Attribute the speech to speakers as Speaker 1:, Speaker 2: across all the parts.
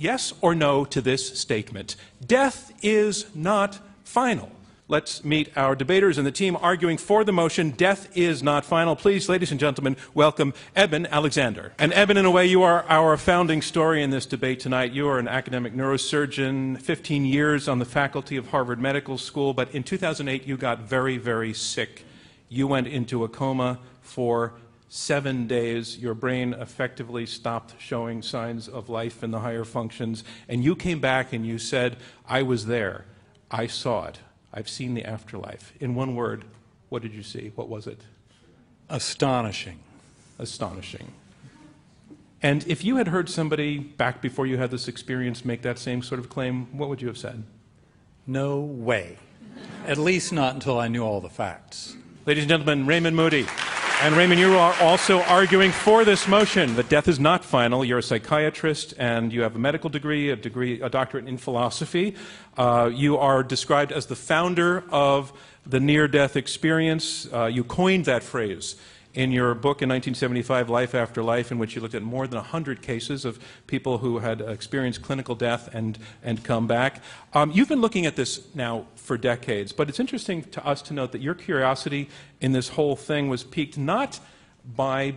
Speaker 1: yes or no to this statement. Death is not final. Let's meet our debaters and the team arguing for the motion, Death is not final. Please, ladies and gentlemen, welcome Eben Alexander. And Eben, in a way, you are our founding story in this debate tonight. You are an academic neurosurgeon, 15 years on the faculty of Harvard Medical School, but in 2008 you got very, very sick. You went into a coma for seven days, your brain effectively stopped showing signs of life in the higher functions, and you came back and you said, I was there. I saw it. I've seen the afterlife. In one word, what did you see? What was it?
Speaker 2: Astonishing.
Speaker 1: Astonishing. And if you had heard somebody back before you had this experience make that same sort of claim, what would you have said?
Speaker 2: No way. At least not until I knew all the facts.
Speaker 1: Ladies and gentlemen, Raymond Moody. And Raymond, you are also arguing for this motion that death is not final. You're a psychiatrist and you have a medical degree, a degree, a doctorate in philosophy. Uh, you are described as the founder of the near-death experience. Uh, you coined that phrase in your book in 1975, Life After Life, in which you looked at more than 100 cases of people who had experienced clinical death and, and come back. Um, you've been looking at this now for decades, but it's interesting to us to note that your curiosity in this whole thing was piqued not by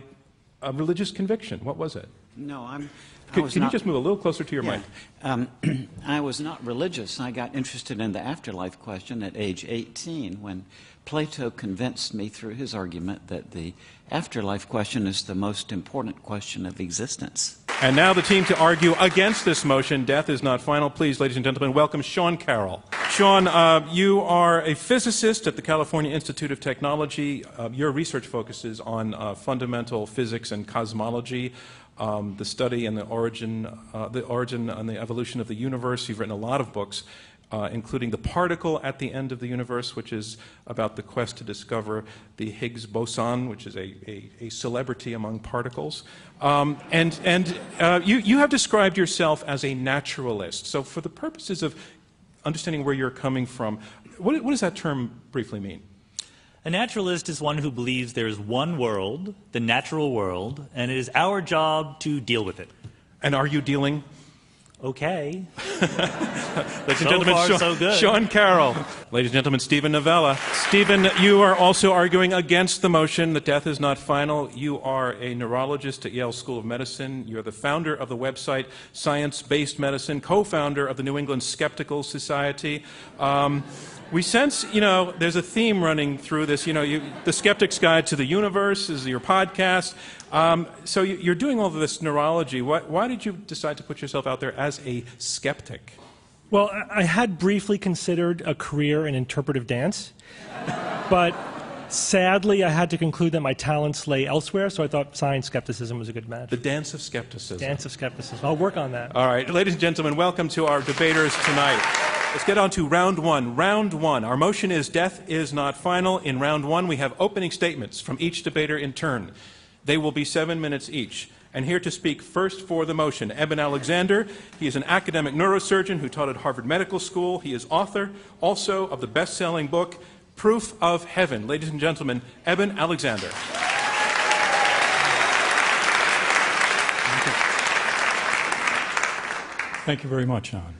Speaker 1: a religious conviction. What was it?
Speaker 3: No, I'm.
Speaker 1: Could, can
Speaker 3: not,
Speaker 1: you just move a little closer to your
Speaker 3: yeah,
Speaker 1: mic?
Speaker 3: Um, I was not religious. I got interested in the afterlife question at age 18 when Plato convinced me through his argument that the afterlife question is the most important question of existence.
Speaker 1: And now the team to argue against this motion, death is not final. Please, ladies and gentlemen, welcome Sean Carroll. Sean, uh, you are a physicist at the California Institute of Technology. Uh, your research focuses on uh, fundamental physics and cosmology. Um, the study and the origin, uh, the origin and the evolution of the universe. You've written a lot of books uh, including the particle at the end of the universe, which is about the quest to discover the Higgs boson, which is a, a, a celebrity among particles. Um, and and uh, you, you have described yourself as a naturalist. So, for the purposes of understanding where you're coming from, what, what does that term briefly mean?
Speaker 4: A naturalist is one who believes there is one world, the natural world, and it is our job to deal with it.
Speaker 1: And are you dealing
Speaker 4: okay.
Speaker 1: Ladies and
Speaker 4: so
Speaker 1: gentlemen,
Speaker 4: far,
Speaker 1: Sean,
Speaker 4: so good.
Speaker 1: Sean Carroll. Ladies and gentlemen, Steven Novella. Steven, you are also arguing against the motion that death is not final. You are a neurologist at Yale School of Medicine. You're the founder of the website Science Based Medicine, co founder of the New England Skeptical Society. Um, we sense, you know, there's a theme running through this. You know, you, the Skeptic's Guide to the Universe is your podcast. Um, so you, are doing all of this neurology. Why, why, did you decide to put yourself out there as a skeptic?
Speaker 5: Well, I had briefly considered a career in interpretive dance, but sadly, I had to conclude that my talents lay elsewhere, so I thought science skepticism was a good match.
Speaker 1: The dance of skepticism.
Speaker 5: Dance of skepticism. I'll work on that.
Speaker 1: All right. Ladies and gentlemen, welcome to our debaters tonight. Let's get on to round one. Round one. Our motion is death is not final. In round one, we have opening statements from each debater in turn. They will be seven minutes each. And here to speak first for the motion, Eben Alexander. He is an academic neurosurgeon who taught at Harvard Medical School. He is author also of the best selling book, Proof of Heaven. Ladies and gentlemen, Eben Alexander.
Speaker 2: Thank you very much, John.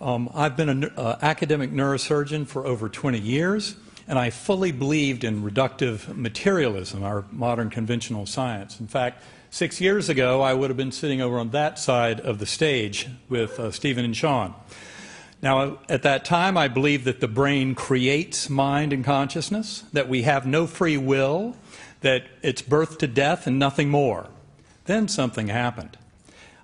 Speaker 2: Um, I've been an uh, academic neurosurgeon for over 20 years, and I fully believed in reductive materialism, our modern conventional science. In fact, six years ago, I would have been sitting over on that side of the stage with uh, Steven and Sean. Now, at that time, I believed that the brain creates mind and consciousness, that we have no free will, that it's birth to death and nothing more. Then something happened.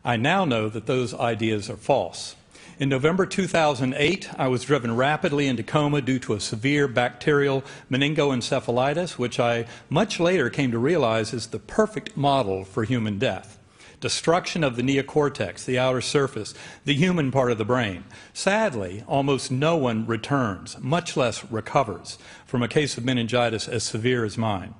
Speaker 2: I now know that those ideas are false. In November 2008, I was driven rapidly into coma due to a severe bacterial meningoencephalitis, which I much later came to realize is the perfect model for human death. Destruction of the neocortex, the outer surface, the human part of the brain. Sadly, almost no one returns, much less recovers, from a case of meningitis as severe as mine.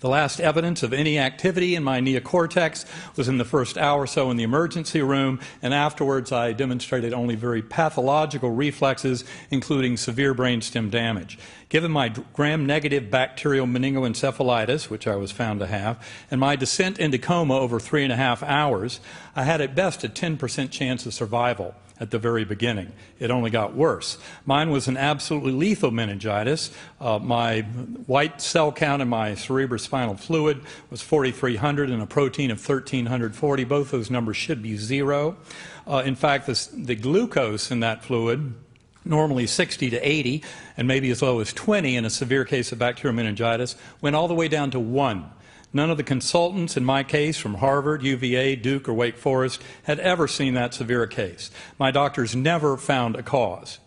Speaker 2: The last evidence of any activity in my neocortex was in the first hour or so in the emergency room, and afterwards I demonstrated only very pathological reflexes, including severe brainstem damage. Given my gram negative bacterial meningoencephalitis, which I was found to have, and my descent into coma over three and a half hours, I had at best a 10% chance of survival at the very beginning. It only got worse. Mine was an absolutely lethal meningitis. Uh, my white cell count in my cerebrospinal fluid was 4,300 and a protein of 1,340. Both those numbers should be zero. Uh, in fact, the, the glucose in that fluid normally 60 to 80, and maybe as low as 20 in a severe case of bacterial meningitis, went all the way down to 1. None of the consultants in my case from Harvard, UVA, Duke, or Wake Forest had ever seen that severe a case. My doctors never found a cause.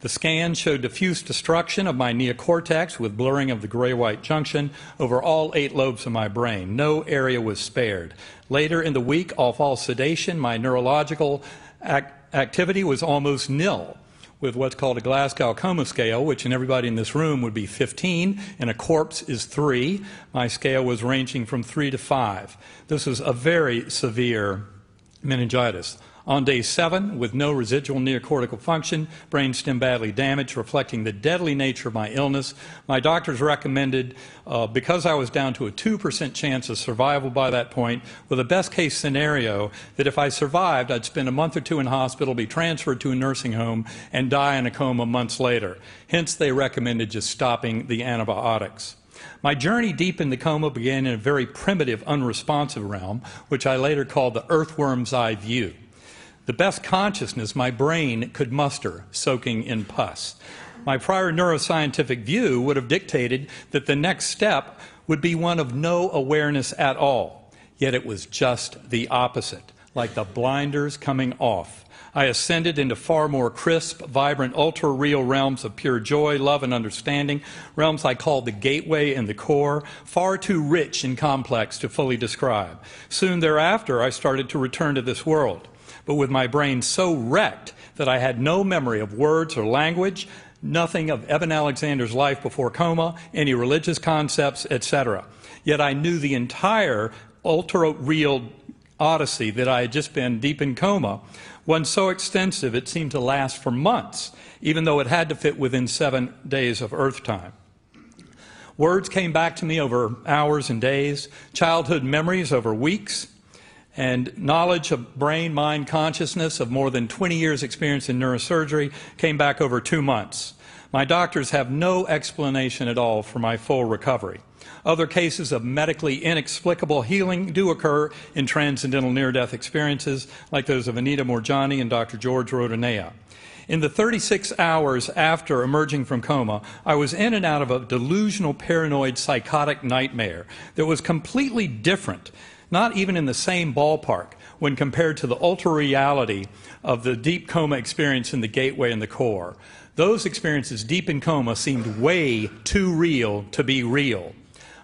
Speaker 2: The scan showed diffuse destruction of my neocortex with blurring of the gray white junction over all eight lobes of my brain. No area was spared. Later in the week, off all sedation, my neurological ac activity was almost nil with what's called a Glasgow coma scale, which in everybody in this room would be 15, and a corpse is 3. My scale was ranging from 3 to 5. This was a very severe meningitis. On day seven, with no residual neocortical function, brainstem badly damaged, reflecting the deadly nature of my illness, my doctors recommended, uh, because I was down to a 2% chance of survival by that point, with a best case scenario that if I survived, I'd spend a month or two in hospital, be transferred to a nursing home, and die in a coma months later. Hence, they recommended just stopping the antibiotics. My journey deep in the coma began in a very primitive, unresponsive realm, which I later called the earthworm's eye view the best consciousness my brain could muster, soaking in pus. My prior neuroscientific view would have dictated that the next step would be one of no awareness at all. Yet it was just the opposite, like the blinders coming off. I ascended into far more crisp, vibrant, ultra real realms of pure joy, love, and understanding, realms I called the gateway and the core, far too rich and complex to fully describe. Soon thereafter, I started to return to this world but with my brain so wrecked that I had no memory of words or language, nothing of Eben Alexander's life before coma, any religious concepts, etc. Yet I knew the entire ultra real odyssey that I had just been deep in coma, one so extensive it seemed to last for months, even though it had to fit within seven days of Earth time. Words came back to me over hours and days, childhood memories over weeks, and knowledge of brain, mind, consciousness of more than 20 years' experience in neurosurgery came back over two months. My doctors have no explanation at all for my full recovery. Other cases of medically inexplicable healing do occur in transcendental near death experiences, like those of Anita Moorjani and Dr. George Rodonaia. In the 36 hours after emerging from coma, I was in and out of a delusional, paranoid, psychotic nightmare that was completely different not even in the same ballpark when compared to the ultra reality of the deep coma experience in the gateway and the core. Those experiences deep in coma seemed way too real to be real.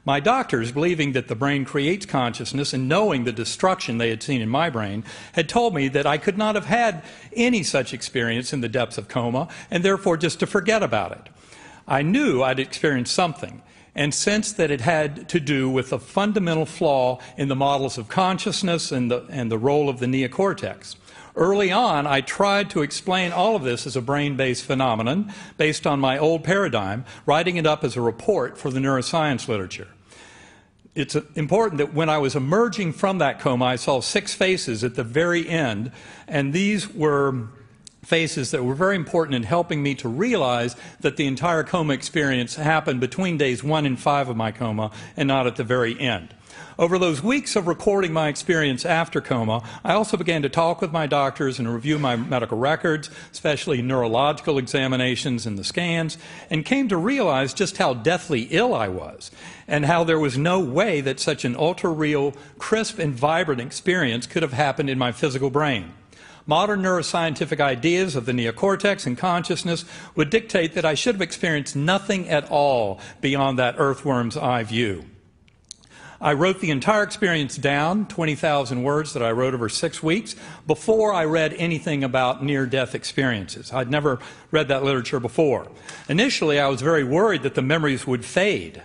Speaker 2: My doctors, believing that the brain creates consciousness and knowing the destruction they had seen in my brain, had told me that I could not have had any such experience in the depths of coma and therefore just to forget about it. I knew I'd experienced something, and sensed that it had to do with a fundamental flaw in the models of consciousness and the, and the role of the neocortex. Early on, I tried to explain all of this as a brain based phenomenon based on my old paradigm, writing it up as a report for the neuroscience literature. It's important that when I was emerging from that coma, I saw six faces at the very end, and these were faces that were very important in helping me to realize that the entire coma experience happened between days one and five of my coma and not at the very end. Over those weeks of recording my experience after coma, I also began to talk with my doctors and review my medical records, especially neurological examinations and the scans, and came to realize just how deathly ill I was and how there was no way that such an ultra real, crisp, and vibrant experience could have happened in my physical brain. Modern neuroscientific ideas of the neocortex and consciousness would dictate that I should have experienced nothing at all beyond that earthworm's eye view. I wrote the entire experience down, 20,000 words that I wrote over six weeks, before I read anything about near death experiences. I'd never read that literature before. Initially, I was very worried that the memories would fade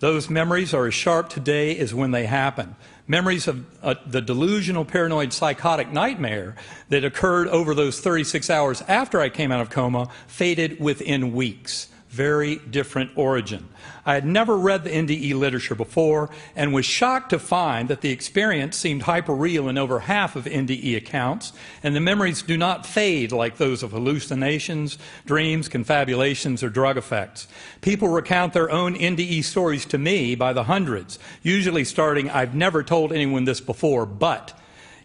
Speaker 2: Those memories are as sharp today as when they happened. Memories of uh, the delusional paranoid psychotic nightmare that occurred over those 36 hours after I came out of coma faded within weeks very different origin. I had never read the NDE literature before and was shocked to find that the experience seemed hyperreal in over half of NDE accounts, and the memories do not fade like those of hallucinations, dreams, confabulations, or drug effects. People recount their own NDE stories to me by the hundreds, usually starting, I've never told anyone this before, but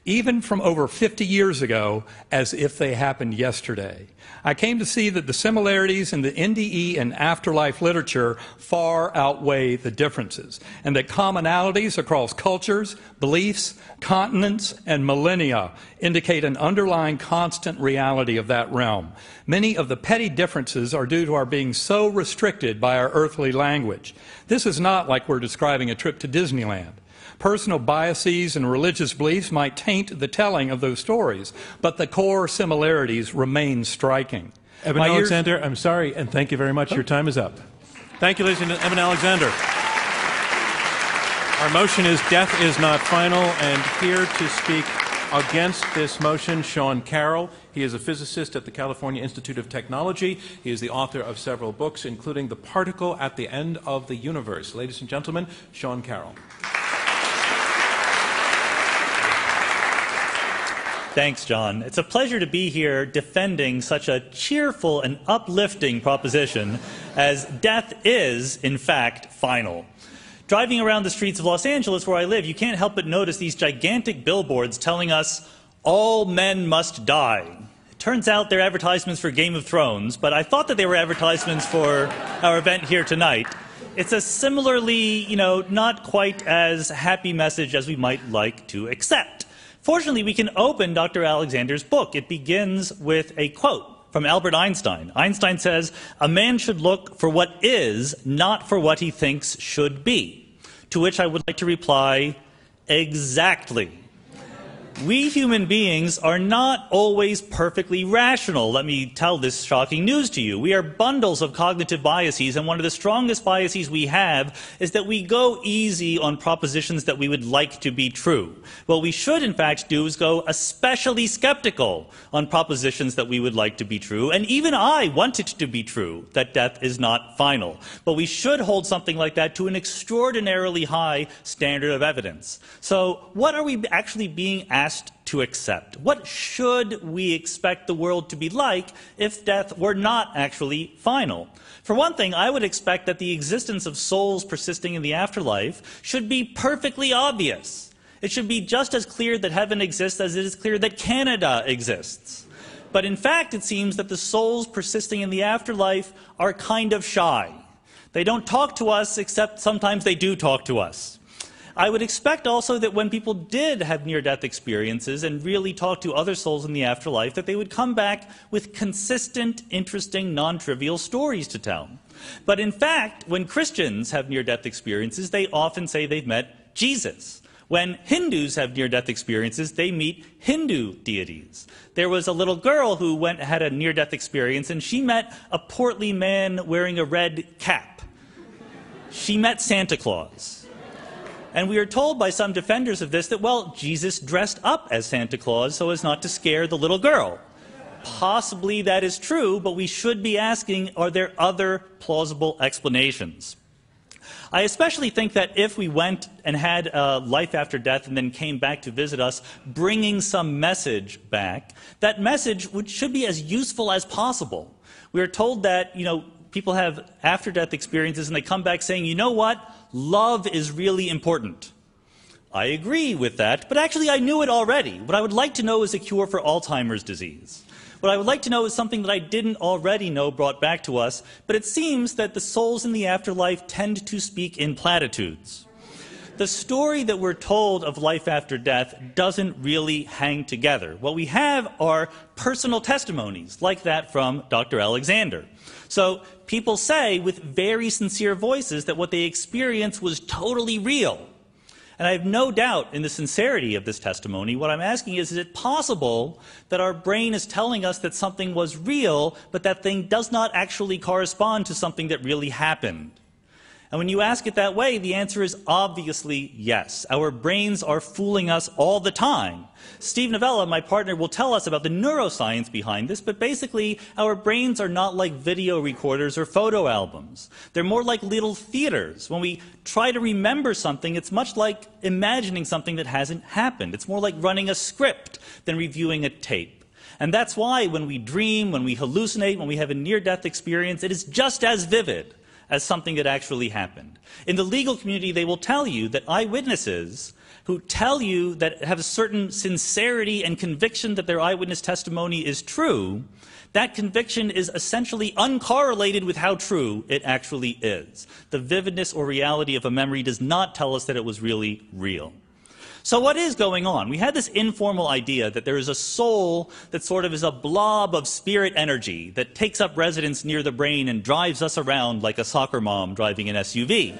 Speaker 2: even from over 50 years ago, as if they happened yesterday. I came to see that the similarities in the NDE and afterlife literature far outweigh the differences, and that commonalities across cultures, beliefs, continents, and millennia indicate an underlying constant reality of that realm. Many of the petty differences are due to our being so restricted by our earthly language. This is not like we're describing a trip to Disneyland. Personal biases and religious beliefs might taint the telling of those stories, but the core similarities remain striking.
Speaker 1: Eben
Speaker 2: My
Speaker 1: Alexander, I'm sorry, and thank you very much. Your time is up. Thank you, ladies and gentlemen. Eben Alexander. Our motion is death is not final, and here to speak against this motion, Sean Carroll. He is a physicist at the California Institute of Technology. He is the author of several books, including The Particle at the End of the Universe. Ladies and gentlemen, Sean Carroll.
Speaker 4: Thanks, John. It's a pleasure to be here defending such a cheerful and uplifting proposition as death is, in fact, final. Driving around the streets of Los Angeles, where I live, you can't help but notice these gigantic billboards telling us all men must die. It turns out they're advertisements for Game of Thrones, but I thought that they were advertisements for our event here tonight. It's a similarly, you know, not quite as happy message as we might like to accept. Fortunately, we can open Dr. Alexander's book. It begins with a quote from Albert Einstein. Einstein says, A man should look for what is, not for what he thinks should be. To which I would like to reply, Exactly. We human beings are not always perfectly rational. Let me tell this shocking news to you. We are bundles of cognitive biases, and one of the strongest biases we have is that we go easy on propositions that we would like to be true. What we should, in fact, do is go especially skeptical on propositions that we would like to be true, and even I want it to be true that death is not final. But we should hold something like that to an extraordinarily high standard of evidence. So, what are we actually being asked? To accept? What should we expect the world to be like if death were not actually final? For one thing, I would expect that the existence of souls persisting in the afterlife should be perfectly obvious. It should be just as clear that heaven exists as it is clear that Canada exists. But in fact, it seems that the souls persisting in the afterlife are kind of shy. They don't talk to us, except sometimes they do talk to us. I would expect also that when people did have near death experiences and really talk to other souls in the afterlife, that they would come back with consistent, interesting, non trivial stories to tell. But in fact, when Christians have near death experiences, they often say they've met Jesus. When Hindus have near death experiences, they meet Hindu deities. There was a little girl who went, had a near death experience, and she met a portly man wearing a red cap. She met Santa Claus. And we are told by some defenders of this that, well, Jesus dressed up as Santa Claus so as not to scare the little girl. Possibly that is true, but we should be asking are there other plausible explanations? I especially think that if we went and had a life after death and then came back to visit us, bringing some message back, that message would, should be as useful as possible. We are told that, you know, people have after death experiences and they come back saying, you know what? Love is really important. I agree with that, but actually I knew it already. What I would like to know is a cure for Alzheimer's disease. What I would like to know is something that I didn't already know brought back to us, but it seems that the souls in the afterlife tend to speak in platitudes. The story that we're told of life after death doesn't really hang together. What we have are personal testimonies, like that from Dr. Alexander. So people say with very sincere voices that what they experienced was totally real. And I have no doubt in the sincerity of this testimony. What I'm asking is, is it possible that our brain is telling us that something was real, but that thing does not actually correspond to something that really happened? And when you ask it that way, the answer is obviously yes. Our brains are fooling us all the time. Steve Novella, my partner, will tell us about the neuroscience behind this, but basically, our brains are not like video recorders or photo albums. They're more like little theaters. When we try to remember something, it's much like imagining something that hasn't happened. It's more like running a script than reviewing a tape. And that's why when we dream, when we hallucinate, when we have a near death experience, it is just as vivid as something that actually happened. In the legal community, they will tell you that eyewitnesses who tell you that have a certain sincerity and conviction that their eyewitness testimony is true, that conviction is essentially uncorrelated with how true it actually is. The vividness or reality of a memory does not tell us that it was really real. So, what is going on? We had this informal idea that there is a soul that sort of is a blob of spirit energy that takes up residence near the brain and drives us around like a soccer mom driving an SUV.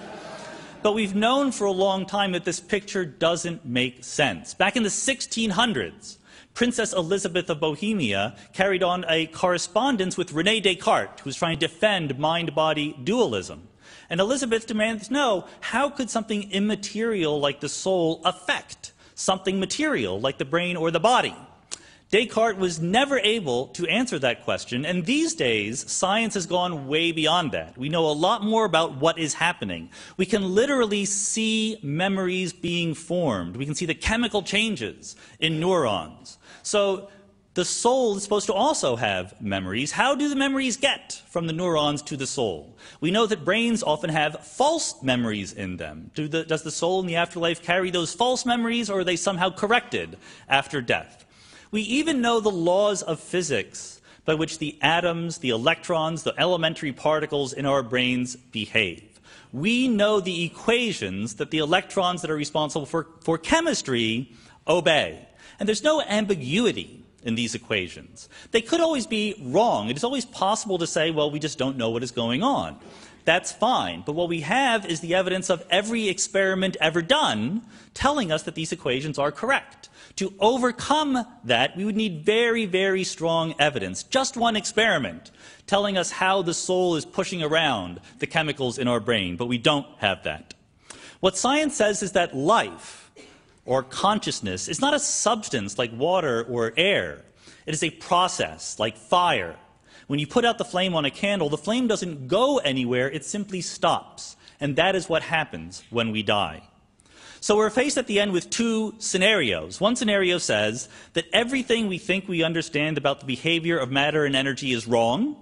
Speaker 4: But we've known for a long time that this picture doesn't make sense. Back in the 1600s, Princess Elizabeth of Bohemia carried on a correspondence with Rene Descartes, who was trying to defend mind body dualism. And Elizabeth demanded to know how could something immaterial like the soul affect something material like the brain or the body? Descartes was never able to answer that question, and these days, science has gone way beyond that. We know a lot more about what is happening. We can literally see memories being formed. We can see the chemical changes in neurons. So the soul is supposed to also have memories. How do the memories get from the neurons to the soul? We know that brains often have false memories in them. Do the, does the soul in the afterlife carry those false memories, or are they somehow corrected after death? We even know the laws of physics by which the atoms, the electrons, the elementary particles in our brains behave. We know the equations that the electrons that are responsible for, for chemistry obey. And there's no ambiguity in these equations. They could always be wrong. It is always possible to say, well, we just don't know what is going on. That's fine. But what we have is the evidence of every experiment ever done telling us that these equations are correct. To overcome that, we would need very, very strong evidence. Just one experiment telling us how the soul is pushing around the chemicals in our brain, but we don't have that. What science says is that life, or consciousness is not a substance like water or air. It is a process like fire. When you put out the flame on a candle, the flame doesn't go anywhere, it simply stops. And that is what happens when we die. So we're faced at the end with two scenarios. One scenario says that everything we think we understand about the behavior of matter and energy is wrong,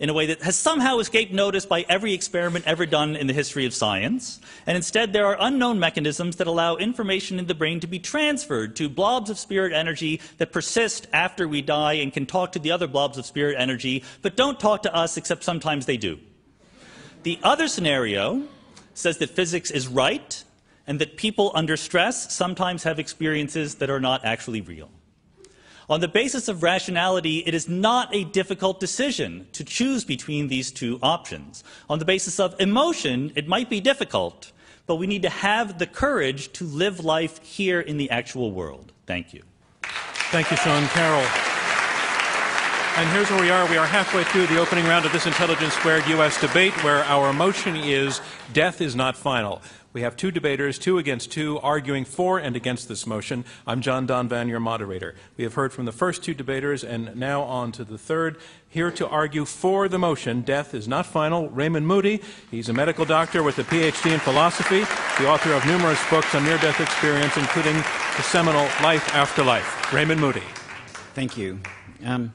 Speaker 4: in a way that has somehow escaped notice by every experiment ever done in the history of science. And instead, there are unknown mechanisms that allow information in the brain to be transferred to blobs of spirit energy that persist after we die and can talk to the other blobs of spirit energy, but don't talk to us except sometimes they do. The other scenario says that physics is right and that people under stress sometimes have experiences that are not actually real. On the basis of rationality, it is not a difficult decision to choose between these two options. On the basis of emotion, it might be difficult, but we need to have the courage to live life here in the actual world. Thank you.
Speaker 1: Thank you, Sean Carroll. And here's where we are. We are halfway through the opening round of this Intelligence Squared U.S. debate, where our motion is death is not final. We have two debaters, two against two, arguing for and against this motion. I'm John Donvan, your moderator. We have heard from the first two debaters and now on to the third. Here to argue for the motion, death is not final, Raymond Moody. He's a medical doctor with a PhD in philosophy, the author of numerous books on near death experience, including the seminal Life After Life. Raymond Moody.
Speaker 3: Thank you. Um,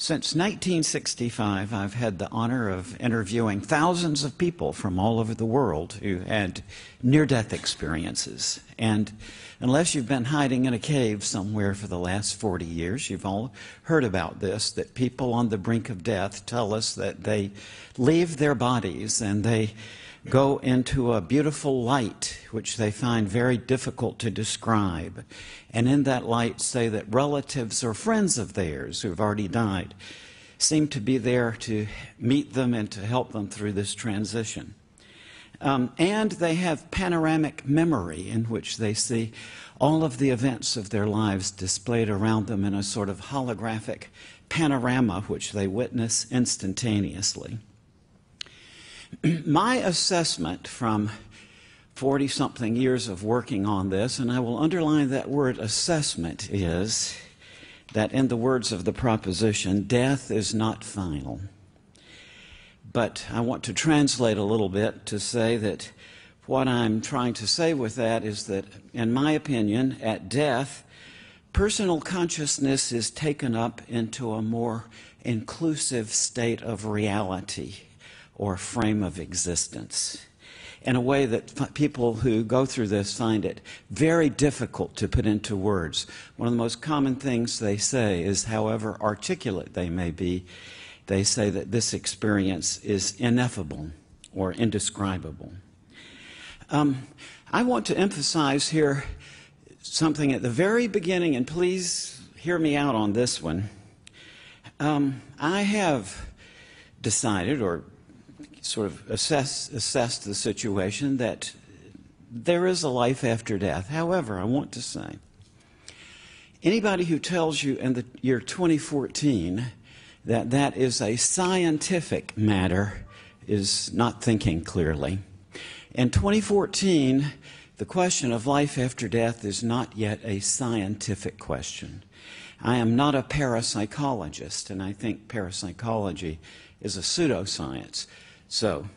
Speaker 3: since 1965, I've had the honor of interviewing thousands of people from all over the world who had near death experiences. And unless you've been hiding in a cave somewhere for the last 40 years, you've all heard about this that people on the brink of death tell us that they leave their bodies and they go into a beautiful light, which they find very difficult to describe. And in that light, say that relatives or friends of theirs who've already died seem to be there to meet them and to help them through this transition. Um, and they have panoramic memory in which they see all of the events of their lives displayed around them in a sort of holographic panorama which they witness instantaneously. my assessment from 40 something years of working on this, and I will underline that word assessment, is that in the words of the proposition, death is not final. But I want to translate a little bit to say that what I'm trying to say with that is that, in my opinion, at death, personal consciousness is taken up into a more inclusive state of reality or frame of existence in a way that people who go through this find it very difficult to put into words. One of the most common things they say is, however articulate they may be, they say that this experience is ineffable or indescribable. Um, I want to emphasize here something at the very beginning, and please hear me out on this one. Um, I have decided, or sort of assess, assessed the situation, that there is a life after death. However, I want to say, anybody who tells you in the year 2014 that that is a scientific matter is not thinking clearly. In 2014, the question of life after death is not yet a scientific question. I am not a parapsychologist, and I think parapsychology is a pseudoscience. So,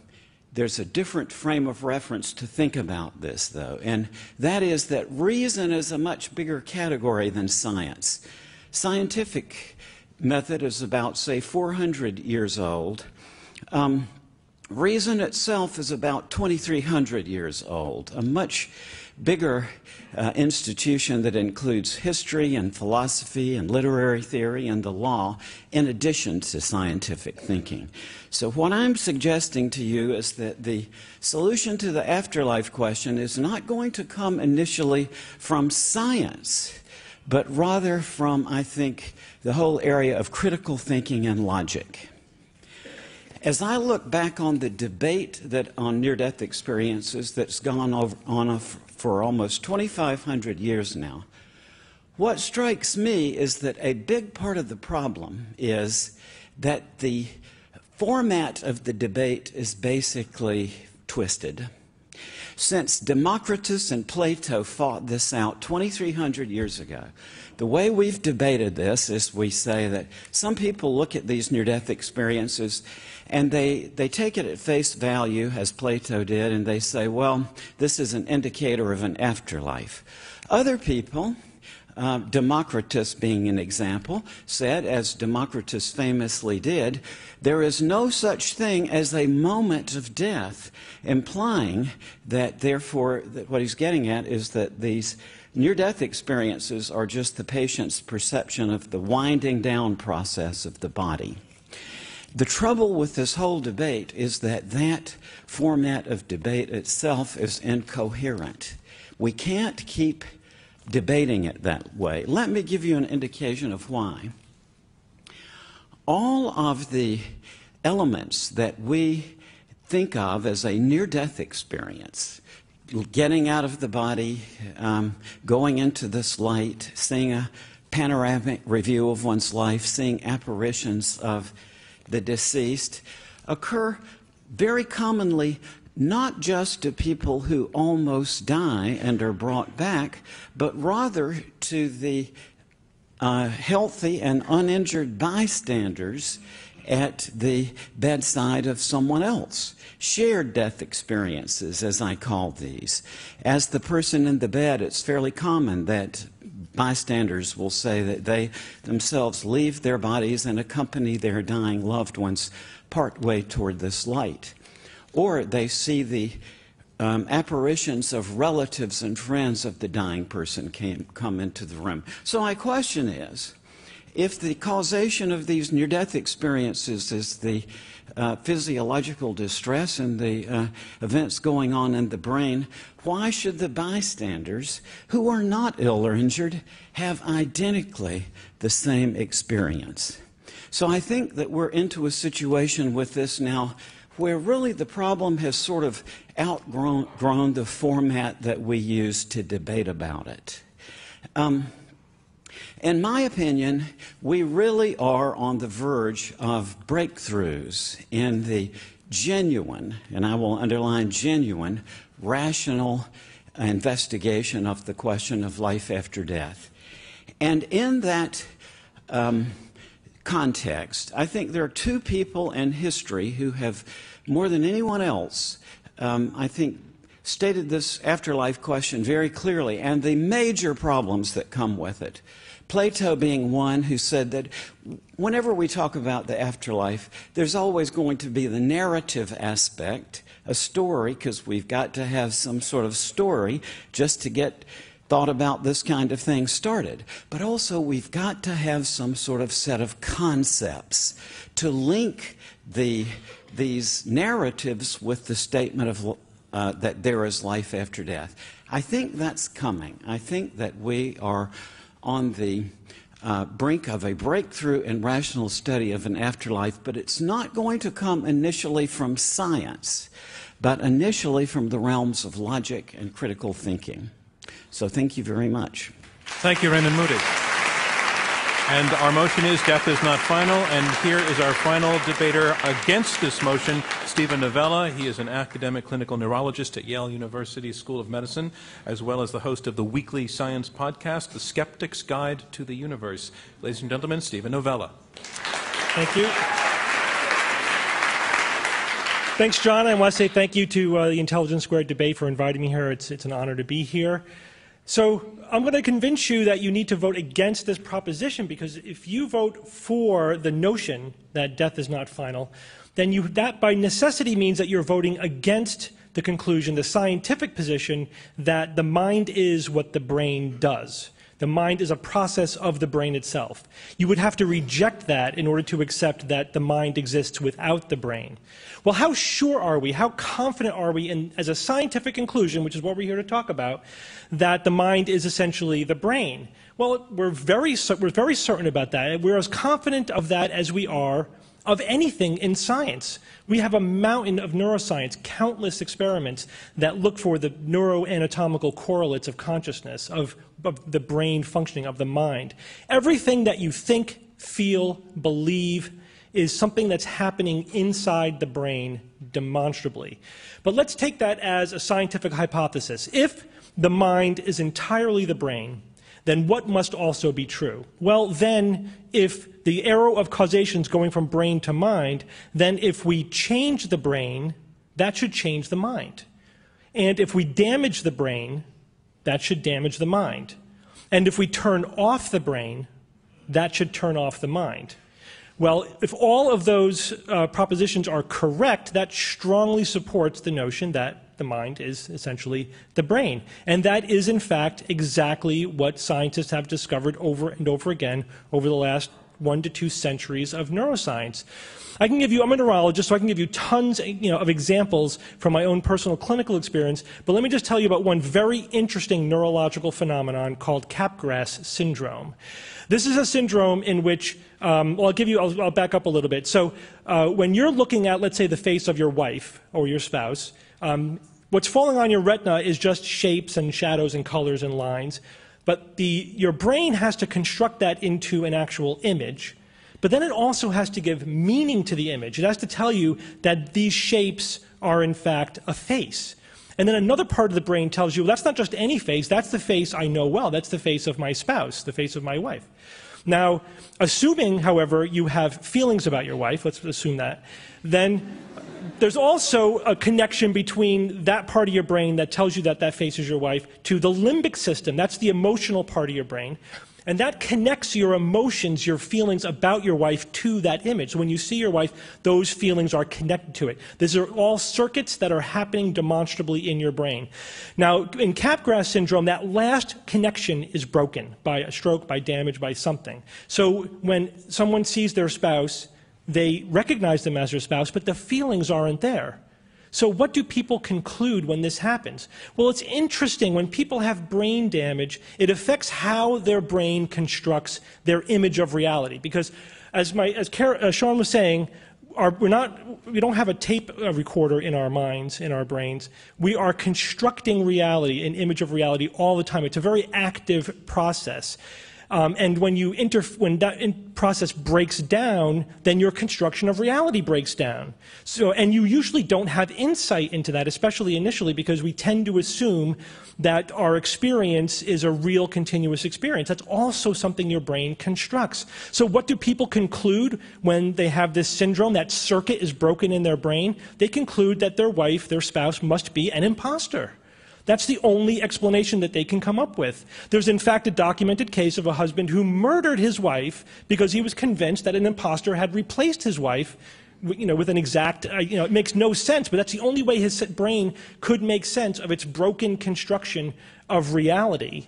Speaker 3: there's a different frame of reference to think about this, though, and that is that reason is a much bigger category than science. Scientific method is about, say, 400 years old. Um, reason itself is about 2,300 years old, a much bigger uh, institution that includes history and philosophy and literary theory and the law, in addition to scientific thinking. So, what I'm suggesting to you is that the solution to the afterlife question is not going to come initially from science but rather from, I think, the whole area of critical thinking and logic. As I look back on the debate that on near death experiences that's gone on for almost 2,500 years now, what strikes me is that a big part of the problem is that the format of the debate is basically twisted. Since Democritus and Plato fought this out 2,300 years ago, the way we've debated this is we say that some people look at these near death experiences and they, they take it at face value, as Plato did, and they say, well, this is an indicator of an afterlife. Other people, uh, Democritus being an example, said, as Democritus famously did, there is no such thing as a moment of death, implying that, therefore, that what he's getting at is that these near death experiences are just the patient's perception of the winding down process of the body. The trouble with this whole debate is that that format of debate itself is incoherent. We can't keep debating it that way. Let me give you an indication of why. All of the elements that we think of as a near death experience, getting out of the body, um, going into this light, seeing a panoramic review of one's life, seeing apparitions of the deceased, occur very commonly not just to people who almost die and are brought back, but rather to the uh, healthy and uninjured bystanders at the bedside of someone else. Shared death experiences, as I call these. As the person in the bed, it's fairly common that bystanders will say that they themselves leave their bodies and accompany their dying loved ones partway toward this light or they see the um, apparitions of relatives and friends of the dying person came, come into the room. So, my question is if the causation of these near death experiences is the uh, physiological distress and the uh, events going on in the brain, why should the bystanders who are not ill or injured have identically the same experience? So I think that we're into a situation with this now where really the problem has sort of outgrown the format that we use to debate about it. Um, in my opinion, we really are on the verge of breakthroughs in the genuine, and I will underline genuine, rational investigation of the question of life after death. And in that um, context, I think there are two people in history who have, more than anyone else, um, I think, stated this afterlife question very clearly and the major problems that come with it. Plato being one who said that whenever we talk about the afterlife, there's always going to be the narrative aspect, a story, because we've got to have some sort of story just to get thought about this kind of thing started. But also, we've got to have some sort of set of concepts to link the, these narratives with the statement of uh, that there is life after death. I think that's coming. I think that we are on the uh, brink of a breakthrough in rational study of an afterlife, but it's not going to come initially from science, but initially from the realms of logic and critical thinking. So thank you very much.
Speaker 1: Thank you, Raymond Moody. And our motion is death is not final. And here is our final debater against this motion, Steven Novella. He is an academic clinical neurologist at Yale University School of Medicine, as well as the host of the weekly science podcast, The Skeptic's Guide to the Universe. Ladies and gentlemen, Steven Novella.
Speaker 5: Thank you. Thanks, John. I want to say thank you to uh, the Intelligence Squared debate for inviting me here. It's, it's an honor to be here. So I'm going to convince you that you need to vote against this proposition because if you vote for the notion that death is not final, then you, that by necessity means that you're voting against the conclusion, the scientific position, that the mind is what the brain does. The mind is a process of the brain itself. You would have to reject that in order to accept that the mind exists without the brain. Well, how sure are we, how confident are we, in, as a scientific conclusion, which is what we're here to talk about, that the mind is essentially the brain? Well, we're very, we're very certain about that. We're as confident of that as we are of anything in science. We have a mountain of neuroscience, countless experiments that look for the neuroanatomical correlates of consciousness, of, of, the brain functioning, of the mind. Everything that you think, feel, believe is something that's happening inside the brain demonstrably. But let's take that as a scientific hypothesis. If the mind is entirely the brain, then what must also be true? Well, then, if the arrow of causation is going from brain to mind, then if we change the brain, that should change the mind. And if we damage the brain, that should damage the mind. And if we turn off the brain, that should turn off the mind. Well, if all of those uh, propositions are correct, that strongly supports the notion that the mind is essentially the brain. And that is, in fact, exactly what scientists have discovered over and over again over the last one to two centuries of neuroscience. I can give you, I'm a neurologist, so I can give you tons you know, of examples from my own personal clinical experience, but let me just tell you about one very interesting neurological phenomenon called Capgras syndrome. This is a syndrome in which, um, well, I'll give you, I'll, I'll, back up a little bit. So uh, when you're looking at, let's say, the face of your wife or your spouse, um, what's falling on your retina is just shapes and shadows and colors and lines, but the, your brain has to construct that into an actual image. But then it also has to give meaning to the image. It has to tell you that these shapes are, in fact, a face. And then another part of the brain tells you, that's not just any face, that's the face I know well. That's the face of my spouse, the face of my wife. Now, assuming, however, you have feelings about your wife, let's assume that, then there's also a connection between that part of your brain that tells you that that face is your wife to the limbic system. That's the emotional part of your brain. And that connects your emotions, your feelings about your wife to that image. So when you see your wife, those feelings are connected to it. These are all circuits that are happening demonstrably in your brain. Now, in Capgras syndrome, that last connection is broken by a stroke, by damage, by something. So when someone sees their spouse, they recognize them as their spouse, but the feelings aren't there. So, what do people conclude when this happens? Well, it's interesting. When people have brain damage, it affects how their brain constructs their image of reality. Because, as, my, as uh, Sean was saying, our, we're not, we don't have a tape uh, recorder in our minds, in our brains. We are constructing reality, an image of reality, all the time. It's a very active process. Um, and when you inter- when that process breaks down, then your construction of reality breaks down. So, and you usually don't have insight into that, especially initially, because we tend to assume that our experience is a real continuous experience. That's also something your brain constructs. So, what do people conclude when they have this syndrome? That circuit is broken in their brain. They conclude that their wife, their spouse, must be an imposter. That's the only explanation that they can come up with. There's, in fact, a documented case of a husband who murdered his wife because he was convinced that an impostor had replaced his wife. You know, with an exact, uh, you know, it makes no sense, but that's the only way his brain could make sense of its broken construction of reality.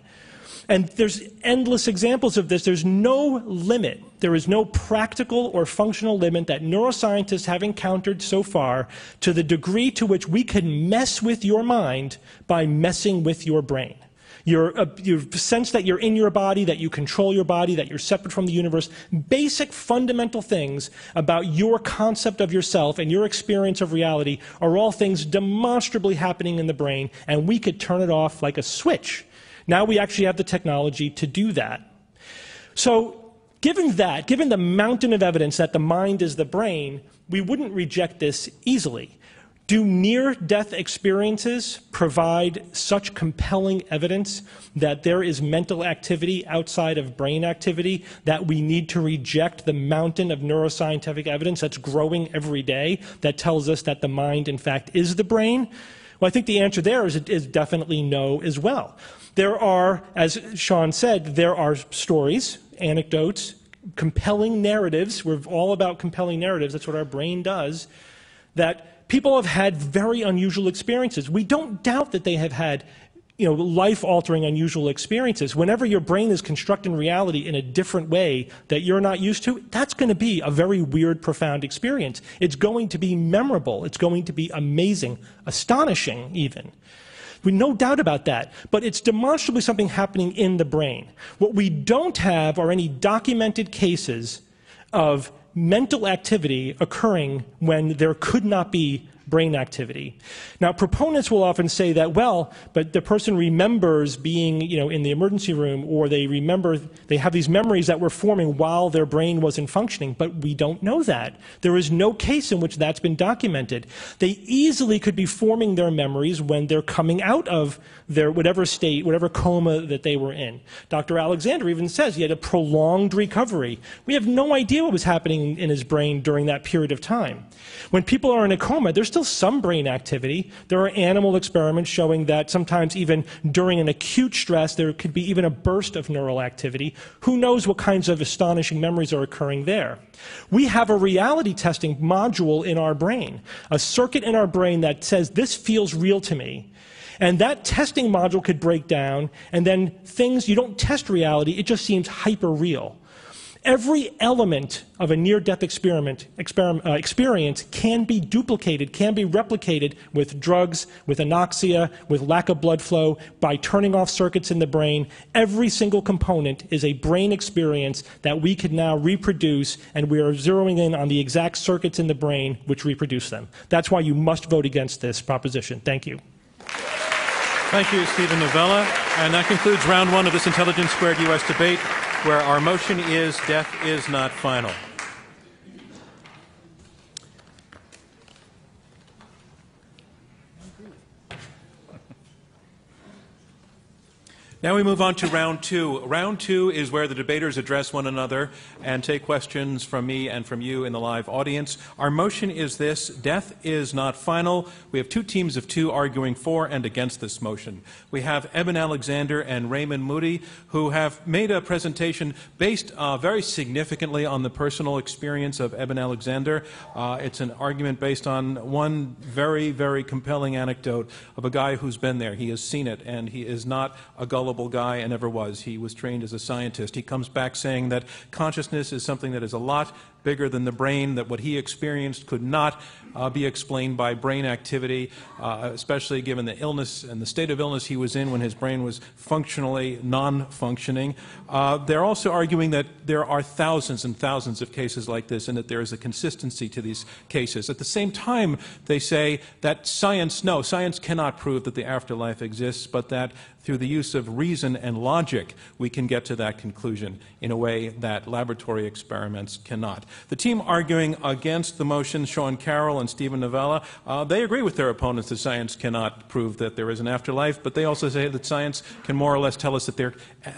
Speaker 5: And there's endless examples of this. There's no limit. There is no practical or functional limit that neuroscientists have encountered so far to the degree to which we can mess with your mind by messing with your brain. Your, uh, your sense that you're in your body, that you control your body, that you're separate from the universe, basic fundamental things about your concept of yourself and your experience of reality are all things demonstrably happening in the brain, and we could turn it off like a switch now we actually have the technology to do that. So, given that, given the mountain of evidence that the mind is the brain, we wouldn't reject this easily. Do near death experiences provide such compelling evidence that there is mental activity outside of brain activity that we need to reject the mountain of neuroscientific evidence that's growing every day that tells us that the mind, in fact, is the brain? Well, I think the answer there is, is definitely no as well. There are, as Sean said, there are stories, anecdotes, compelling narratives. We're all about compelling narratives. That's what our brain does. That people have had very unusual experiences. We don't doubt that they have had you know, life-altering, unusual experiences. Whenever your brain is constructing reality in a different way that you're not used to, that's going to be a very weird, profound experience. It's going to be memorable. It's going to be amazing, astonishing, even. We no doubt about that, but it's demonstrably something happening in the brain. What we don't have are any documented cases of mental activity occurring when there could not be brain activity. Now, proponents will often say that, well, but the person remembers being, you know, in the emergency room, or they remember, they have these memories that were forming while their brain wasn't functioning, but we don't know that. There is no case in which that's been documented. They easily could be forming their memories when they're coming out of their whatever state, whatever coma that they were in. Dr. Alexander even says he had a prolonged recovery. We have no idea what was happening in his brain during that period of time. When people are in a coma, there's still some brain activity. There are animal experiments showing that sometimes even during an acute stress, there could be even a burst of neural activity. Who knows what kinds of astonishing memories are occurring there? We have a reality testing module in our brain, a circuit in our brain that says, this feels real to me. And that testing module could break down, and then things, you don't test reality, it just seems hyper real. Every element of a near death experiment, experiment uh, experience can be duplicated, can be replicated with drugs, with anoxia, with lack of blood flow, by turning off circuits in the brain. Every single component is a brain experience that we can now reproduce, and we are zeroing in on the exact circuits in the brain which reproduce them. That's why you must vote against this proposition. Thank you.
Speaker 1: Thank you, Steven Novella. And that concludes round one of this Intelligence Squared U.S. debate, where our motion is death is not final. Now we move on to round two. Round two is where the debaters address one another and take questions from me and from you in the live audience. Our motion is this death is not final. We have two teams of two arguing for and against this motion. We have Eben Alexander and Raymond Moody, who have made a presentation based uh, very significantly on the personal experience of Eben Alexander. Uh, it's an argument based on one very, very compelling anecdote of a guy who's been there. He has seen it, and he is not a gullible guy and never was. He was trained as a scientist. He comes back saying that consciousness is something that is a lot bigger than the brain, that what he experienced could not uh, be explained by brain activity, uh, especially given the illness and the state of illness he was in when his brain was functionally non functioning. Uh, they're also arguing that there are thousands and thousands of cases like this and that there is a consistency to these cases. At the same time, they say that science, no, science cannot prove that the afterlife exists, but that through the use of reason and logic, we can get to that conclusion in a way that laboratory experiments cannot. The team arguing against the motion, Sean Carroll and Steven Novella, uh, they agree with their opponents that science cannot prove that there is an afterlife, but they also say that science can more or less tell us that there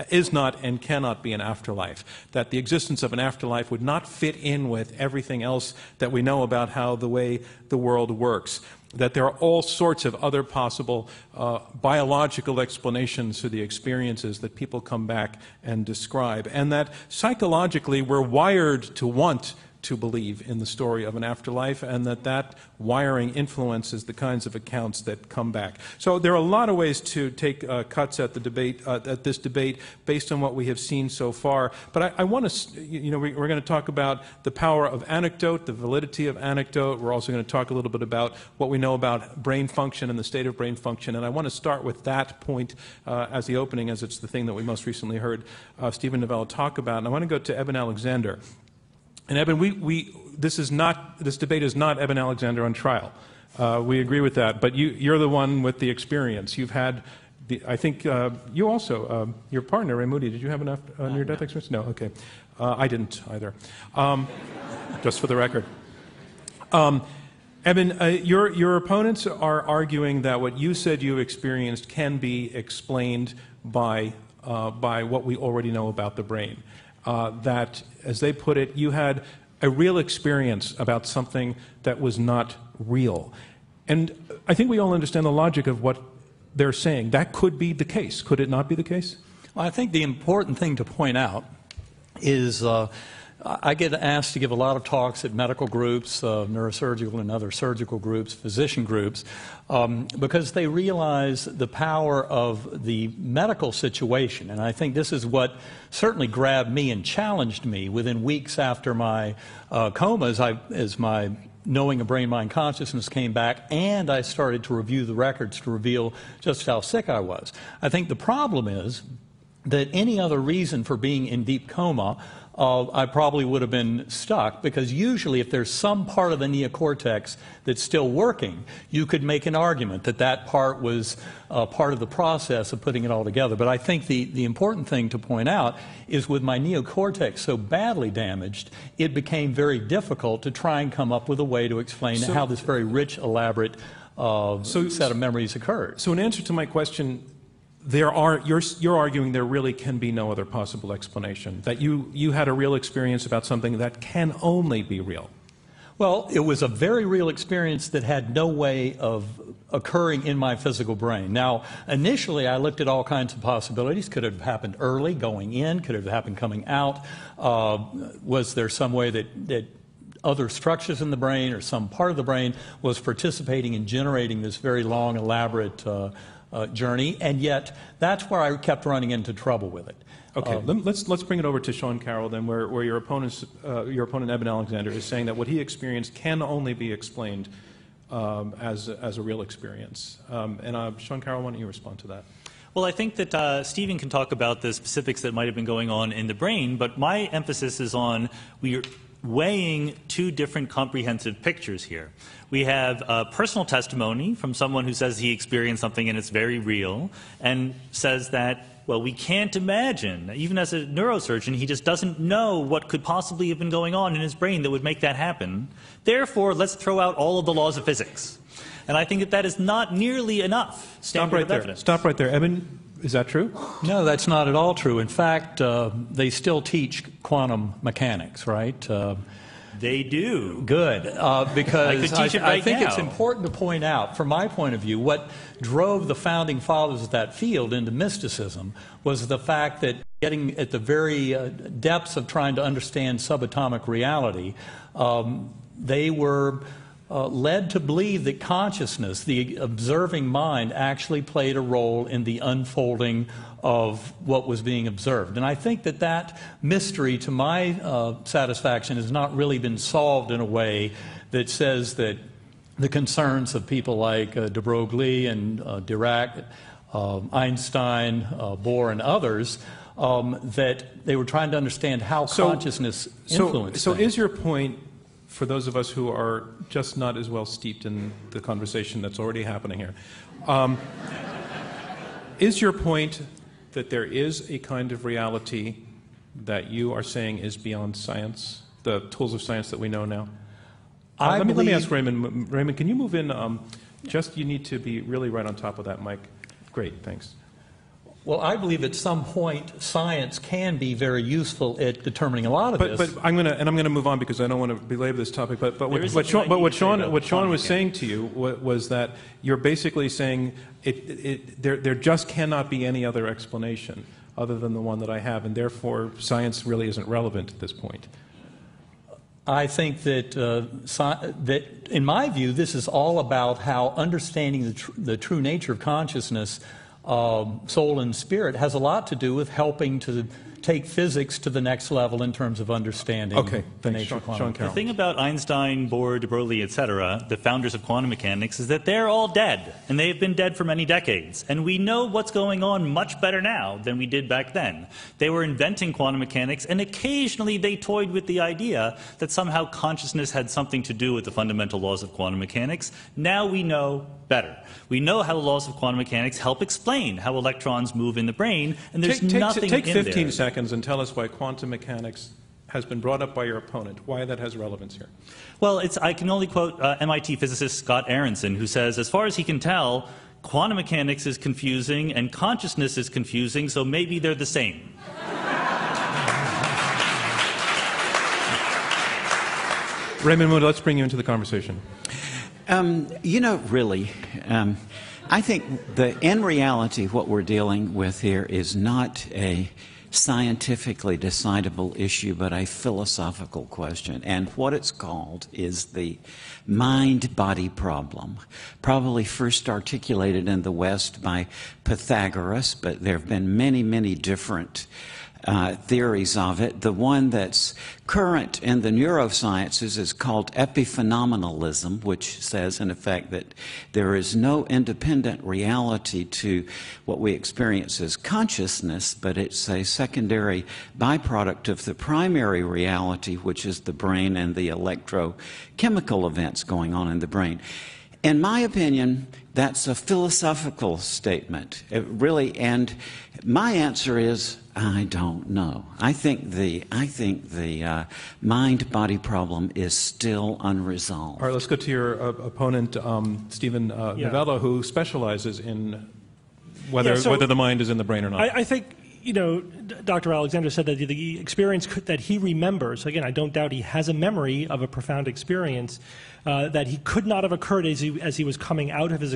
Speaker 1: is not and cannot be an afterlife, that the existence of an afterlife would not fit in with everything else that we know about how the way the world works that there are all sorts of other possible uh, biological explanations for the experiences that people come back and describe, and that psychologically we're wired to want to believe in the story of an afterlife, and that that wiring influences the kinds of accounts that come back. So there are a lot of ways to take uh, cuts at the debate, uh, at this debate, based on what we have seen so far. But I, I want to, you know, we, are going to talk about the power of anecdote, the validity of anecdote. We're also going to talk a little bit about what we know about brain function and the state of brain function. And I want to start with that point uh, as the opening, as it's the thing that we most recently heard uh, Steven Novella talk about. And I want to go to Eben Alexander. And Eben, we, we, this, is not, this debate is not Eben Alexander on trial. Uh, we agree with that. But you, you're the one with the experience. You've had, the, I think uh, you also, uh, your partner, Ray Moody, did you have enough uh, near death experience? No, okay. Uh, I didn't either. Um, just for the record. Um, Eben, uh, your, your opponents are arguing that what you said you experienced can be explained by, by what we already know about the brain uh, that, as they put it, you had a real experience about something that was not real. And I think we all understand the logic of what they're saying. That could be the case. Could it not be the case?
Speaker 2: Well, I think the important thing to point out is uh, I get asked to give a lot of talks at medical groups, uh, neurosurgical and other surgical groups, physician groups, um, because they realize the power of the medical situation. And I think this is what certainly grabbed me and challenged me within weeks after my uh, coma as, I, as my knowing of brain mind consciousness came back and I started to review the records to reveal just how sick I was. I think the problem is that any other reason for being in deep coma uh, I probably would have been stuck because usually, if there's some part of the neocortex that's still working, you could make an argument that that part was uh, part of the process of putting it all together. But I think the, the important thing to point out is with my neocortex so badly damaged, it became very difficult to try and come up with a way to explain so, how this very rich, elaborate uh, so, set of memories occurred.
Speaker 1: So, in answer to my question, there are, you're, you're arguing there really can be no other possible explanation, that you, you had a real experience about something that can only be real.
Speaker 2: Well, it was a very real experience that had no way of occurring in my physical brain. Now, initially, I looked at all kinds of possibilities. Could have happened early, going in? Could have happened coming out? Uh, was there some way that, that other structures in the brain or some part of the brain was participating in generating this very long, elaborate uh, uh, journey, and yet that's where I kept running into trouble with it.
Speaker 1: Okay, um, let's let's bring it over to Sean Carroll then, where, where your opponent's uh, your opponent Eben Alexander is saying that what he experienced can only be explained um, as as a real experience. Um, and uh, Sean Carroll, why don't you respond to that?
Speaker 4: Well, I think that uh, Steven can talk about the specifics that might have been going on in the brain, but my emphasis is on we weighing two different comprehensive pictures here. We have a personal testimony from someone who says he experienced something and it's very real, and says that, well, we can't imagine, even as a neurosurgeon, he just doesn't know what could possibly have been going on in his brain that would make that happen. Therefore, let's throw out all of the laws of physics. And I think that that is not nearly enough
Speaker 1: Stop right there.
Speaker 4: Evidence.
Speaker 1: Stop right there. Eben, is that true?
Speaker 2: No, that's not at all true. In fact, uh, they still teach quantum mechanics, right? Uh,
Speaker 4: they do.
Speaker 2: Good, uh, because
Speaker 4: I, right
Speaker 2: I, think
Speaker 4: now.
Speaker 2: it's important to point out, from my point of view, what drove the founding fathers of that field into mysticism was the fact that getting at the very uh, depths of trying to understand subatomic reality, um, they were uh, led to believe that consciousness, the observing mind, actually played a role in the unfolding of what was being observed. And I think that that mystery, to my uh, satisfaction, has not really been solved in a way that says that the concerns of people like uh, de Broglie and uh, Dirac, uh, Einstein, uh, Bohr, and others, um, that they were trying to understand how
Speaker 1: So-
Speaker 2: consciousness
Speaker 1: So,
Speaker 2: influenced
Speaker 1: so
Speaker 2: things.
Speaker 1: is your point, for those of us who are just not as well steeped in the conversation that's already happening here, um, is your point that there is a kind of reality that you are saying is beyond science, the tools of science that we know now? Uh, let, me, let me ask Raymond. Raymond, can you move in? Um, just you need to be really right on top of that mic. Great, thanks.
Speaker 2: Well, I believe at some point science can be very useful at determining a lot of
Speaker 1: But,
Speaker 2: this.
Speaker 1: but I'm going to, and I'm going to move on because I don't want to belabor this topic. But, but
Speaker 4: There
Speaker 1: what
Speaker 4: something
Speaker 1: Sean, but what
Speaker 4: need
Speaker 1: Sean, what Sean
Speaker 4: quantum
Speaker 1: was saying to you was that you're basically saying it, it, there, there just cannot be any other explanation other than the one that I have, and therefore science really isn't relevant at this point.
Speaker 2: I think that, uh, sci- that, in my view, this is all about how understanding the, tr- the true nature of consciousness, um, soul and spirit, has a lot to do with helping to take physics to the next level in terms of understanding
Speaker 1: Okay,
Speaker 2: the
Speaker 1: thanks,
Speaker 2: nature
Speaker 1: Sean,
Speaker 2: of quantum mechanics.
Speaker 4: The thing about Einstein, Bohr, de Broglie, etc., the founders of quantum mechanics, is that they're all dead, and they have been dead for many decades. And we know what's going on much better now than we did back then. They were inventing quantum mechanics, and occasionally they toyed with the idea that somehow consciousness had something to do with the fundamental laws of quantum mechanics. Now we know better. We know how the laws of quantum mechanics help explain how electrons move in the brain, and there's
Speaker 1: take, take,
Speaker 4: nothing
Speaker 1: take
Speaker 4: in
Speaker 1: 15
Speaker 4: there.
Speaker 1: seconds and tell us why quantum mechanics has been brought up by your opponent, why that has relevance here.
Speaker 4: Well, it's, I can only quote uh, MIT physicist Scott Aaronson, who says, as far as he can tell, quantum mechanics is confusing and consciousness is confusing, so maybe they're the same.
Speaker 1: Raymond Moody, let's bring you into the conversation.
Speaker 3: Um, you know, really, um, I think the in reality, what we're dealing with here is not a scientifically decidable issue, but a philosophical question. And what it's called is the mind body problem. Probably first articulated in the West by Pythagoras, but there have been many, many different uh, theories of it. The one that's current in the neurosciences is called epiphenomenalism, which says, in effect, that there is no independent reality to what we experience as consciousness, but it's a secondary byproduct of the primary reality, which is the brain and the electrochemical events going on in the brain. In my opinion, that's a philosophical statement, It really. And my answer is, I don't know. I think the I think the uh, mind-body problem is still unresolved.
Speaker 1: All right, let's go to your uh, opponent, um, Steven uh,
Speaker 5: Yeah.
Speaker 1: Novella, who specializes in whether,
Speaker 5: Yeah, so-
Speaker 1: whether the mind is in the brain or not.
Speaker 5: I, I think, you know, Dr. Alexander said that the experience could, that he remembers, again, I don't doubt he has a memory of a profound experience uh, that he could not have occurred as he, as he was coming out of his,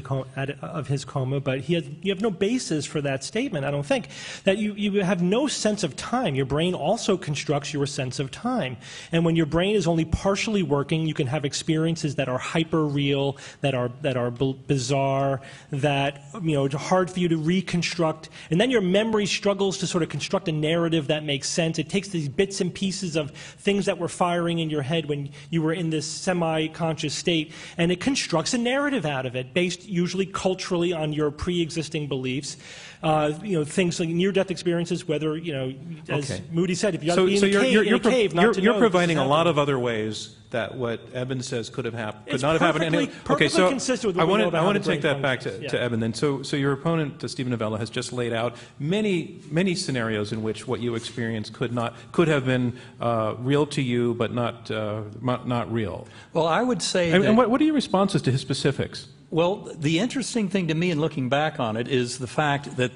Speaker 5: of his coma, but he has, you have no basis for that statement, I don't think. That you, you have no sense of time. Your brain also constructs your sense of time. And when your brain is only partially working, you can have experiences that are hyper real, that are, that are bizarre, that, you know, hard for you to reconstruct. And then your memory struggles to sort of construct a narrative that makes sense. It takes these bits and pieces of things that were firing in your head when you were in this semi conscious state, and it constructs a narrative out of it, based usually culturally on your pre existing beliefs. Uh, you know, things like near death experiences, whether, you know, as
Speaker 1: Okay.
Speaker 5: Moody said, if you got to
Speaker 1: so
Speaker 5: be in
Speaker 1: so
Speaker 5: a
Speaker 1: you're,
Speaker 5: cave,
Speaker 1: you're,
Speaker 5: in
Speaker 1: you're,
Speaker 5: a
Speaker 1: pro-
Speaker 5: cave not
Speaker 1: you're,
Speaker 5: to
Speaker 1: you're providing a lot of other ways that what Eben says could have happened, could
Speaker 5: It's
Speaker 1: not have happened.
Speaker 5: perfectly-
Speaker 1: anyway. okay,
Speaker 5: perfectly
Speaker 1: so
Speaker 5: consistent with
Speaker 1: I
Speaker 5: what
Speaker 1: want to I want to take
Speaker 5: brain
Speaker 1: that back to,
Speaker 5: functions.
Speaker 1: to
Speaker 5: Yeah.
Speaker 1: Eben then. So so your opponent, Steven Novella, has just laid out many many scenarios in which what you experienced could not could have been uh, real to you, but not uh, not, not real.
Speaker 2: Well, I would say
Speaker 1: And,
Speaker 2: that,
Speaker 1: and what, what are your responses to his specifics?
Speaker 2: Well, the interesting thing to me in looking back on it is the fact that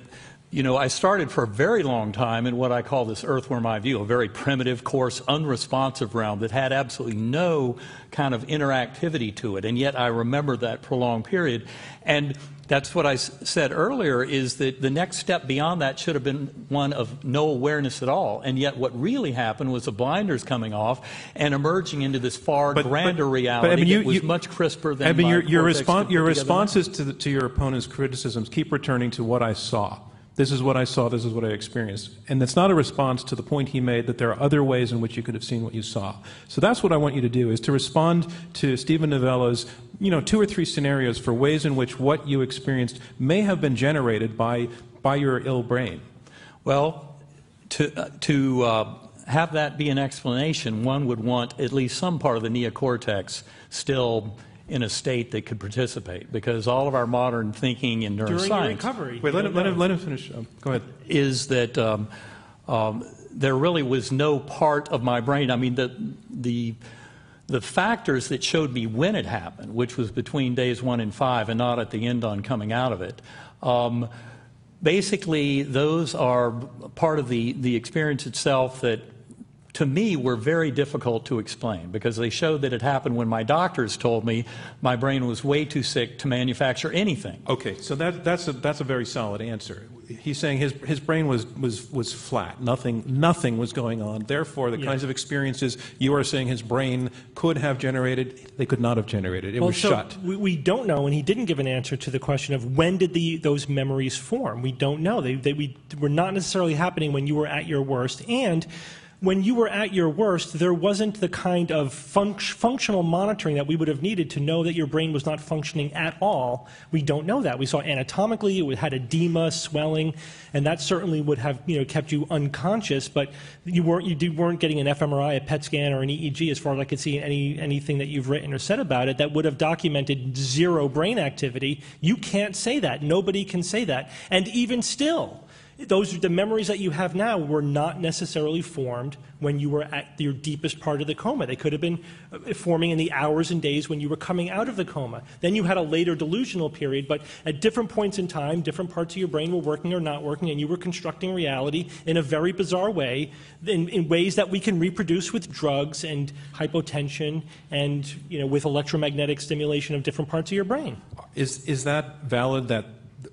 Speaker 2: you know, I started for a very long time in what I call this earthworm eye view, a very primitive, coarse, unresponsive realm that had absolutely no kind of interactivity to it. And yet I remember that prolonged period. And that's what I said earlier is that the next step beyond that should have been one of no awareness at all. And yet what really happened was the blinders coming off and emerging into this far
Speaker 1: But-
Speaker 2: grander
Speaker 1: but-
Speaker 2: reality
Speaker 1: but, I mean, you-
Speaker 2: that was
Speaker 1: you-
Speaker 2: much crisper than
Speaker 1: I mean, your, your, respon- your
Speaker 2: put together now.
Speaker 1: responses to, the, to your opponent's criticisms keep returning to what I saw. This is what I saw, this is what I experienced. And that's not a response to the point he made that there are other ways in which you could have seen what you saw. So that's what I want you to do, is to respond to Steven Novella's, you know, two or three scenarios for ways in which what you experienced may have been generated by, by your ill brain.
Speaker 2: Well, to, uh, to uh, have that be an explanation, one would want at least some part of the neocortex still in a state that could participate, because all of our modern thinking in
Speaker 5: During
Speaker 2: neuroscience
Speaker 5: recovery.
Speaker 1: Wait,
Speaker 5: you
Speaker 1: let him, let him, let him finish. Um, go ahead.
Speaker 2: is that um, um, there really was no part of my brain. I mean, the, the, the factors that showed me when it happened, which was between days one and five and not at the end on coming out of it, um, basically, those are part of the, the experience itself that to me were very difficult to explain because they showed that it happened when my doctors told me my brain was way too sick to manufacture anything.
Speaker 1: Okay, so that, that's, a, that's a very solid answer. He's saying his, his brain was, was, was flat. Nothing, nothing was going on. Therefore, the
Speaker 5: Yeah.
Speaker 1: kinds of experiences you are saying his brain could have generated, they could not have generated. It
Speaker 5: Well,
Speaker 1: was
Speaker 5: so
Speaker 1: shut.
Speaker 5: We, we don't know, and he didn't give an answer to the question of when did the, those memories form. We don't know. They, they we, were not necessarily happening when you were at your worst. And when you were at your worst, there wasn't the kind of func- functional monitoring that we would have needed to know that your brain was not functioning at all. We don't know that. We saw anatomically it had edema, swelling, and that certainly would have you know kept you unconscious. But you weren't you weren't getting an fMRI, a PET scan, or an EEG, as far as I could see any anything that you've written or said about it that would have documented zero brain activity. You can't say that. Nobody can say that. And even still, those the memories that you have now were not necessarily formed when you were at your deepest part of the coma. They could have been uh, forming in the hours and days when you were coming out of the coma. Then you had a later delusional period, but at different points in time, different parts of your brain were working or not working, and you were constructing reality in a very bizarre way, in, in ways that we can reproduce with drugs and hypotension and you know with electromagnetic stimulation of different parts of your brain.
Speaker 1: Is, is that valid that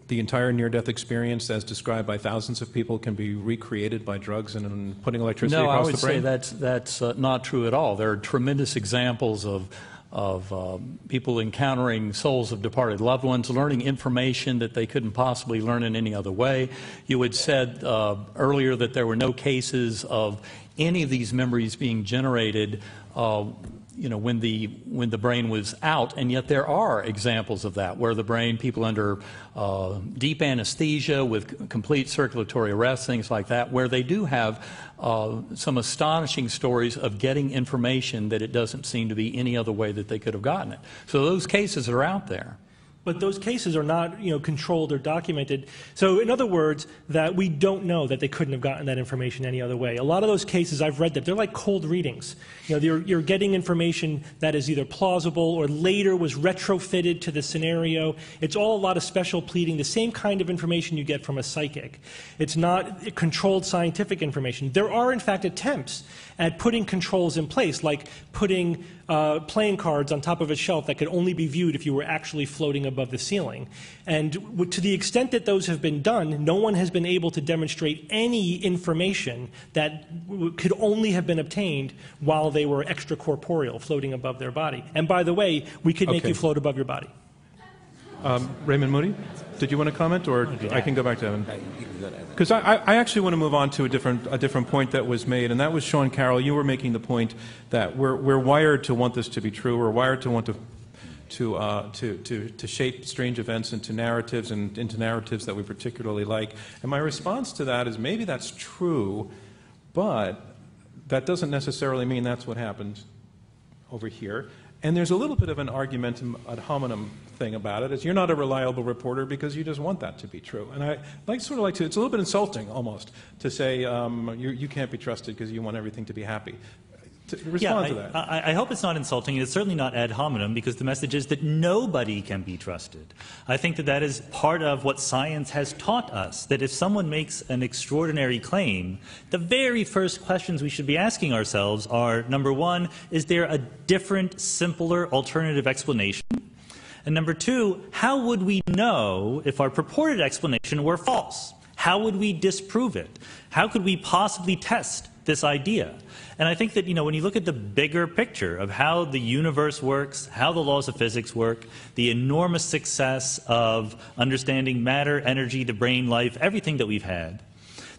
Speaker 1: the entire near death experience, as described by thousands of people, can be recreated by drugs and, and putting electricity
Speaker 2: No, I
Speaker 1: across
Speaker 2: would
Speaker 1: the
Speaker 2: say
Speaker 1: brain?
Speaker 2: that's, that's uh, not true at all. There are tremendous examples of, of um, people encountering souls of departed loved ones, learning information that they couldn't possibly learn in any other way. You had said uh, earlier that there were no cases of any of these memories being generated. You know, when the, when the brain was out, and yet there are examples of that, where the brain, people under uh, deep anesthesia with complete circulatory arrest, things like that, where they do have uh, some astonishing stories of getting information that it doesn't seem to be any other way that they could have gotten it. So those cases are out there.
Speaker 5: But those cases are not, you know, controlled or documented. So, in other words, that we don't know that they couldn't have gotten that information any other way. A lot of those cases, I've read them. They're like cold readings. You know, you're, you're getting information that is either plausible or later was retrofitted to the scenario. It's all a lot of special pleading, the same kind of information you get from a psychic. It's not controlled scientific information. There are, in fact, attempts at putting controls in place, like putting uh, playing cards on top of a shelf that could only be viewed if you were actually floating above the ceiling. And to the extent that those have been done, no one has been able to demonstrate any information that w- could only have been obtained while they were extracorporeal, floating above their body. And by the way, we could make you float above your body.
Speaker 1: Um, Raymond Moody, did you want to comment, or I can go back to Eben? Because I, I actually want to move on to a different, a different point that was made, and that was Sean Carroll. You were making the point that we're, we're wired to want this to be true. We're wired to want to, to, uh, to, to, to shape strange events into narratives and into narratives that we particularly like. And my response to that is maybe that's true, but that doesn't necessarily mean that's what happened over here. And there's a little bit of an argumentum ad hominem thing about it, is you're not a reliable reporter because you just want that to be true. And I like sort of like to, it's a little bit insulting almost to say um, you, you can't be trusted because you want everything to be happy. To respond
Speaker 4: yeah,
Speaker 1: to that.
Speaker 4: I, I, hope it's not insulting. It's certainly not ad hominem because the message is that nobody can be trusted. I think that that is part of what science has taught us. That if someone makes an extraordinary claim, the very first questions we should be asking ourselves are number one, is there a different, simpler, alternative explanation? And number two, how would we know if our purported explanation were false? How would we disprove it? How could we possibly test this idea? And I think that, you know, when you look at the bigger picture of how the universe works, how the laws of physics work, the enormous success of understanding matter, energy, the brain, life, everything that we've had,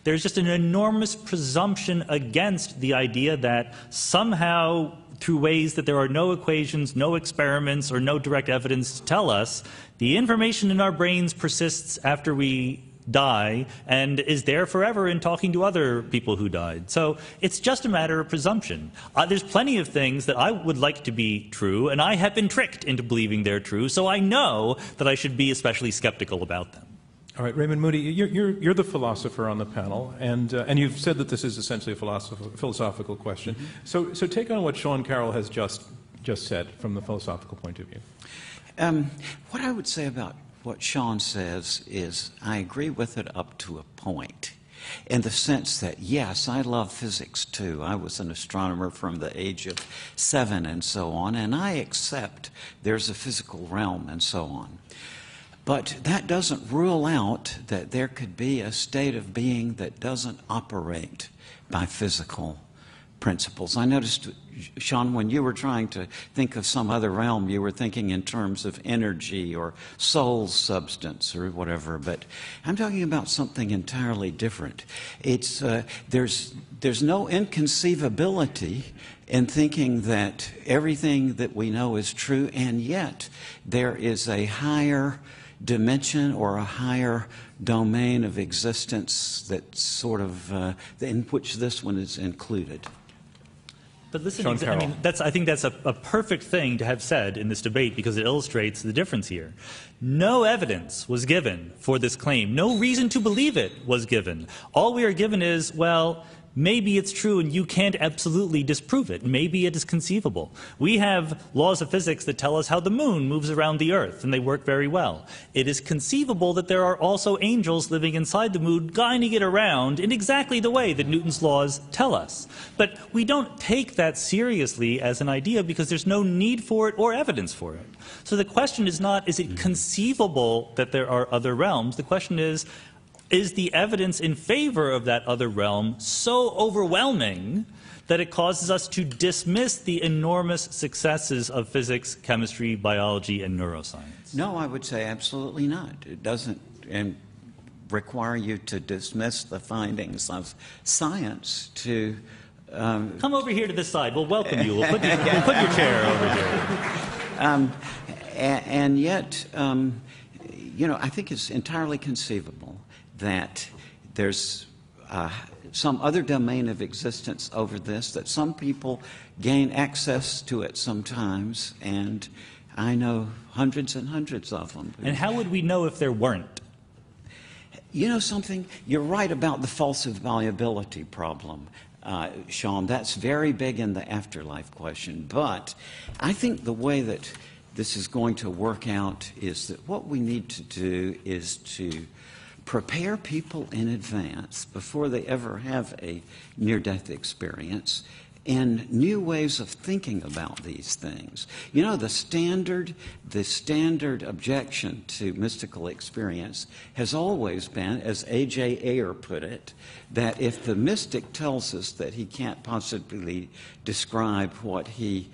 Speaker 4: there's just an enormous presumption against the idea that somehow through ways that there are no equations, no experiments, or no direct evidence to tell us, the information in our brains persists after we die and is there forever in talking to other people who died. So it's just a matter of presumption. Uh, there's plenty of things that I would like to be true, and I have been tricked into believing they're true, so I know that I should be especially skeptical about them.
Speaker 1: All right, Raymond Moody, you're, you're, you're the philosopher on the panel, and, uh, and you've said that this is essentially a philosophical question. Mm-hmm. So, so take on what Sean Carroll has just, just said from the philosophical point of view.
Speaker 3: Um, what I would say about what Sean says is I agree with it up to a point. In the sense that, yes, I love physics too. I was an astronomer from the age of seven and so on, and I accept there's a physical realm and so on. But that doesn't rule out that there could be a state of being that doesn't operate by physical principles. I noticed, Sean, when you were trying to think of some other realm, you were thinking in terms of energy or soul substance or whatever. But I'm talking about something entirely different. It's uh, there's there's no inconceivability in thinking that everything that we know is true, and yet there is a higher dimension or a higher domain of existence that sort of uh, in which this one is included.
Speaker 4: But listen, I mean, that's, I think that's a, a perfect thing to have said in this debate because it illustrates the difference here. No evidence was given for this claim. No reason to believe it was given. All we are given is, well, Maybe it's true and you can't absolutely disprove it. Maybe it is conceivable. We have laws of physics that tell us how the moon moves around the earth, and they work very well. It is conceivable that there are also angels living inside the moon guiding it around in exactly the way that Newton's laws tell us. But we don't take that seriously as an idea because there's no need for it or evidence for it. So the question is not, is it mm-hmm. conceivable that there are other realms? The question is, is the evidence in favor of that other realm so overwhelming that it causes us to dismiss the enormous successes of physics, chemistry, biology, and neuroscience?
Speaker 3: No, I would say absolutely not. It doesn't and require you to dismiss the findings of science to. Um,
Speaker 4: Come over here to this side. We'll welcome you. We'll put, your, we'll put your chair over here. Um,
Speaker 3: and, and, yet, um, you know, I think it's entirely conceivable that there's uh, some other domain of existence over this, that some people gain access to it sometimes, and I know hundreds and hundreds of them.
Speaker 4: And how would we know if there weren't?
Speaker 3: You know something? You're right about the falsifiability problem. Uh, Sean, that's very big in the afterlife question. But I think the way that this is going to work out is that what we need to do is to prepare people in advance before they ever have a near death experience and new ways of thinking about these things. You know, the standard, the standard objection to mystical experience has always been, as A.J. Ayer put it, that if the mystic tells us that he can't possibly describe what he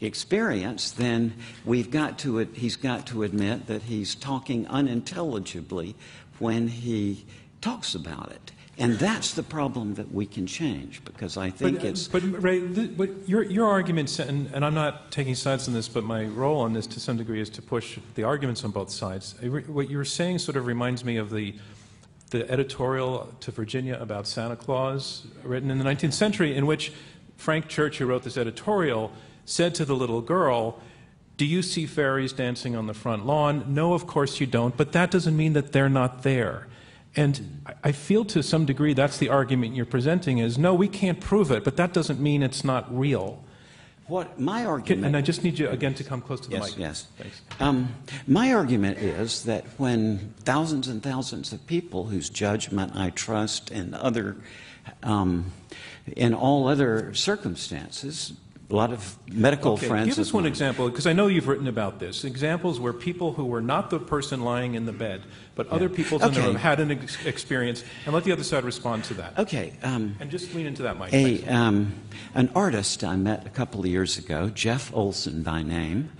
Speaker 3: experienced, then we've got to, he's got to admit that he's talking unintelligibly when he talks about it. And that's the problem that we can change because I think
Speaker 1: but,
Speaker 3: it's.
Speaker 1: But, Ray, but your, your arguments, and, and I'm not taking sides on this, but my role on this to some degree is to push the arguments on both sides. What you're saying sort of reminds me of the, the editorial to Virginia about Santa Claus written in the 19th century, in which Frank Church, who wrote this editorial, said to the little girl, do you see fairies dancing on the front lawn? No, of course you don't, but that doesn't mean that they're not there. And I- feel to some degree that's the argument you're presenting is no, we can't prove it, but that doesn't mean it's not real.
Speaker 3: What my argument
Speaker 1: And I just need you again to come close to the
Speaker 3: Yes,
Speaker 1: mic.
Speaker 3: yes.
Speaker 1: Thanks.
Speaker 3: Um, my argument is that when thousands and thousands of people whose judgment I trust in other, um, in all other circumstances, a lot of medical
Speaker 1: Okay,
Speaker 3: friends.
Speaker 1: give us one
Speaker 3: mine-
Speaker 1: example, because I know you've written about this. Examples where people who were not the person lying in the bed, but other people in the room had an ex- experience, and let the other side respond to that.
Speaker 3: Okay. Um,
Speaker 1: And just lean into that mic.
Speaker 3: a, um, an artist I met a couple of years ago, Jeff Olson by name,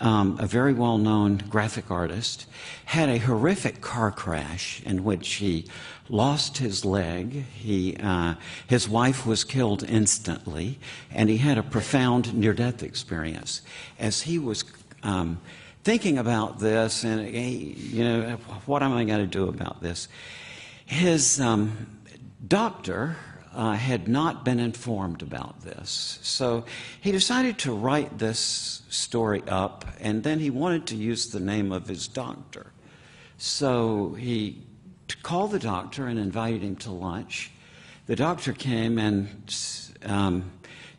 Speaker 3: um, a very well known graphic artist, had a horrific car crash in which he lost his leg. He, uh, his wife was killed instantly, and he had a profound near death experience. As he was um, thinking about this, and he, you know, what am I going to do about this? His um, doctor uh, had not been informed about this. So he decided to write this story up, and then he wanted to use the name of his doctor. So he called the doctor and invited him to lunch. The doctor came, and um,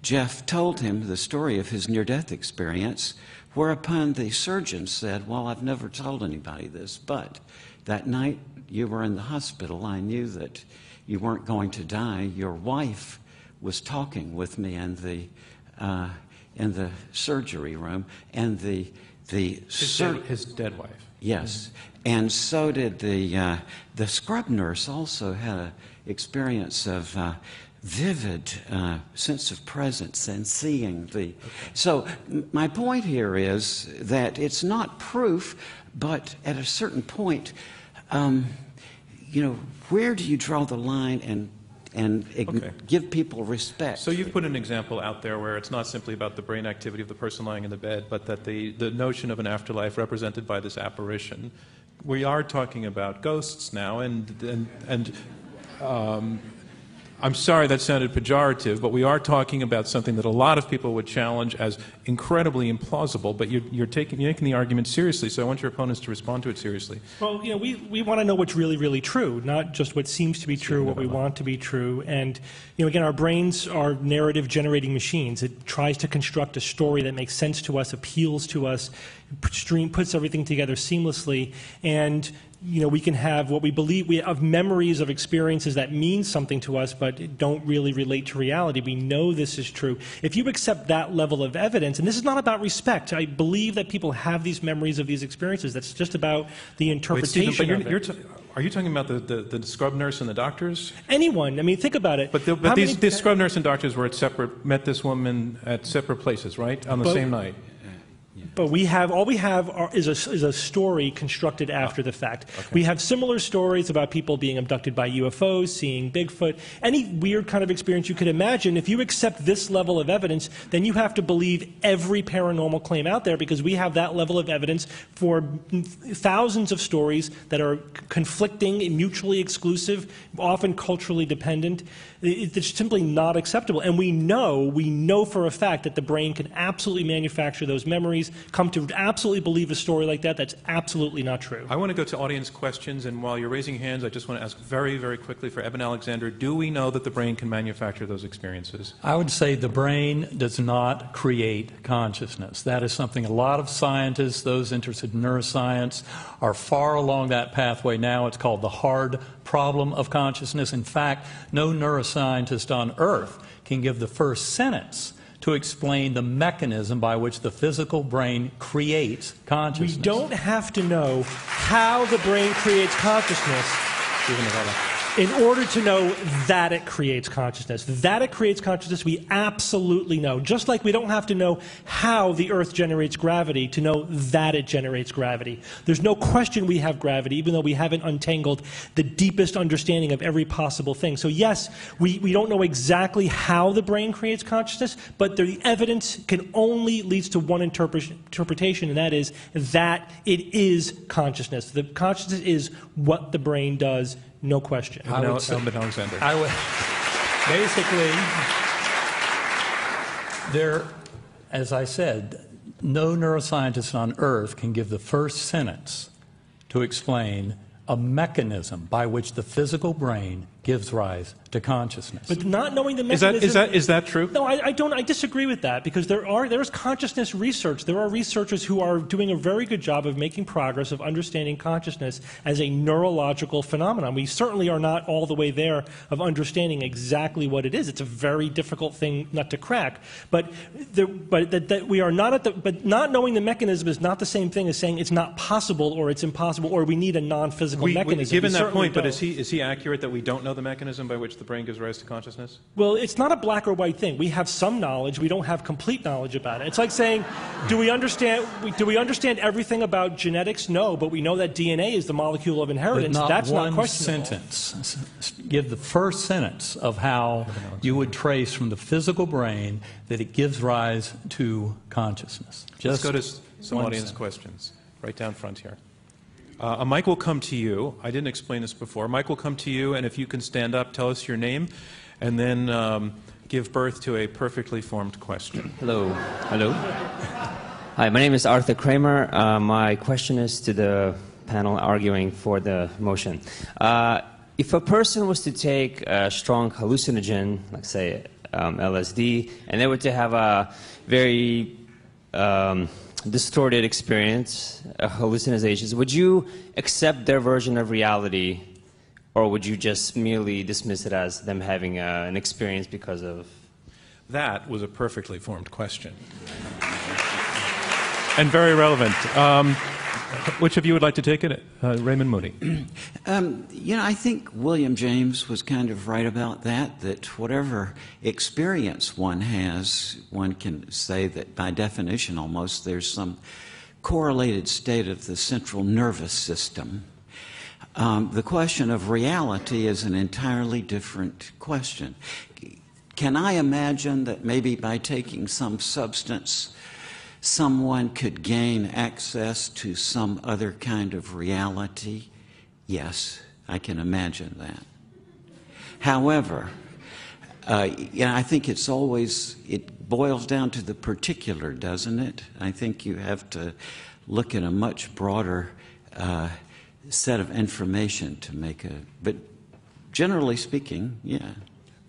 Speaker 3: Jeff told him the story of his near death experience, whereupon the surgeon said, Well, I've never told anybody this, but that night you were in the hospital, I knew that you weren't going to die. Your wife was talking with me in the, uh, in the surgery room, and the, the
Speaker 1: His,
Speaker 3: sur-
Speaker 1: dead, his dead wife.
Speaker 3: Yes, and so did the uh, the scrub nurse. Also had a experience of uh, vivid uh, sense of presence and seeing the. So m- my point here is that it's not proof, but at a certain point, um, you know, where do you draw the line and and
Speaker 1: Okay.
Speaker 3: give people respect?
Speaker 1: So you've put an example out there where it's not simply about the brain activity of the person lying in the bed, but that the, the notion of an afterlife represented by this apparition. We are talking about ghosts now, and, and, and um, I'm sorry that sounded pejorative, but we are talking about something that a lot of people would challenge as incredibly implausible, but you're, you're, taking, you're taking the argument seriously, so I want your opponents to respond to it seriously.
Speaker 5: Well, you know, we, we want to know what's really, really true, not just what seems to be true, what we want to be true. And, you know, again, our brains are narrative generating machines. It tries to construct a story that makes sense to us, appeals to us, stream, puts everything together seamlessly. And, you know, we can have what we believe, we have memories of experiences that mean something to us, but don't really relate to reality. We know this is true. If you accept that level of evidence, and this is not about respect, I believe that people have these memories of these experiences. That's just about the
Speaker 1: Wait,
Speaker 5: interpretation
Speaker 1: Steven, but
Speaker 5: of
Speaker 1: you're, you're are you talking about the, the, the scrub nurse and the doctors?
Speaker 5: Anyone, I mean, think about it.
Speaker 1: But, the, but these,
Speaker 5: many-
Speaker 1: these scrub nurse and doctors were at separate, met this woman at separate places, right? On the
Speaker 5: But-
Speaker 1: same night.
Speaker 5: But we have all we have are, is, a, is a story constructed after the fact. We have similar stories about people being abducted by UFOs, seeing Bigfoot, any weird kind of experience you could imagine. If you accept this level of evidence, then you have to believe every paranormal claim out there because we have that level of evidence for thousands of stories that are conflicting, and mutually exclusive, often culturally dependent. It- It's simply not acceptable. And we know, we know for a fact that the brain can absolutely manufacture those memories, come to absolutely believe a story like that. That's absolutely not true.
Speaker 1: I want to go to audience questions, and while you're raising hands, I just want to ask very, very quickly for Eben Alexander do we know that the brain can manufacture those experiences?
Speaker 2: I would say the brain does not create consciousness. That is something a lot of scientists, those interested in neuroscience, are far along that pathway now. It's called the hard problem of consciousness. In fact, no neuroscientist on earth can give the first sentence to explain the mechanism by which the physical brain creates consciousness.
Speaker 5: We don't have to know how the brain creates consciousness in order to know that it creates consciousness. That it creates consciousness, we absolutely know. Just like we don't have to know how the Earth generates gravity to know that it generates gravity. There's no question we have gravity, even though we haven't untangled the deepest understanding of every possible thing. So, yes, we, we don't know exactly how the brain creates consciousness, but the evidence can only leads to one interpre- interpretation, and that is that it is consciousness. The consciousness is what the brain does, no question.
Speaker 2: I
Speaker 1: Eben
Speaker 2: would say-
Speaker 1: Eben Alexander.
Speaker 2: I would basically there, as I said, no neuroscientist on earth can give the first sentence to explain a mechanism by which the physical brain gives rise to consciousness.
Speaker 5: But not knowing the mechanism.
Speaker 1: is that, is that true?
Speaker 5: No, I, I don't. I disagree with that because there are there is consciousness research. There are researchers who are doing a very good job of making progress of understanding consciousness as a neurological phenomenon. We certainly are not all the way there of understanding exactly what it is. It's a very difficult thing not to crack. But the, but that, that we are not at the but not knowing the mechanism is not the same thing as saying it's not possible or it's impossible or we need a non-physical
Speaker 1: We- we-
Speaker 5: mechanism.
Speaker 1: given
Speaker 5: We
Speaker 1: that point, but
Speaker 5: don't.
Speaker 1: is he, is he accurate that we don't know the mechanism by which the brain gives rise to consciousness?
Speaker 5: Well, it's not a black or white thing. We have some knowledge. We don't have complete knowledge about it. It's like saying, do we understand? Do we understand everything about genetics? No, but we know that DNA is the molecule of
Speaker 2: But
Speaker 5: inheritance.
Speaker 2: not
Speaker 5: That's
Speaker 2: one
Speaker 5: not questionable.
Speaker 2: sentence. S- s- Give the first sentence of how you would trace from the physical brain that it gives rise to consciousness.
Speaker 1: Let's
Speaker 2: Just
Speaker 1: go to some audience
Speaker 2: sentence.
Speaker 1: questions, right down front here. Uh, a mic will come to you. I didn't explain this before. mic will come to you, and if you can stand up, tell us your name, and then um, give birth to a perfectly formed question.
Speaker 6: Hello. Hello. Hi, my name is Arthur Kramer. Uh, my question is to the panel arguing for the motion. Uh, if a person was to take a strong hallucinogen, like say um, LSD, and they were to have a very um, distorted experience, uh, hallucinations, would you accept their version of reality, or would you just merely dismiss it as them having uh, an experience because of
Speaker 1: That was a perfectly formed question. And very relevant. Um, which of you would like to take it? Uh, Raymond Moody.
Speaker 3: Um, you know, I think William James was kind of right about that, that whatever experience one has, one can say that by definition almost there's some correlated state of the central nervous system. Um, the question of reality is an entirely different question. Can I imagine that maybe by taking some substance, someone could gain access to some other kind of reality? Yes, I can imagine that. However, uh, you know, I think it's always, it boils down to the particular, doesn't it? I think you have to look at a much broader uh, set of information to make a, but generally speaking, yeah.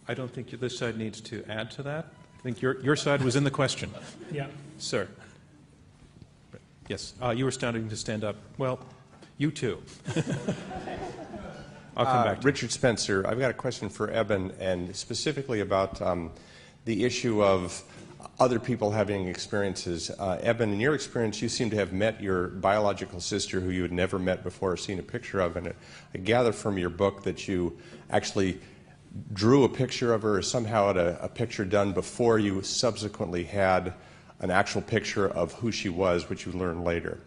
Speaker 1: I don't think this side needs to add to that. I think your, your side was in the question.
Speaker 5: Yeah.
Speaker 1: Sir. Yes, uh, you were starting to stand up. Well, you too. I'll come
Speaker 7: Uh,
Speaker 1: back to you.
Speaker 7: Richard Spencer, I've got a question for Eben, and specifically about um, the issue of other people having experiences. Uh, Eben, in your experience, you seem to have met your biological sister who you had never met before or seen a picture of, and I gather from your book that you actually drew a picture of her or somehow had a, a picture done before you subsequently had an actual picture of who she was, which you learned later.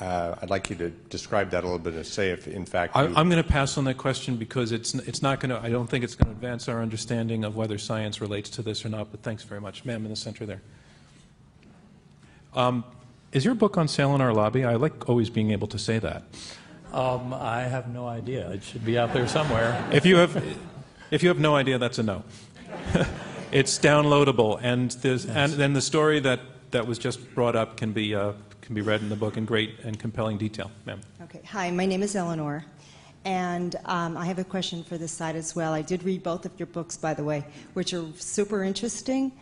Speaker 7: Uh, I'd like you to describe that a little bit and say if, in fact,
Speaker 1: I,
Speaker 7: you,
Speaker 1: I'm going to pass on that question because it's, it's not going to, I don't think it's going to advance our understanding of whether science relates to this or not, but thanks very much. Ma'am in the center there. Um, is your book on sale in our lobby? I like always being able to say that.
Speaker 2: Um, I have no idea. It should be out there somewhere.
Speaker 1: If you have, if you have no idea, that's a no. it's downloadable, and, there's, and then the story that, that was just brought up can be, uh, can be read in the book in great and compelling detail. Ma'am.
Speaker 8: Okay. Hi, my name is Eleanor, and um, I have a question for this side as well. I did read both of your books, by the way, which are super interesting,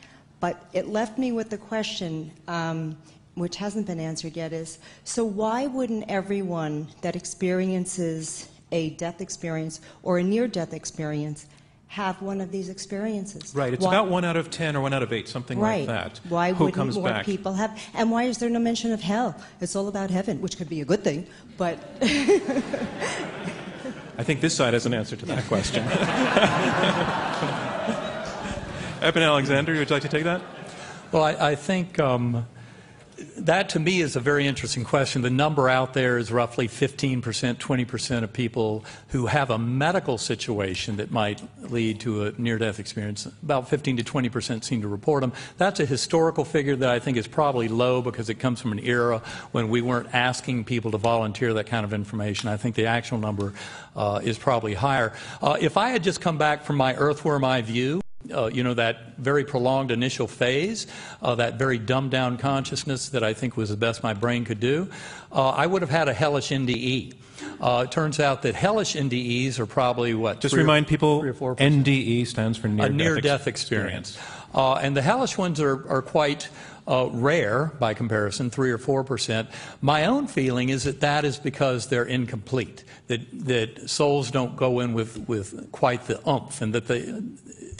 Speaker 8: but it left me with the question, um, which hasn't been answered yet, is so why wouldn't everyone that experiences a death experience or a near-death experience have one of these experiences?
Speaker 1: Right, it's
Speaker 8: Why-
Speaker 1: about one out of ten or one out of eight, something
Speaker 8: Right.
Speaker 1: like that.
Speaker 8: Why
Speaker 1: Who
Speaker 8: wouldn't
Speaker 1: comes
Speaker 8: more
Speaker 1: back?
Speaker 8: people have? And why is there no mention of hell? It's all about heaven, which could be a good thing, but
Speaker 1: I think this side has an answer to that question. Eben Alexander, would you like to take that?
Speaker 2: Well, I, I think um, that to me is a very interesting question. The number out there is roughly 15%, 20% of people who have a medical situation that might lead to a near death experience. About 15 to 20% seem to report them. That's a historical figure that I think is probably low because it comes from an era when we weren't asking people to volunteer that kind of information. I think the actual number uh, is probably higher. Uh, if I had just come back from my earthworm eye view, uh, you know, that very prolonged initial phase, uh, that very dumbed down consciousness that I think was the best my brain could do, uh, I would have had a hellish NDE. Uh, it turns out that hellish NDEs are probably what?
Speaker 1: Just
Speaker 2: or-
Speaker 1: remind people,
Speaker 2: three or four?
Speaker 1: NDE stands for near
Speaker 2: a near-death experience. Uh, and the hellish ones are, are quite uh, rare by comparison, three or four percent. My own feeling is that that is because they're incomplete. That that souls don't go in with, with quite the umph, and that they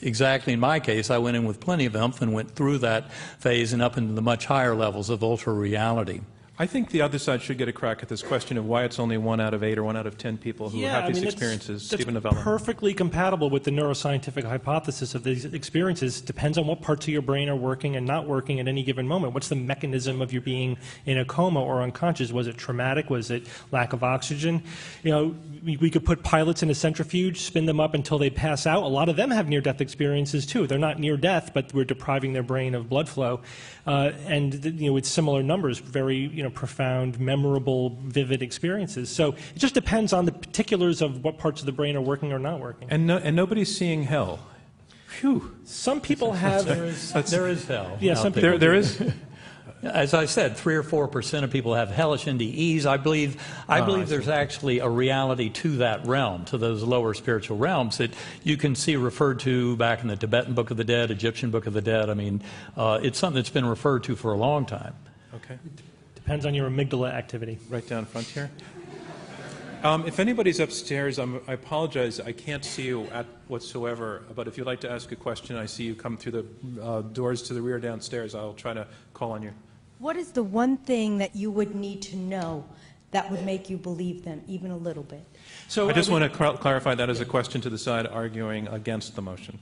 Speaker 2: exactly in my case, I went in with plenty of umph and went through that phase and up into the much higher levels of ultra reality.
Speaker 1: I think the other side should get a crack at this question of why it's only one out of eight or one out of ten people who
Speaker 5: Yeah,
Speaker 1: have
Speaker 5: I
Speaker 1: these
Speaker 5: mean,
Speaker 1: experiences.
Speaker 5: That's
Speaker 1: Steven Novella.
Speaker 5: perfectly compatible with the neuroscientific hypothesis of these experiences. Depends on what parts of your brain are working and not working at any given moment. What's the mechanism of your being in a coma or unconscious? Was it traumatic? Was it lack of oxygen? You know, we, we could put pilots in a centrifuge, spin them up until they pass out. A lot of them have near-death experiences too. They're not near death, but we're depriving their brain of blood flow, uh, and you know, with similar numbers, very you know profound, memorable, vivid experiences. So it just depends on the particulars of what parts of the brain are working or not working.
Speaker 1: And, no, and nobody's seeing hell. Phew.
Speaker 5: Some people have.
Speaker 2: There is, there is hell.
Speaker 5: Yeah, some
Speaker 2: there.
Speaker 1: There, there is.
Speaker 2: As I said, three or four percent of people have hellish NDEs. I believe, I
Speaker 1: Ah,
Speaker 2: believe
Speaker 1: I
Speaker 2: there's actually a reality to that realm, to those lower spiritual realms that you can see referred to back in the Tibetan Book of the Dead, Egyptian Book of the Dead. I mean, uh, it's something that's been referred to for a long time.
Speaker 1: Okay.
Speaker 5: Depends on your amygdala activity.
Speaker 1: Right down front here. Um, if anybody's upstairs, I'm, I apologize. I can't see you at whatsoever. But if you'd like to ask a question, I see you come through the uh, doors to the rear downstairs. I'll try to call on you.
Speaker 9: What is the one thing that you would need to know that would make you believe them even a little bit?
Speaker 5: So
Speaker 1: I just
Speaker 5: would-
Speaker 1: want to cl- clarify that as a question to the side arguing against the motion.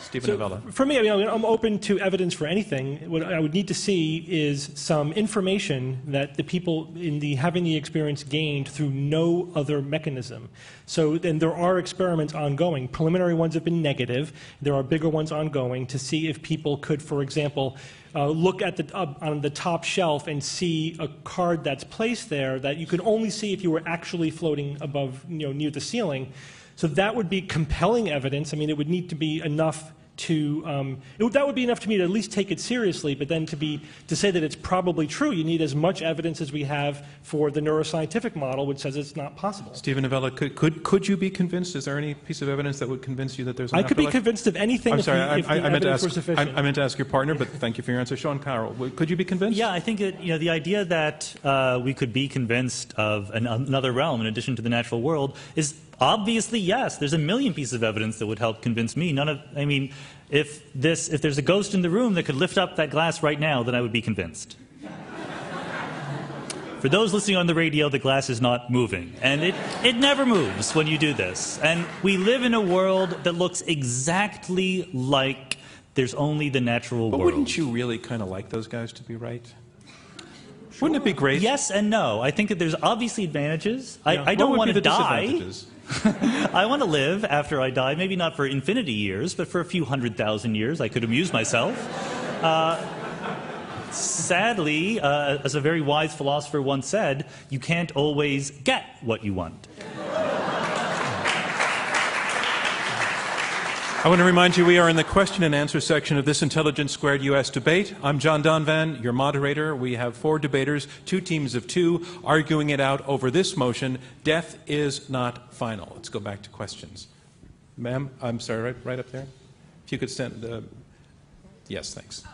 Speaker 1: Steven
Speaker 5: So
Speaker 1: Novella.
Speaker 5: for me, I mean, I'm open to evidence for anything. What I would need to see is some information that the people in the having the experience gained through no other mechanism. So then there are experiments ongoing. Preliminary ones have been negative. There are bigger ones ongoing to see if people could, for example, uh, look at the uh, on the top shelf and see a card that's placed there that you could only see if you were actually floating above, you know, near the ceiling. So that would be compelling evidence. I mean, it would need to be enough to um, it would, that would be enough to me to at least take it seriously. But then to be to say that it's probably true, you need as much evidence as we have for the neuroscientific model, which says it's not possible.
Speaker 1: Steven Novella, could, could, could you be convinced? Is there any piece of evidence that would convince you that there's an
Speaker 5: I could be convinced of anything
Speaker 1: I'm
Speaker 5: if,
Speaker 1: sorry,
Speaker 5: the,
Speaker 1: I,
Speaker 5: if
Speaker 1: I,
Speaker 5: the
Speaker 1: I meant to ask. I, I meant to ask your partner, but thank you for your answer. Sean Carroll, could you be convinced?
Speaker 4: Yeah, I think that you know the idea that uh, we could be convinced of an, another realm in addition to the natural world is obviously yes. There's a million pieces of evidence that would help convince me. None of, I mean, if this, if there's a ghost in the room that could lift up that glass right now, then I would be convinced. For those listening on the radio, the glass is not moving. And it, it never moves when you do this. And we live in a world that looks exactly like there's only the natural
Speaker 1: But
Speaker 4: world.
Speaker 1: wouldn't you really kind of like those guys to be right? Wouldn't it be great?
Speaker 4: Yes and no. I think that there's obviously advantages.
Speaker 1: Yeah.
Speaker 4: I, I don't want to die. I want to live after I die, maybe not for infinity years, but for a few hundred thousand years. I could amuse myself. Uh, sadly, uh, as a very wise philosopher once said, you can't always get what you want.
Speaker 1: I want to remind you we are in the question and answer section of this Intelligence Squared US debate. I'm John Donvan, your moderator. We have four debaters, two teams of two, arguing it out over this motion death is not final. Let's go back to questions. Ma'am, I'm sorry, right, right up there? If you could stand. Uh, yes, thanks.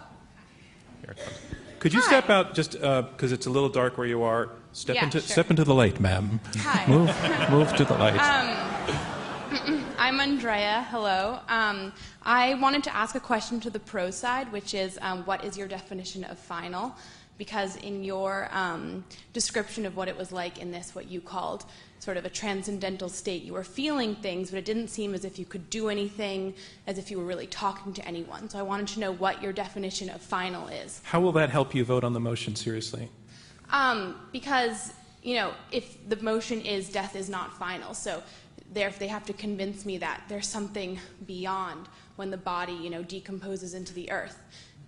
Speaker 1: Here it comes. Could you step out just because it's a little dark where you are? Step,
Speaker 10: Yeah,
Speaker 1: into,
Speaker 10: sure.
Speaker 1: step into the light, ma'am.
Speaker 10: Hi.
Speaker 1: Move, move to the light.
Speaker 10: I'm Andrea. Hello. Um, I wanted to ask a question to the pro side, which is um, what is your definition of final? Because in your um, description of what it was like in this, what you called sort of a transcendental state, you were feeling things, but it didn't seem as if you could do anything, as if you were really talking to anyone. So I wanted to know what your definition of final is.
Speaker 1: How will that help you vote on the motion seriously?
Speaker 10: Um, because, you know, if the motion is death is not final, so there, if they have to convince me that there's something beyond when the body, you know, decomposes into the earth,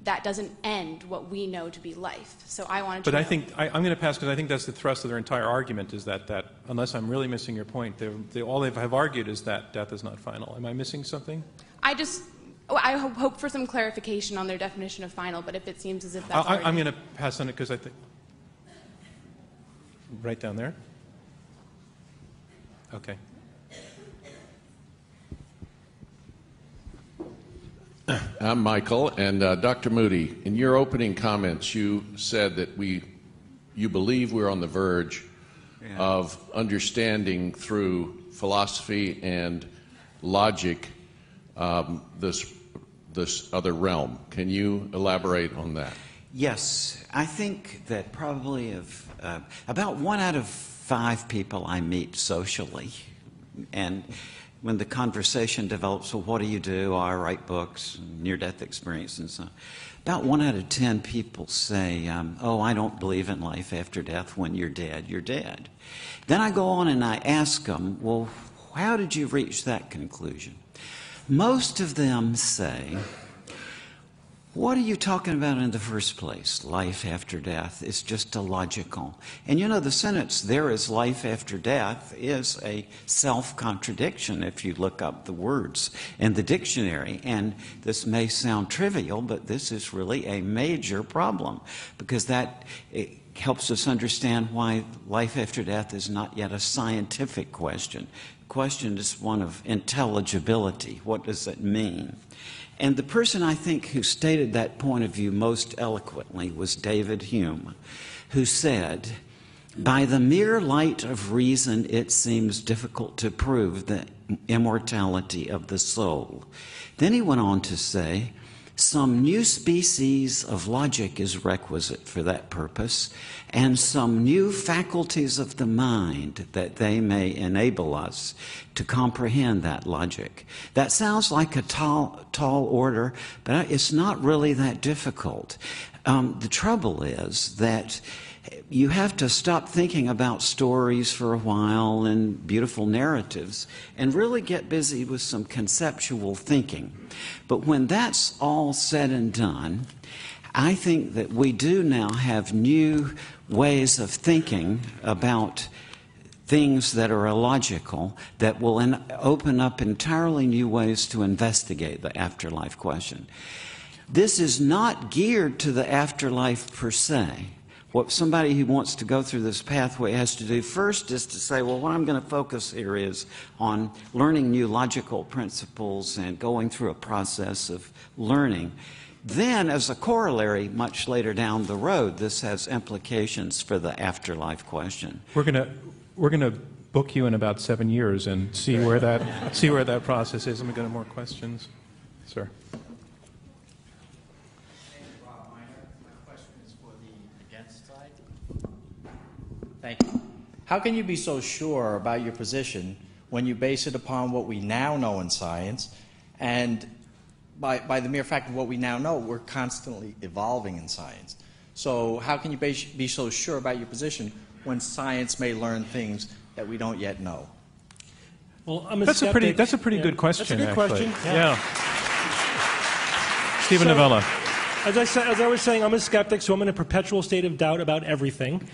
Speaker 10: that doesn't end what we know to be life. So I wanted to
Speaker 1: But I
Speaker 10: know-
Speaker 1: think I, I'm going to pass because I think that's the thrust of their entire argument is that, that unless I'm really missing your point, they, they, all they have argued is that death is not final. Am I missing something?
Speaker 10: I just, Oh, I hope for some clarification on their definition of final, but if it seems as if that's
Speaker 1: I. I'm going to pass on it because I think. Right down there? Okay.
Speaker 11: I'm Michael, and uh, Dr. Moody, in your opening comments, you said that we, you believe we're on the verge of understanding through philosophy and logic um, this, this other realm. Can you elaborate on that?
Speaker 3: Yes, I think that probably of uh, about one out of five people I meet socially, and when the conversation develops, well, what do you do? Oh, I write books, near-death experience, and so on. About one out of ten people say, um, "Oh, I don't believe in life after death. When you're dead, you're dead." Then I go on and I ask them, "Well, how did you reach that conclusion?" Most of them say, what are you talking about in the first place? Life after death is just illogical. And you know, the sentence, there is life after death, is a self contradiction if you look up the words in the dictionary. And this may sound trivial, but this is really a major problem because that helps us understand why life after death is not yet a scientific question. The question is one of intelligibility. What does it mean? And the person I think who stated that point of view most eloquently was David Hume, who said, By the mere light of reason, it seems difficult to prove the immortality of the soul. Then he went on to say, some new species of logic is requisite for that purpose, and some new faculties of the mind that they may enable us to comprehend that logic. That sounds like a tall, tall order, but it's not really that difficult. Um, the trouble is that you have to stop thinking about stories for a while and beautiful narratives and really get busy with some conceptual thinking. But when that's all said and done, I think that we do now have new ways of thinking about things that are illogical that will open up entirely new ways to investigate the afterlife question. This is not geared to the afterlife per se what somebody who wants to go through this pathway has to do first is to say, well, what I'm going to focus here is on learning new logical principles and going through a process of learning. Then, as a corollary, much later down the road, this has implications for the afterlife question.
Speaker 1: We're going to we're going to book you in about seven years and see where that see where that process is. Me going to more questions, sir.
Speaker 12: Thank you. How can you be so sure about your position when you base it upon what we now know in science and by, by the mere fact of what we now know, we're constantly evolving in science. So how can you be, be so sure about your position when science may learn things that we don't yet know?
Speaker 5: Well, I'm a
Speaker 1: that's
Speaker 5: skeptic.
Speaker 1: a pretty that's a pretty
Speaker 5: Yeah.
Speaker 1: good question.
Speaker 5: That's a good
Speaker 1: actually.
Speaker 5: question.
Speaker 1: Yeah. Steven
Speaker 5: So-
Speaker 1: Novella.
Speaker 5: As I, as I was saying, I'm a skeptic, so I'm in a perpetual state of doubt about everything.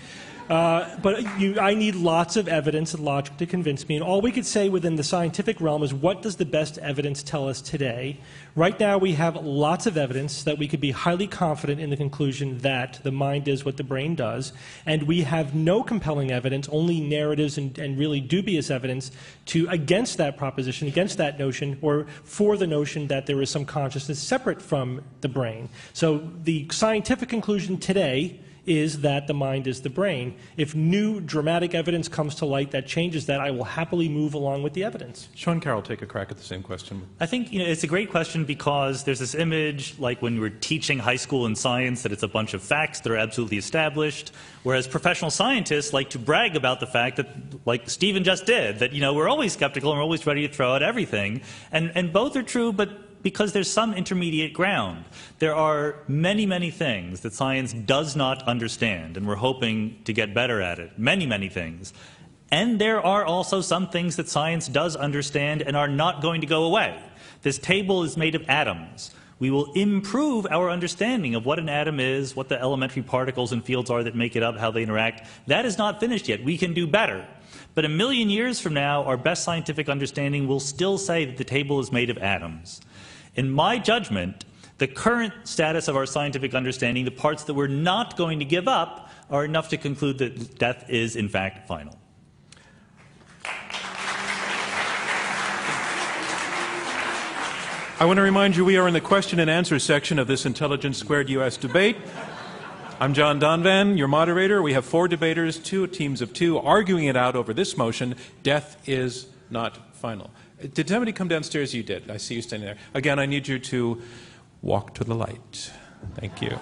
Speaker 5: Uh, but you, I need lots of evidence and logic to convince me. And all we could say within the scientific realm is what does the best evidence tell us today? Right now, we have lots of evidence that we could be highly confident in the conclusion that the mind is what the brain does. And we have no compelling evidence, only narratives and, and really dubious evidence to against that proposition, against that notion, or for the notion that there is some consciousness separate from the brain. So the scientific conclusion today is that the mind is the brain. If new dramatic evidence comes to light that changes that, I will happily move along with the evidence.
Speaker 1: Sean Carroll, take a crack at the same question.
Speaker 4: I think you know, it's a great question because there's this image, like when we're teaching high school in science, that it's a bunch of facts that are absolutely established. Whereas professional scientists like to brag about the fact that, like Steven just did, that you know we're always skeptical and we're always ready to throw out everything. And and both are true, but because there's some intermediate ground. There are many, many things that science does not understand, and we're hoping to get better at it. Many, many things. And there are also some things that science does understand and are not going to go away. This table is made of atoms. We will improve our understanding of what an atom is, what the elementary particles and fields are that make it up, how they interact. That is not finished yet. We can do better. But a million years from now, our best scientific understanding will still say that the table is made of atoms. In my judgment, the current status of our scientific understanding, the parts that we're not going to give up, are enough to conclude that death is, in fact, final.
Speaker 1: I want to remind you we are in the question and answer section of this Intelligence Squared US debate. I'm John Donvan, your moderator. We have four debaters, two teams of two, arguing it out over this motion death is not final. Did somebody come downstairs? You did. I see you standing there. Again, I need you to walk to the light. Thank you.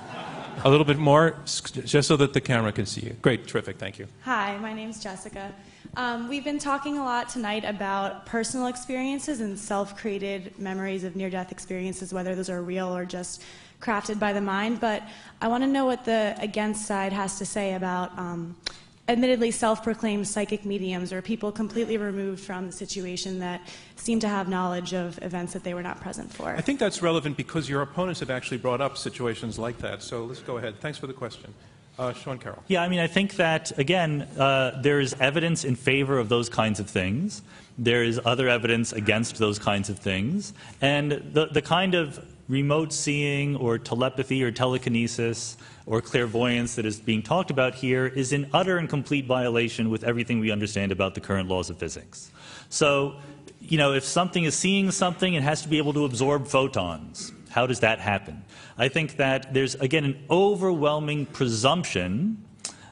Speaker 1: A little bit more, just so that the camera can see you. Great, terrific, thank you.
Speaker 13: Hi, my name's Jessica. Um, we've been talking a lot tonight about personal experiences and self created memories of near death experiences, whether those are real or just crafted by the mind. But I want to know what the against side has to say about um, admittedly self proclaimed psychic mediums or people completely removed from the situation that seem to have knowledge of events that they were not present for.
Speaker 1: I think that's relevant because your opponents have actually brought up situations like that. So let's go ahead. Thanks for the question. Uh, Sean Carroll.
Speaker 4: Yeah, I mean, I think that, again, uh, there is evidence in favor of those kinds of things. There is other evidence against those kinds of things. And the, the kind of remote seeing or telepathy or telekinesis or clairvoyance that is being talked about here is in utter and complete violation with everything we understand about the current laws of physics. So, you know, if something is seeing something, it has to be able to absorb photons. How does that happen? I think that there's, again, an overwhelming presumption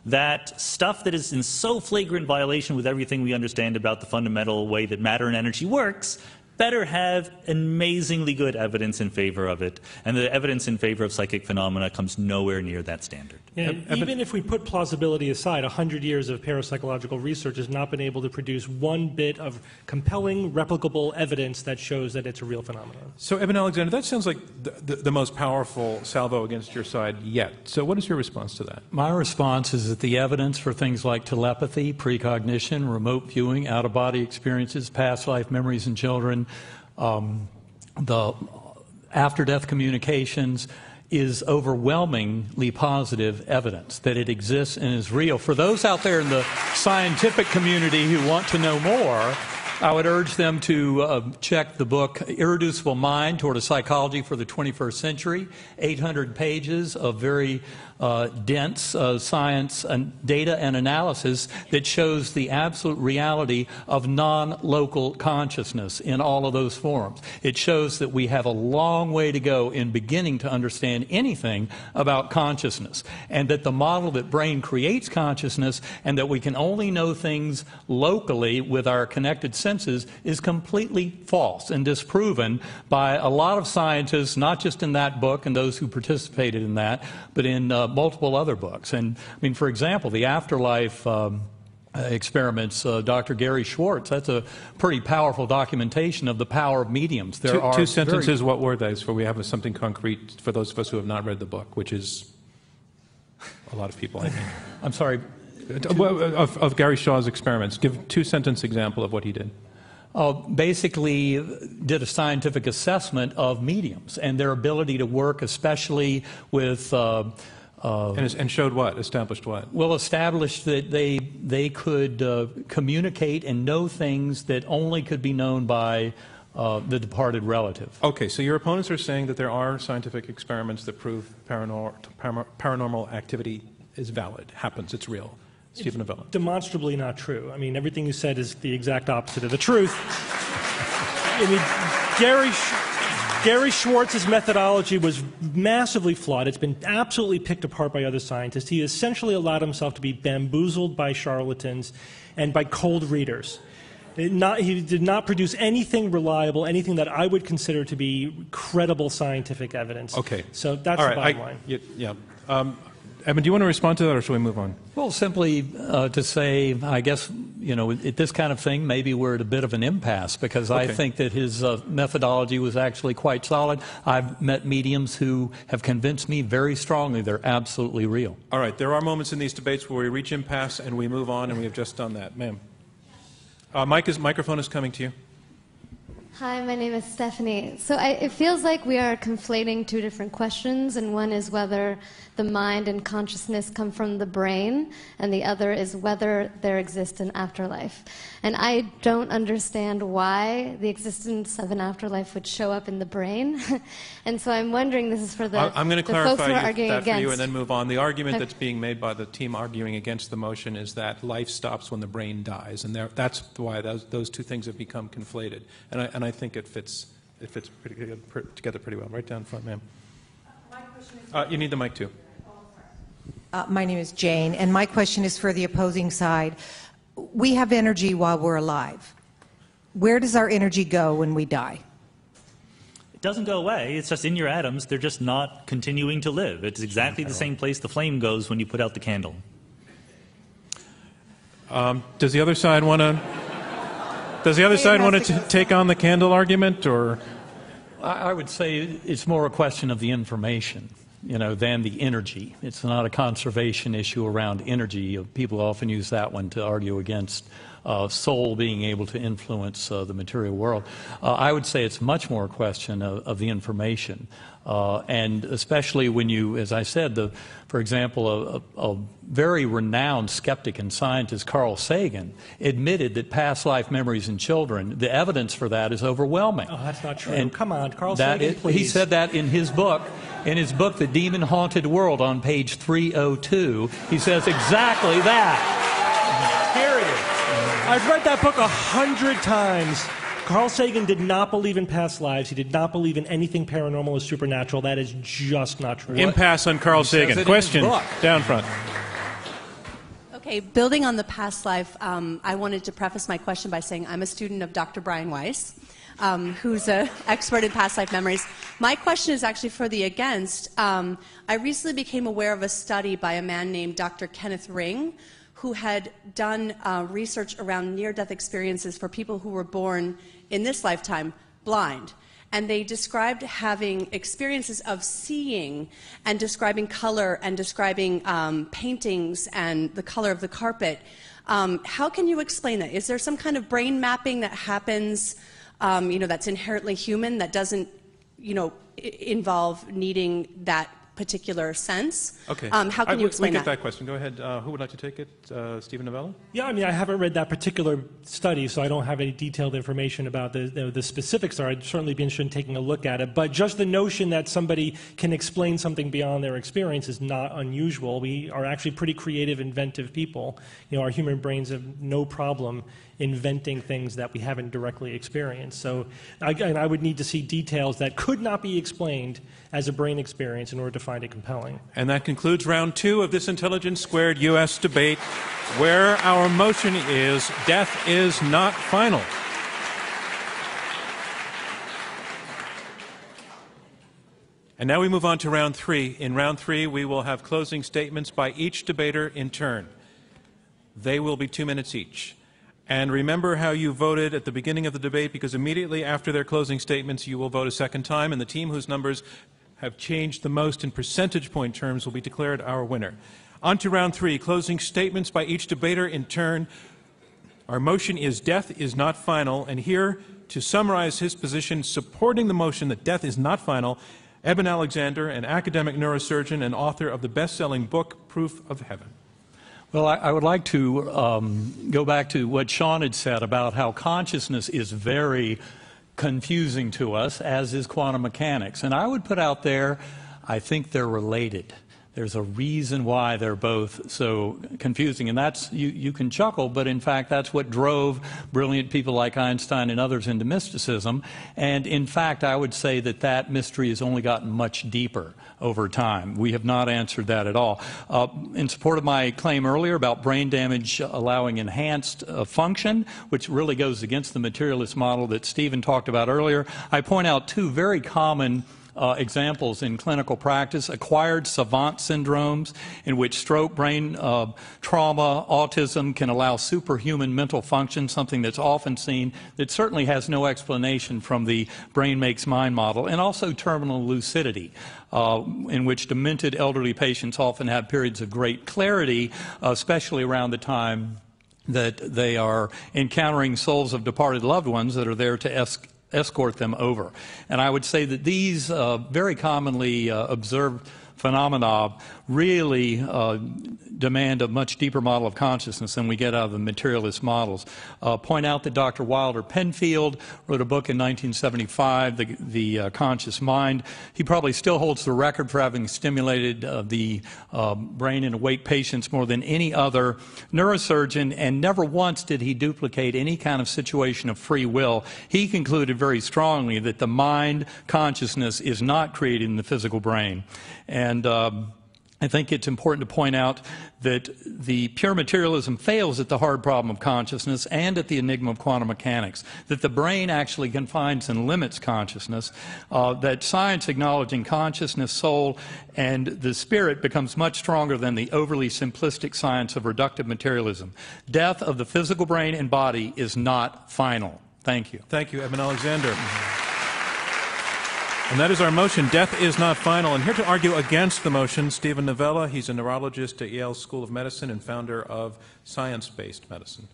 Speaker 4: that stuff that is in so flagrant violation with everything we understand about the fundamental way that matter and energy works better have amazingly good evidence in favor of it, and the evidence in favor of psychic phenomena comes nowhere near that standard.
Speaker 5: Yeah, even if we put plausibility aside, 100 years of parapsychological research has not been able to produce one bit of compelling, replicable evidence that shows that it's a real phenomenon.
Speaker 1: So, Eben Alexander, that sounds like the, the, the most powerful salvo against your side yet. So, what is your response to that?
Speaker 2: My response is that the evidence for things like telepathy, precognition, remote viewing, out of body experiences, past life memories in children, um, the after death communications, is overwhelmingly positive evidence that it exists and is real. For those out there in the scientific community who want to know more, I would urge them to uh, check the book Irreducible Mind Toward a Psychology for the 21st Century, 800 pages of very uh, dense uh, science and data and analysis that shows the absolute reality of non local consciousness in all of those forms. It shows that we have a long way to go in beginning to understand anything about consciousness, and that the model that brain creates consciousness and that we can only know things locally with our connected senses is completely false and disproven by a lot of scientists, not just in that book and those who participated in that, but in uh, multiple other books. And I mean, for example, the afterlife. Um, experiments, uh, Dr. Gary Schwartz. That's a pretty powerful documentation of the power of mediums.
Speaker 1: There two, are two sentences. What were those? For we have something concrete for those of us who have not read the book, which is a lot of people. I think.
Speaker 2: I'm sorry.
Speaker 1: Of, of, Gary Schwartz's experiments, give two sentence example of what he did.
Speaker 2: Uh, basically did a scientific assessment of mediums and their ability to work, especially with uh,
Speaker 1: uh, and, and, showed what? Established what?
Speaker 2: Well, established that they they could uh, communicate and know things that only could be known by uh, the departed relative.
Speaker 1: Okay, so your opponents are saying that there are scientific experiments that prove paranormal, paranormal activity is valid, happens, it's real. Steven Novella.
Speaker 5: Demonstrably not true. I mean, everything you said is the exact opposite of the truth. I mean, Gary. Gary Schwartz's methodology was massively flawed. It's been absolutely picked apart by other scientists. He essentially allowed himself to be bamboozled by charlatans and by cold readers. Not, he did not produce anything reliable, anything that I would consider to be credible scientific evidence.
Speaker 1: Okay.
Speaker 5: So that's
Speaker 1: All
Speaker 5: the bottom
Speaker 1: I,
Speaker 5: line.
Speaker 1: Yeah. yeah. Um, Eben, do you want to respond to that, or should we move on?
Speaker 2: Well, simply uh, to say, I guess, you know, at this kind of thing, maybe we're at a bit of an impasse because okay. I think that his uh, methodology was actually quite solid. I've met mediums who have convinced me very strongly they're absolutely real.
Speaker 1: All right, there are moments in these debates where we reach impasse and we move on, and we have just done that. Ma'am. Uh, Mike is, microphone is coming to you.
Speaker 14: Hi, my name is Stephanie. So I, it feels like we are conflating two different questions, and one is whether the mind and consciousness come from the brain, and the other is whether there exists an afterlife. And I don't understand why the existence of an afterlife would show up in the brain. and so I'm wondering this is for the,
Speaker 1: I- I'm going to
Speaker 14: the folks
Speaker 1: clarify
Speaker 14: who are
Speaker 1: you-
Speaker 14: arguing
Speaker 1: that
Speaker 14: against.
Speaker 1: for you and then move on. The argument
Speaker 14: Okay.
Speaker 1: that's being made by the team arguing against the motion is that life stops when the brain dies, and there, that's why those, those two things have become conflated. And I, and I think it fits, it fits pretty, good- pr- together pretty well. Right down front, ma'am. Uh, you need the mic too.
Speaker 15: Uh, my name is Jane, and my question is for the opposing side. We have energy while we're alive. Where does our energy go when we die?
Speaker 4: It doesn't go away. It's just in your atoms. They're just not continuing to live. It's exactly the same place the flame goes when you put out the candle.
Speaker 1: Um, does the other side want to? Does the other side want to take on the candle argument, or?
Speaker 2: I I would say it's more a question of the information, you know, than the energy. It's not a conservation issue around energy. People often use that one to argue against uh, soul being able to influence uh, the material world. Uh, I would say it's much more a question of, of the information. Uh, and especially when you, as I said, the, for example, a, a, a very renowned skeptic and scientist, Carl Sagan, admitted that past life memories in children, the evidence for that is overwhelming.
Speaker 5: Oh, that's not true.
Speaker 2: And
Speaker 5: Come on, Carl
Speaker 2: that
Speaker 5: Sagan,
Speaker 2: is-
Speaker 5: please.
Speaker 2: He said that in his book, in his book, The Demon Haunted World, on page 302. He says exactly that.
Speaker 5: Period. I've read that book a hundred times. Carl Sagan did not believe in past lives. He did not believe in anything paranormal or supernatural. That is just not true.
Speaker 1: Impasse on Carl
Speaker 5: He says it in
Speaker 1: Sagan. Question down front.
Speaker 16: Okay, building on the past life, um, I wanted to preface my question by saying I'm a student of Dr. Brian Weiss, um, who's an expert in past life memories. My question is actually for the against. Um, I recently became aware of a study by a man named Dr. Kenneth Ring, who had done uh, research around near death experiences for people who were born in this lifetime blind. And they described having experiences of seeing and describing color and describing um, paintings and the color of the carpet. Um, how can you explain that? Is there some kind of brain mapping that happens, um, you know, that's inherently human that doesn't, you know, involve needing that particular sense?
Speaker 1: Okay.
Speaker 16: Um, how
Speaker 1: I-
Speaker 16: can
Speaker 1: we-
Speaker 16: you explain
Speaker 1: we get
Speaker 16: that?
Speaker 1: that question. Go ahead. Uh, who would like to take it? Uh, Steven Novella?
Speaker 5: Yeah, I mean, I haven't read that particular study, so I don't have any detailed information about the, the, the specifics there. I'd certainly be interested in taking a look at it. But just the notion that somebody can explain something beyond their experience is not unusual. We are actually pretty creative, inventive people. You know, our human brains have no problem inventing things that we haven't directly experienced. So, I, and I would need to see details that could not be explained as a brain experience in order to find it compelling.
Speaker 1: And that concludes round two of this Intelligence Squared U.S. debate, where our motion is death is not final. And now we move on to round three. In round three, we will have closing statements by each debater in turn. They will be two minutes each. And remember how you voted at the beginning of the debate, because immediately after their closing statements, you will vote a second time, and the team whose numbers have changed the most in percentage point terms will be declared our winner. On to round three closing statements by each debater in turn. Our motion is death is not final, and here to summarize his position supporting the motion that death is not final, Eben Alexander, an academic neurosurgeon and author of the best selling book, Proof of Heaven.
Speaker 2: Well, I, I would like to um, go back to what Sean had said about how consciousness is very confusing to us, as is quantum mechanics. And I would put out there, I think they're related. There's a reason why they're both so confusing. And that's, you, you can chuckle, but in fact, that's what drove brilliant people like Einstein and others into mysticism. And in fact, I would say that that mystery has only gotten much deeper over time. We have not answered that at all. Uh, in support of my claim earlier about brain damage allowing enhanced uh, function, which really goes against the materialist model that Steven talked about earlier, I point out two very common uh, examples in clinical practice acquired savant syndromes, in which stroke, brain uh, trauma, autism can allow superhuman mental function, something that's often seen that certainly has no explanation from the brain makes mind model, and also terminal lucidity. Uh, in which demented elderly patients often have periods of great clarity, especially around the time that they are encountering souls of departed loved ones that are there to esc- escort them over. And I would say that these uh, very commonly uh, observed phenomena really uh, demand a much deeper model of consciousness than we get out of the materialist models. Uh, point out that Dr. Wilder Penfield wrote a book in 1975, The, the uh, Conscious Mind. He probably still holds the record for having stimulated uh, the uh, brain in awake patients more than any other neurosurgeon, and never once did he duplicate any kind of situation of free will. He concluded very strongly that the mind consciousness is not created in the physical brain. And um, I think it's important to point out that the pure materialism fails at the hard problem of consciousness and at the enigma of quantum mechanics, that the brain actually confines and limits consciousness, uh, that science acknowledging consciousness, soul, and the spirit becomes much stronger than the overly simplistic science of reductive materialism. Death of the physical brain and body is not final. Thank you.
Speaker 1: Thank you, Eben Alexander. And that is our motion. Death is not final. And here to argue against the motion, Steven Novella. He's a neurologist at Yale School of Medicine and founder of Science Based Medicine.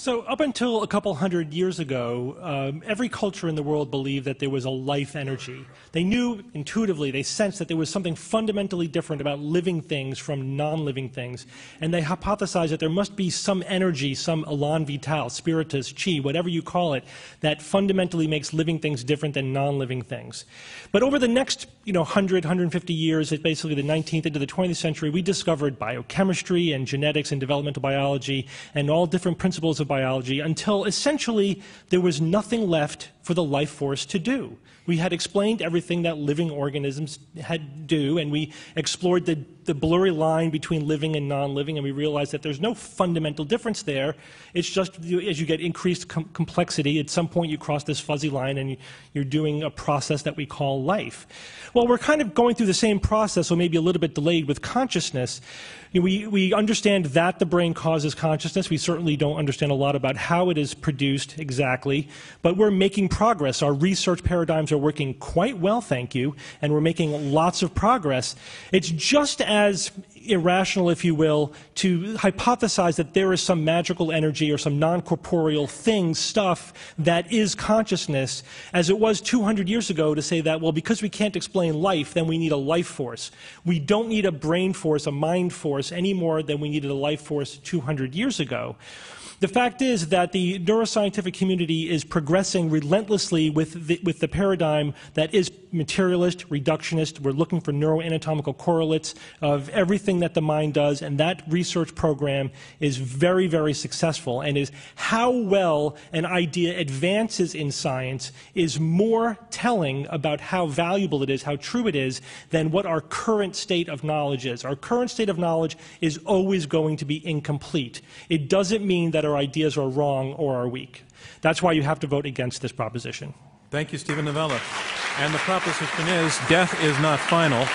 Speaker 5: So, up until a couple hundred years ago, um, every culture in the world believed that there was a life energy. They knew intuitively, they sensed that there was something fundamentally different about living things from non living things. And they hypothesized that there must be some energy, some elan vital, spiritus, chi, whatever you call it, that fundamentally makes living things different than non living things. But over the next you know, 100, 150 years, basically the 19th into the 20th century, we discovered biochemistry and genetics and developmental biology and all different principles of biology until essentially there was nothing left for the life force to do. We had explained everything that living organisms had do, and we explored the, the blurry line between living and non-living, and we realize that there's no fundamental difference there. It's just as you get increased com complexity, at some point you cross this fuzzy line and you, you're doing a process that we call life. Well, we're kind of going through the same process, or maybe a little bit delayed with consciousness. You know, we, we understand that the brain causes consciousness. We certainly don't understand a lot about how it is produced exactly, but we're making progress. Our research paradigms are working quite well, thank you, and we're making lots of progress. It's just as irrational, if you will, to hypothesize that there is some magical energy or some non corporeal thing, stuff, that is consciousness, as it was 200 years ago to say that, well, because we can't explain life, then we need a life force. We don't need a brain force, a mind force, any more than we needed a life force 200 years ago. The fact is that the neuroscientific community is progressing relentlessly with the, with the paradigm that is materialist, reductionist. We're looking for neuroanatomical correlates of everything that the mind does, and that research program is very, very successful and is how well an idea advances in science is more telling about how valuable it is, how true it is, than what our current state of knowledge is. Our current state of knowledge is always going to be incomplete. It doesn't mean that our ideas are wrong or are weak. That's why you have to vote against this proposition.
Speaker 1: Thank you, Steven Novella. And the proposition is death is not final.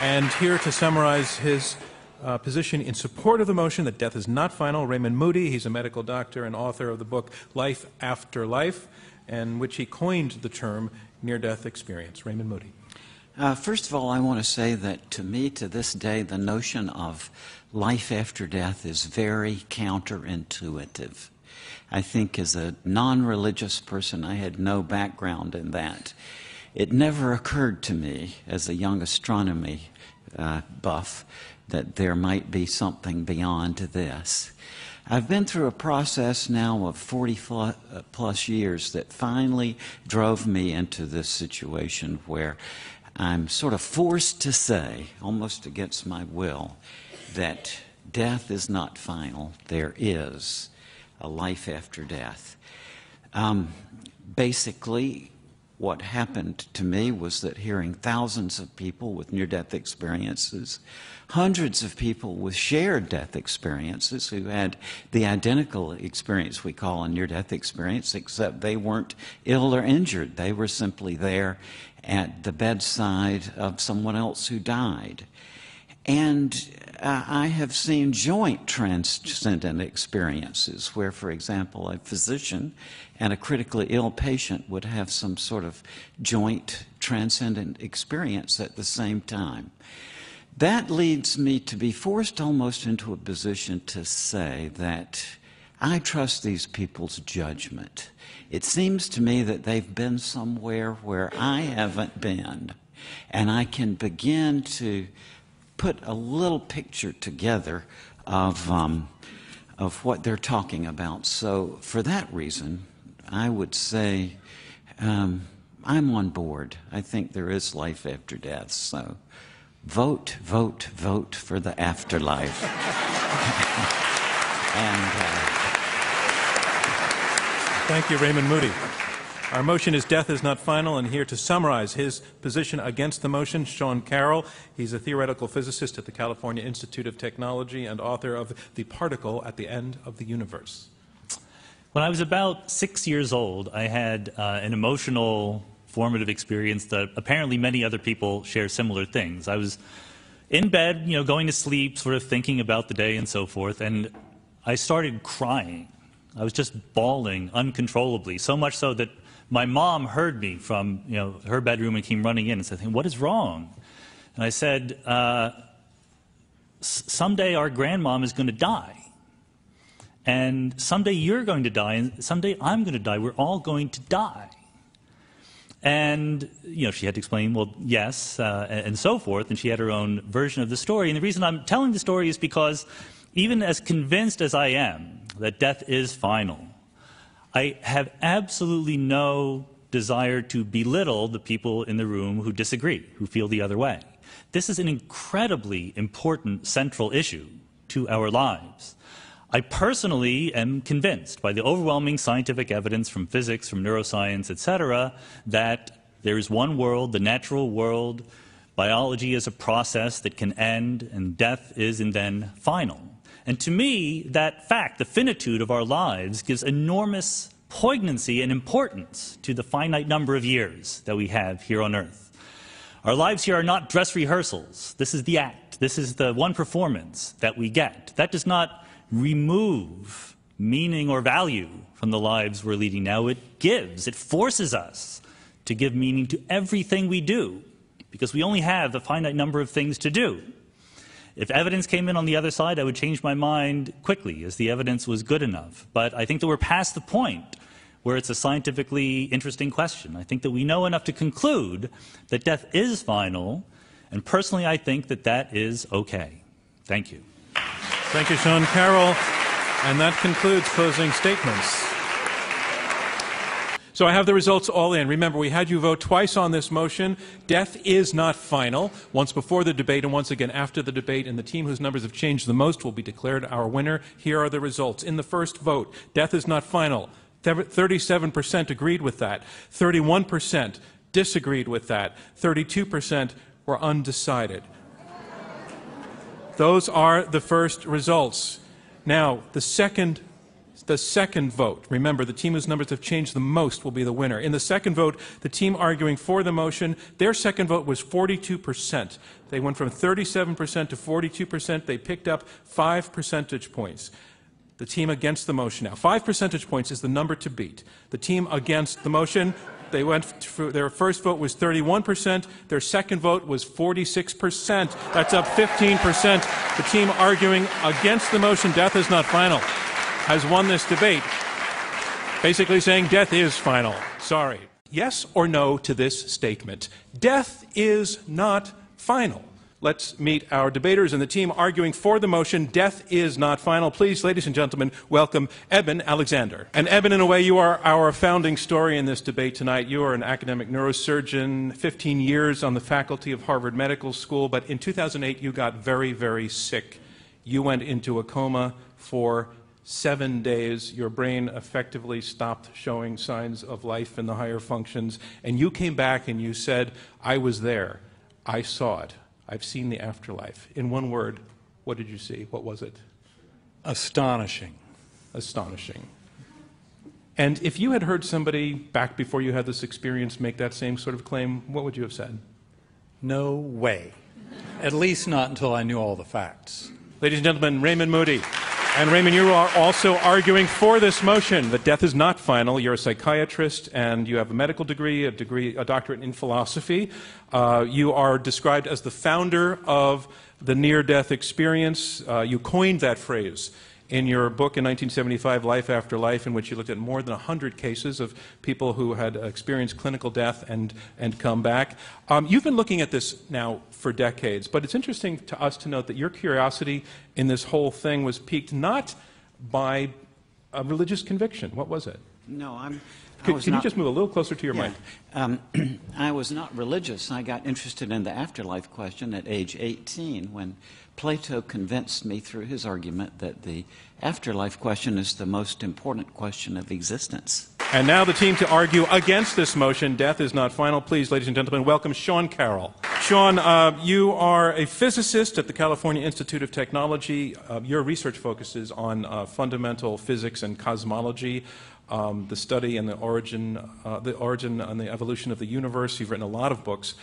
Speaker 1: And here to summarize his uh, position in support of the motion that death is not final, Raymond Moody. He's a medical doctor and author of the book Life After Life, in which he coined the term near death experience. Raymond Moody.
Speaker 3: Uh, first of all, I want to say that to me, to this day, the notion of life after death is very counterintuitive. I think as a non religious person, I had no background in that. It never occurred to me as a young astronomy uh, buff that there might be something beyond this. I've been through a process now of 40 uh, plus years that finally drove me into this situation where I'm sort of forced to say, almost against my will, that death is not final. There is a life after death. Um, basically, what happened to me was that hearing thousands of people with near death experiences, hundreds of people with shared death experiences who had the identical experience we call a near death experience, except they weren't ill or injured. They were simply there at the bedside of someone else who died. And uh, I have seen joint transcendent experiences where, for example, a physician and a critically ill patient would have some sort of joint transcendent experience at the same time. That leads me to be forced almost into a position to say that I trust these people's judgment. It seems to me that they've been somewhere where I haven't been, and I can begin to put a little picture together of, um, of what they're talking about. So, for that reason, I would say um, I'm on board. I think there is life after death. So, vote, vote, vote for the afterlife. and. Uh,
Speaker 1: Thank you, Raymond Moody. Our motion is Death is Not Final, and here to summarize his position against the motion, Sean Carroll. He's a theoretical physicist at the California Institute of Technology and author of The Particle at the End of the Universe.
Speaker 4: When I was about six years old, I had uh, an emotional, formative experience that apparently many other people share similar things. I was in bed, you know, going to sleep, sort of thinking about the day and so forth, and I started crying. I was just bawling uncontrollably, so much so that my mom heard me from you know, her bedroom and came running in and said, What is wrong? And I said, uh, Someday our grandmom is going to die. And someday you're going to die, and someday I'm going to die. We're all going to die. And, you know, she had to explain, well, yes, uh, and, and so forth, and she had her own version of the story. And the reason I'm telling the story is because even as convinced as I am that death is final, I have absolutely no desire to belittle the people in the room who disagree, who feel the other way. This is an incredibly important central issue to our lives. I personally am convinced by the overwhelming scientific evidence from physics, from neuroscience, etc., that there is one world, the natural world. Biology is a process that can end, and death is and then final. And to me, that fact, the finitude of our lives, gives enormous poignancy and importance to the finite number of years that we have here on earth. Our lives here are not dress rehearsals. This is the act. This is the one performance that we get. That does not remove meaning or value from the lives we're leading now. It gives, it forces us to give meaning to everything we do because we only have a finite number of things to do. If evidence came in on the other side, I would change my mind quickly, as the evidence was good enough. But I think that we're past the point where it's a scientifically interesting question. I think that we know enough to conclude that death is final, and personally, I think that that is okay. Thank you.
Speaker 1: Thank you, Sean Carroll. And that concludes closing statements. So I have the results all in. Remember, we had you vote twice on this motion. Death is not final. Once before the debate and once again after the debate. And the team whose numbers have changed the most will be declared our winner. Here are the results. In the first vote, death is not final. 37% agreed with that. 31% disagreed with that. 32% were undecided. Those are the first results. Now, the second the second vote, remember, the team whose numbers have changed the most will be the winner. In the second vote, the team arguing for the motion, their second vote was 42%. They went from 37% to 42%. They picked up five percentage points. The team against the motion now. Five percentage points is the number to beat. The team against the motion, they went their first vote was 31%. Their second vote was 46%. That's up 15%. The team arguing against the motion, death is not final has won this debate, basically saying death is final. Sorry. Yes or no to this statement? Death is not final. Let's meet our debaters and the team arguing for the motion, Death is not final. Please, ladies and gentlemen, welcome Eben Alexander. And Eben, in a way, you are our founding story in this debate tonight. You are an academic neurosurgeon, 15 years on the faculty of Harvard Medical School, but in 2008 you got very, very sick. You went into a coma for seven days, your brain effectively stopped showing signs of life in the higher functions, and you came back and you said, I was there. I saw it. I've seen the afterlife. In one word, what did you see? What was it?
Speaker 2: Astonishing.
Speaker 1: Astonishing. And if you had heard somebody back before you had this experience make that same sort of claim, what would you have said?
Speaker 2: No way. At least not until I knew all the facts.
Speaker 1: Ladies and gentlemen, Raymond Moody. And Raymond, you are also arguing for this motion that death is not final. You're a psychiatrist and you have a medical degree, a degree, a doctorate in philosophy. Uh, you are described as the founder of the near-death experience. Uh, you coined that phrase in your book in 1975, Life After Life, in which you looked at more than 100 cases of people who had experienced clinical death and, and come back. Um, you've been looking at this now for decades, but it's interesting to us to note that your curiosity in this whole thing was piqued not by a religious conviction. What was it?
Speaker 3: No, I'm.
Speaker 1: Could, can you just move a little closer to your
Speaker 3: yeah.
Speaker 1: mic?
Speaker 3: Um, I was not religious. I got interested in the afterlife question at age 18 when Plato convinced me through his argument that the afterlife question is the most important question of existence.
Speaker 1: And now the team to argue against this motion, death is not final. Please, ladies and gentlemen, welcome Sean Carroll. Sean, uh, you are a physicist at the California Institute of Technology. Uh, your research focuses on uh, fundamental physics and cosmology um, the study and the origin, uh, the origin and the evolution of the universe. You've written a lot of books,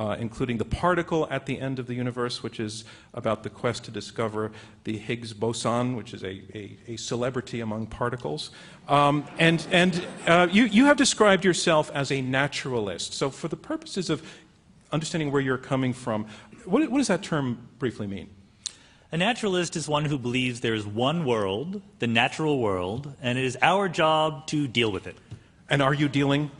Speaker 1: uh, including The Particle at the End of the Universe, which is about the quest to discover the Higgs boson, which is a, a, a celebrity among particles. Um, and and uh, you, you have described yourself as a naturalist. So, for the purposes of understanding where you're coming from, what, what does that term briefly mean?
Speaker 4: A naturalist is one who believes there is one world, the natural world, and it is our job to deal with it.
Speaker 1: And are you dealing?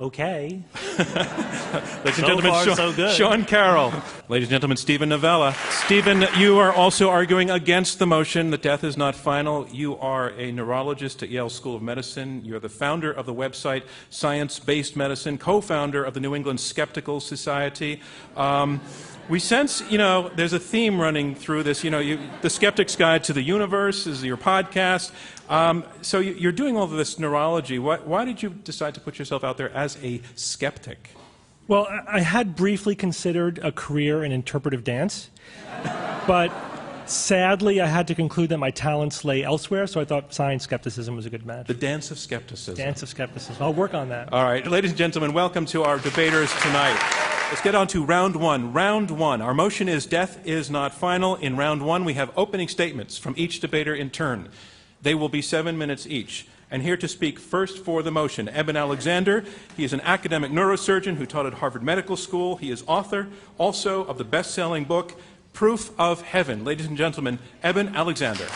Speaker 4: Okay.
Speaker 1: Ladies and
Speaker 4: so
Speaker 1: gentlemen,
Speaker 4: far,
Speaker 1: Sean,
Speaker 4: so good.
Speaker 1: Sean Carroll. Ladies and gentlemen, Steven Novella. Steven, you are also arguing against the motion that death is not final. You are a neurologist at Yale School of Medicine. You're the founder of the website Science Based Medicine, co founder of the New England Skeptical Society. Um, we sense, you know, there's a theme running through this. You know, you, the Skeptic's Guide to the Universe is your podcast. Um, so you, are doing all of this neurology. Why, why, did you decide to put yourself out there as a skeptic?
Speaker 5: Well, I had briefly considered a career in interpretive dance, but sadly, I had to conclude that my talents lay elsewhere, so I thought science skepticism was a good match.
Speaker 1: The dance of skepticism.
Speaker 5: Dance of skepticism. I'll work on that.
Speaker 1: All right. Ladies and gentlemen, welcome to our debaters tonight. Let's get on to round one. Round one. Our motion is death is not final. In round one, we have opening statements from each debater in turn. They will be seven minutes each. And here to speak first for the motion, Eben Alexander. He is an academic neurosurgeon who taught at Harvard Medical School. He is author also of the best selling book, Proof of Heaven. Ladies and gentlemen, Eben Alexander.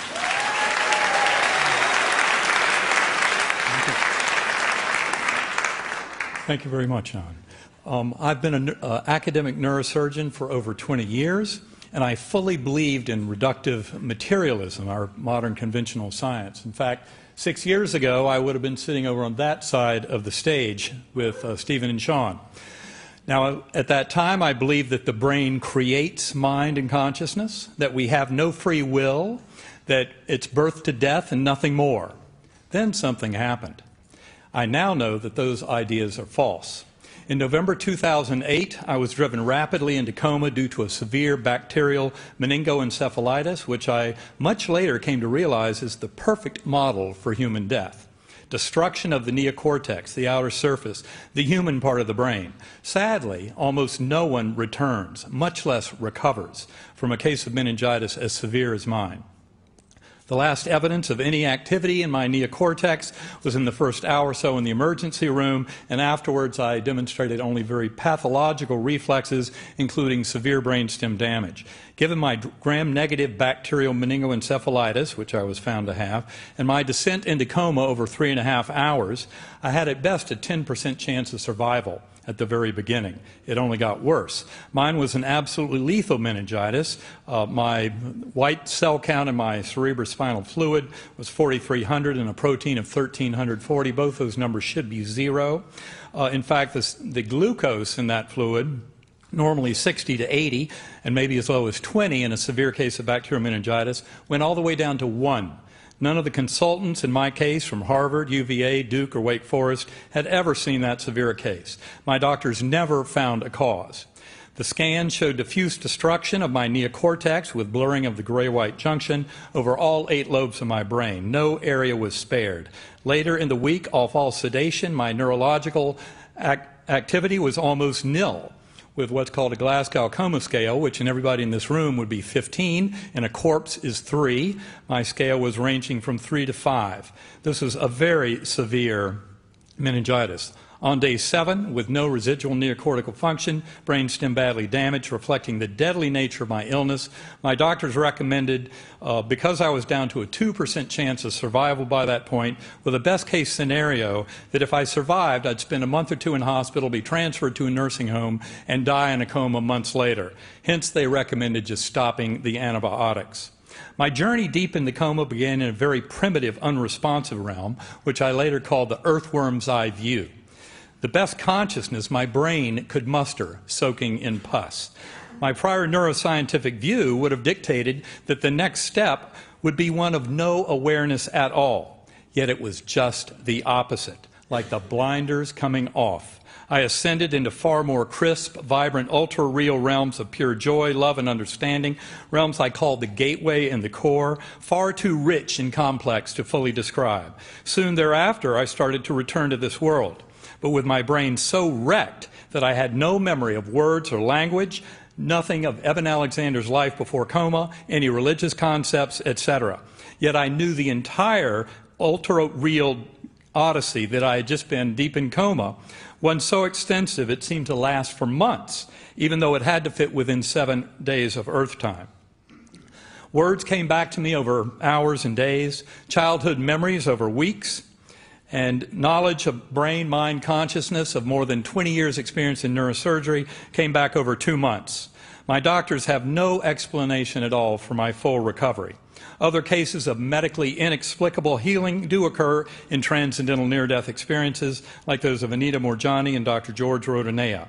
Speaker 2: Thank you very much, John. Um, I've been an uh, academic neurosurgeon for over 20 years, and I fully believed in reductive materialism, our modern conventional science. In fact, six years ago, I would have been sitting over on that side of the stage with uh, Steven and Sean. Now, at that time, I believed that the brain creates mind and consciousness, that we have no free will, that it's birth to death and nothing more. Then something happened. I now know that those ideas are false. In November 2008, I was driven rapidly into coma due to a severe bacterial meningoencephalitis, which I much later came to realize is the perfect model for human death. Destruction of the neocortex, the outer surface, the human part of the brain. Sadly, almost no one returns, much less recovers, from a case of meningitis as severe as mine. The last evidence of any activity in my neocortex was in the first hour or so in the emergency room, and afterwards I demonstrated only very pathological reflexes, including severe brainstem damage. Given my gram negative bacterial meningoencephalitis, which I was found to have, and my descent into coma over three and a half hours, I had at best a 10% chance of survival at the very beginning. It only got worse. Mine was an absolutely lethal meningitis. Uh, my white cell count in my cerebrospinal fluid was 4,300 and a protein of 1,340. Both those numbers should be zero. Uh, in fact, this, the glucose in that fluid normally 60 to 80, and maybe as low as 20 in a severe case of bacterial meningitis, went all the way down to 1. None of the consultants in my case from Harvard, UVA, Duke, or Wake Forest had ever seen that severe a case. My doctors never found a cause. The scan showed diffuse destruction of my neocortex with blurring of the gray white junction over all eight lobes of my brain. No area was spared. Later in the week, off all sedation, my neurological ac- activity was almost nil with what's called a Glasgow coma scale, which in everybody in this room would be 15, and a corpse is 3. My scale was ranging from 3 to 5. This was a very severe meningitis. On day seven, with no residual neocortical function, brainstem badly damaged, reflecting the deadly nature of my illness, my doctors recommended, uh, because I was down to a 2% chance of survival by that point, with a best case scenario that if I survived, I'd spend a month or two in hospital, be transferred to a nursing home, and die in a coma months later. Hence, they recommended just stopping the antibiotics. My journey deep in the coma began in a very primitive, unresponsive realm, which I later called the earthworm's eye view the best consciousness my brain could muster, soaking in pus. My prior neuroscientific view would have dictated that the next step would be one of no awareness at all. Yet it was just the opposite, like the blinders coming off. I ascended into far more crisp, vibrant, ultra real realms of pure joy, love, and understanding, realms I called the gateway and the core, far too rich and complex to fully describe. Soon thereafter, I started to return to this world but with my brain so wrecked that I had no memory of words or language, nothing of Eben Alexander's life before coma, any religious concepts, etc. Yet I knew the entire ultra real odyssey that I had just been deep in coma, one so extensive it seemed to last for months, even though it had to fit within seven days of Earth time. Words came back to me over hours and days, childhood memories over weeks, and knowledge of brain, mind, consciousness of more than 20 years' experience in neurosurgery came back over two months. My doctors have no explanation at all for my full recovery. Other cases of medically inexplicable healing do occur in transcendental near death experiences, like those of Anita Moorjani and Dr. George Rodonaia.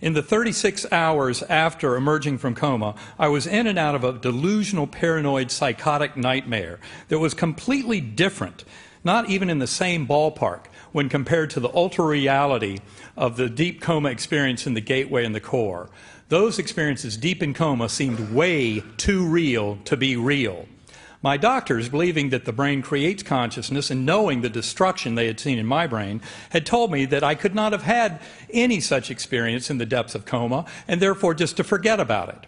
Speaker 2: In the 36 hours after emerging from coma, I was in and out of a delusional, paranoid, psychotic nightmare that was completely different not even in the same ballpark when compared to the ultra reality of the deep coma experience in the gateway and the core. Those experiences deep in coma seemed way too real to be real. My doctors, believing that the brain creates consciousness and knowing the destruction they had seen in my brain, had told me that I could not have had any such experience in the depths of coma and therefore just to forget about it.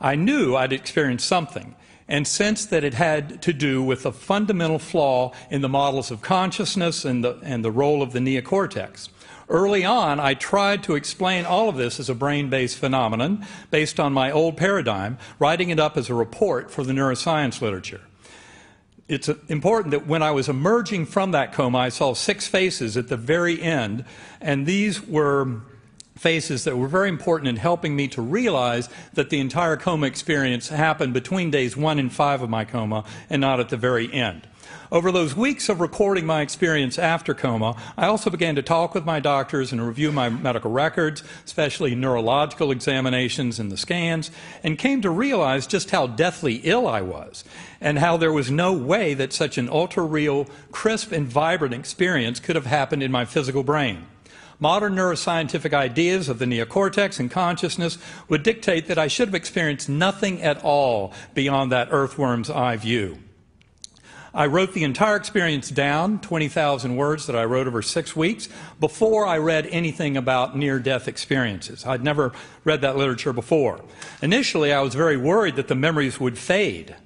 Speaker 2: I knew I'd experienced something, and sensed that it had to do with a fundamental flaw in the models of consciousness and the, and the role of the neocortex. Early on, I tried to explain all of this as a brain based phenomenon based on my old paradigm, writing it up as a report for the neuroscience literature. It's important that when I was emerging from that coma, I saw six faces at the very end, and these were faces that were very important in helping me to realize that the entire coma experience happened between days one and five of my coma and not at the very end. Over those weeks of recording my experience after coma, I also began to talk with my doctors and review my medical records, especially neurological examinations and the scans, and came to realize just how deathly ill I was and how there was no way that such an ultra real, crisp, and vibrant experience could have happened in my physical brain. Modern neuroscientific ideas of the neocortex and consciousness would dictate that I should have experienced nothing at all beyond that earthworm's eye view. I wrote the entire experience down, 20,000 words that I wrote over six weeks, before I read anything about near death experiences. I'd never read that literature before. Initially, I was very worried that the memories would fade.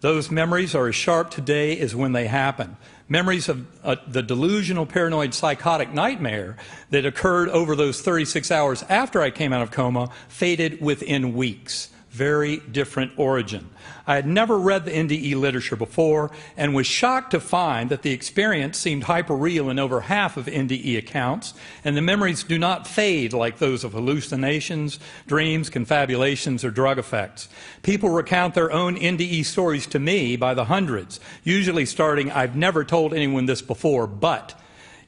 Speaker 2: Those memories are as sharp today as when they happened memories of uh, the delusional paranoid psychotic nightmare that occurred over those 36 hours after I came out of coma faded within weeks. Very different origin. I had never read the NDE literature before and was shocked to find that the experience seemed hyperreal in over half of NDE accounts, and the memories do not fade like those of hallucinations, dreams, confabulations, or drug effects. People recount their own NDE stories to me by the hundreds, usually starting, I've never told anyone this before, but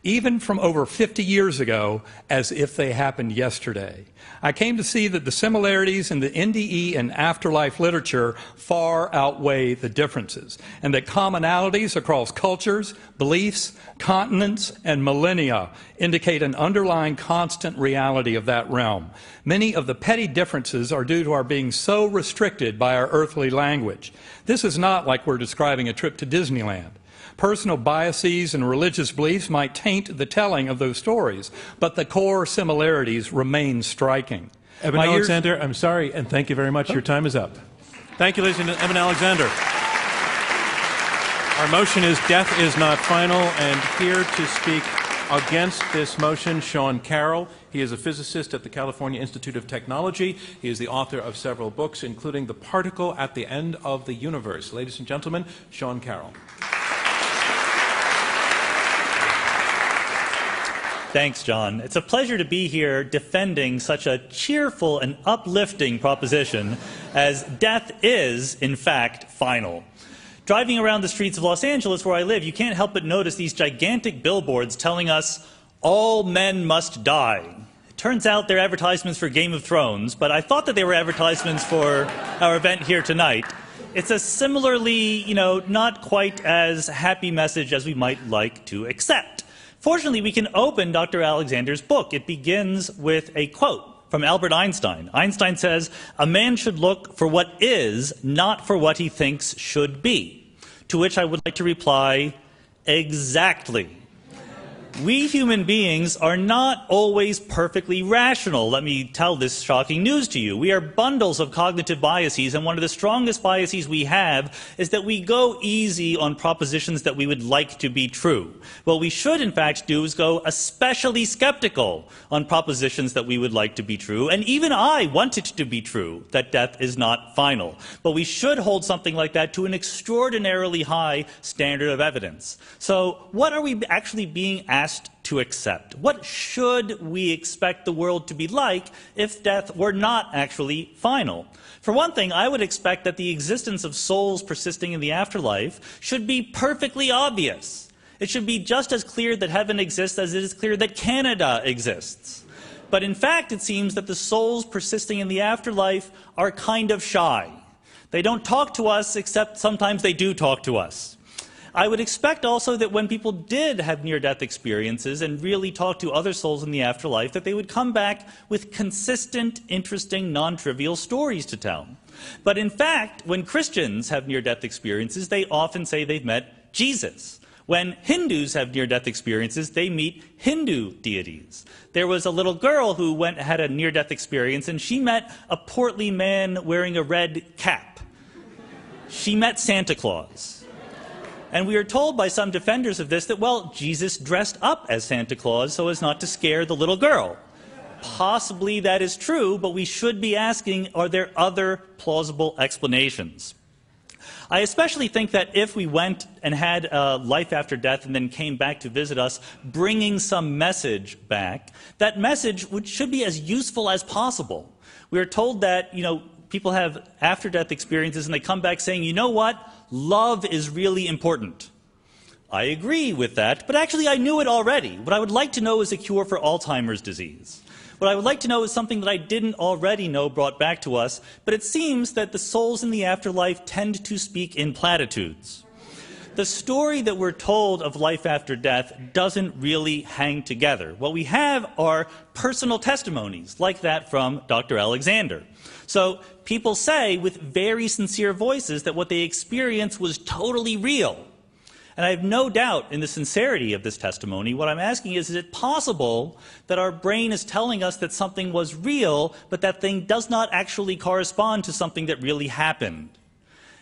Speaker 2: even from over 50 years ago, as if they happened yesterday. I came to see that the similarities in the NDE and afterlife literature far outweigh the differences, and that commonalities across cultures, beliefs, continents, and millennia indicate an underlying constant reality of that realm. Many of the petty differences are due to our being so restricted by our earthly language. This is not like we're describing a trip to Disneyland. Personal biases and religious beliefs might taint the telling of those stories, but the core similarities remain striking.
Speaker 1: Eben My Alexander, I'm sorry, and thank you very much. Your time is up. Thank you, ladies and Eben Alexander. Our motion is death is not final, and here to speak against this motion Sean Carroll. He is a physicist at the California Institute of Technology. He is the author of several books, including The Particle at the End of the Universe. Ladies and gentlemen, Sean Carroll.
Speaker 4: Thanks, John. It's a pleasure to be here defending such a cheerful and uplifting proposition as death is, in fact, final. Driving around the streets of Los Angeles, where I live, you can't help but notice these gigantic billboards telling us all men must die. It turns out they're advertisements for Game of Thrones, but I thought that they were advertisements for our event here tonight. It's a similarly, you know, not quite as happy message as we might like to accept. Fortunately, we can open Dr. Alexander's book. It begins with a quote from Albert Einstein. Einstein says, A man should look for what is, not for what he thinks should be. To which I would like to reply, Exactly. We human beings are not always perfectly rational. Let me tell this shocking news to you. We are bundles of cognitive biases, and one of the strongest biases we have is that we go easy on propositions that we would like to be true. What we should, in fact, do is go especially skeptical on propositions that we would like to be true. And even I want it to be true that death is not final. But we should hold something like that to an extraordinarily high standard of evidence. So, what are we actually being asked? Asked to accept? What should we expect the world to be like if death were not actually final? For one thing, I would expect that the existence of souls persisting in the afterlife should be perfectly obvious. It should be just as clear that heaven exists as it is clear that Canada exists. But in fact, it seems that the souls persisting in the afterlife are kind of shy. They don't talk to us, except sometimes they do talk to us. I would expect also that when people did have near death experiences and really talk to other souls in the afterlife, that they would come back with consistent, interesting, non trivial stories to tell. But in fact, when Christians have near death experiences, they often say they've met Jesus. When Hindus have near death experiences, they meet Hindu deities. There was a little girl who went, had a near death experience, and she met a portly man wearing a red cap. She met Santa Claus. And we are told by some defenders of this that, well, Jesus dressed up as Santa Claus so as not to scare the little girl. Possibly that is true, but we should be asking are there other plausible explanations? I especially think that if we went and had a life after death and then came back to visit us, bringing some message back, that message would, should be as useful as possible. We are told that, you know, people have after death experiences and they come back saying, you know what? love is really important. I agree with that, but actually I knew it already. What I would like to know is a cure for Alzheimer's disease. What I would like to know is something that I didn't already know brought back to us, but it seems that the souls in the afterlife tend to speak in platitudes. The story that we're told of life after death doesn't really hang together. What we have are personal testimonies, like that from Dr. Alexander. So people say with very sincere voices that what they experienced was totally real. And I have no doubt in the sincerity of this testimony. What I'm asking is, is it possible that our brain is telling us that something was real, but that thing does not actually correspond to something that really happened?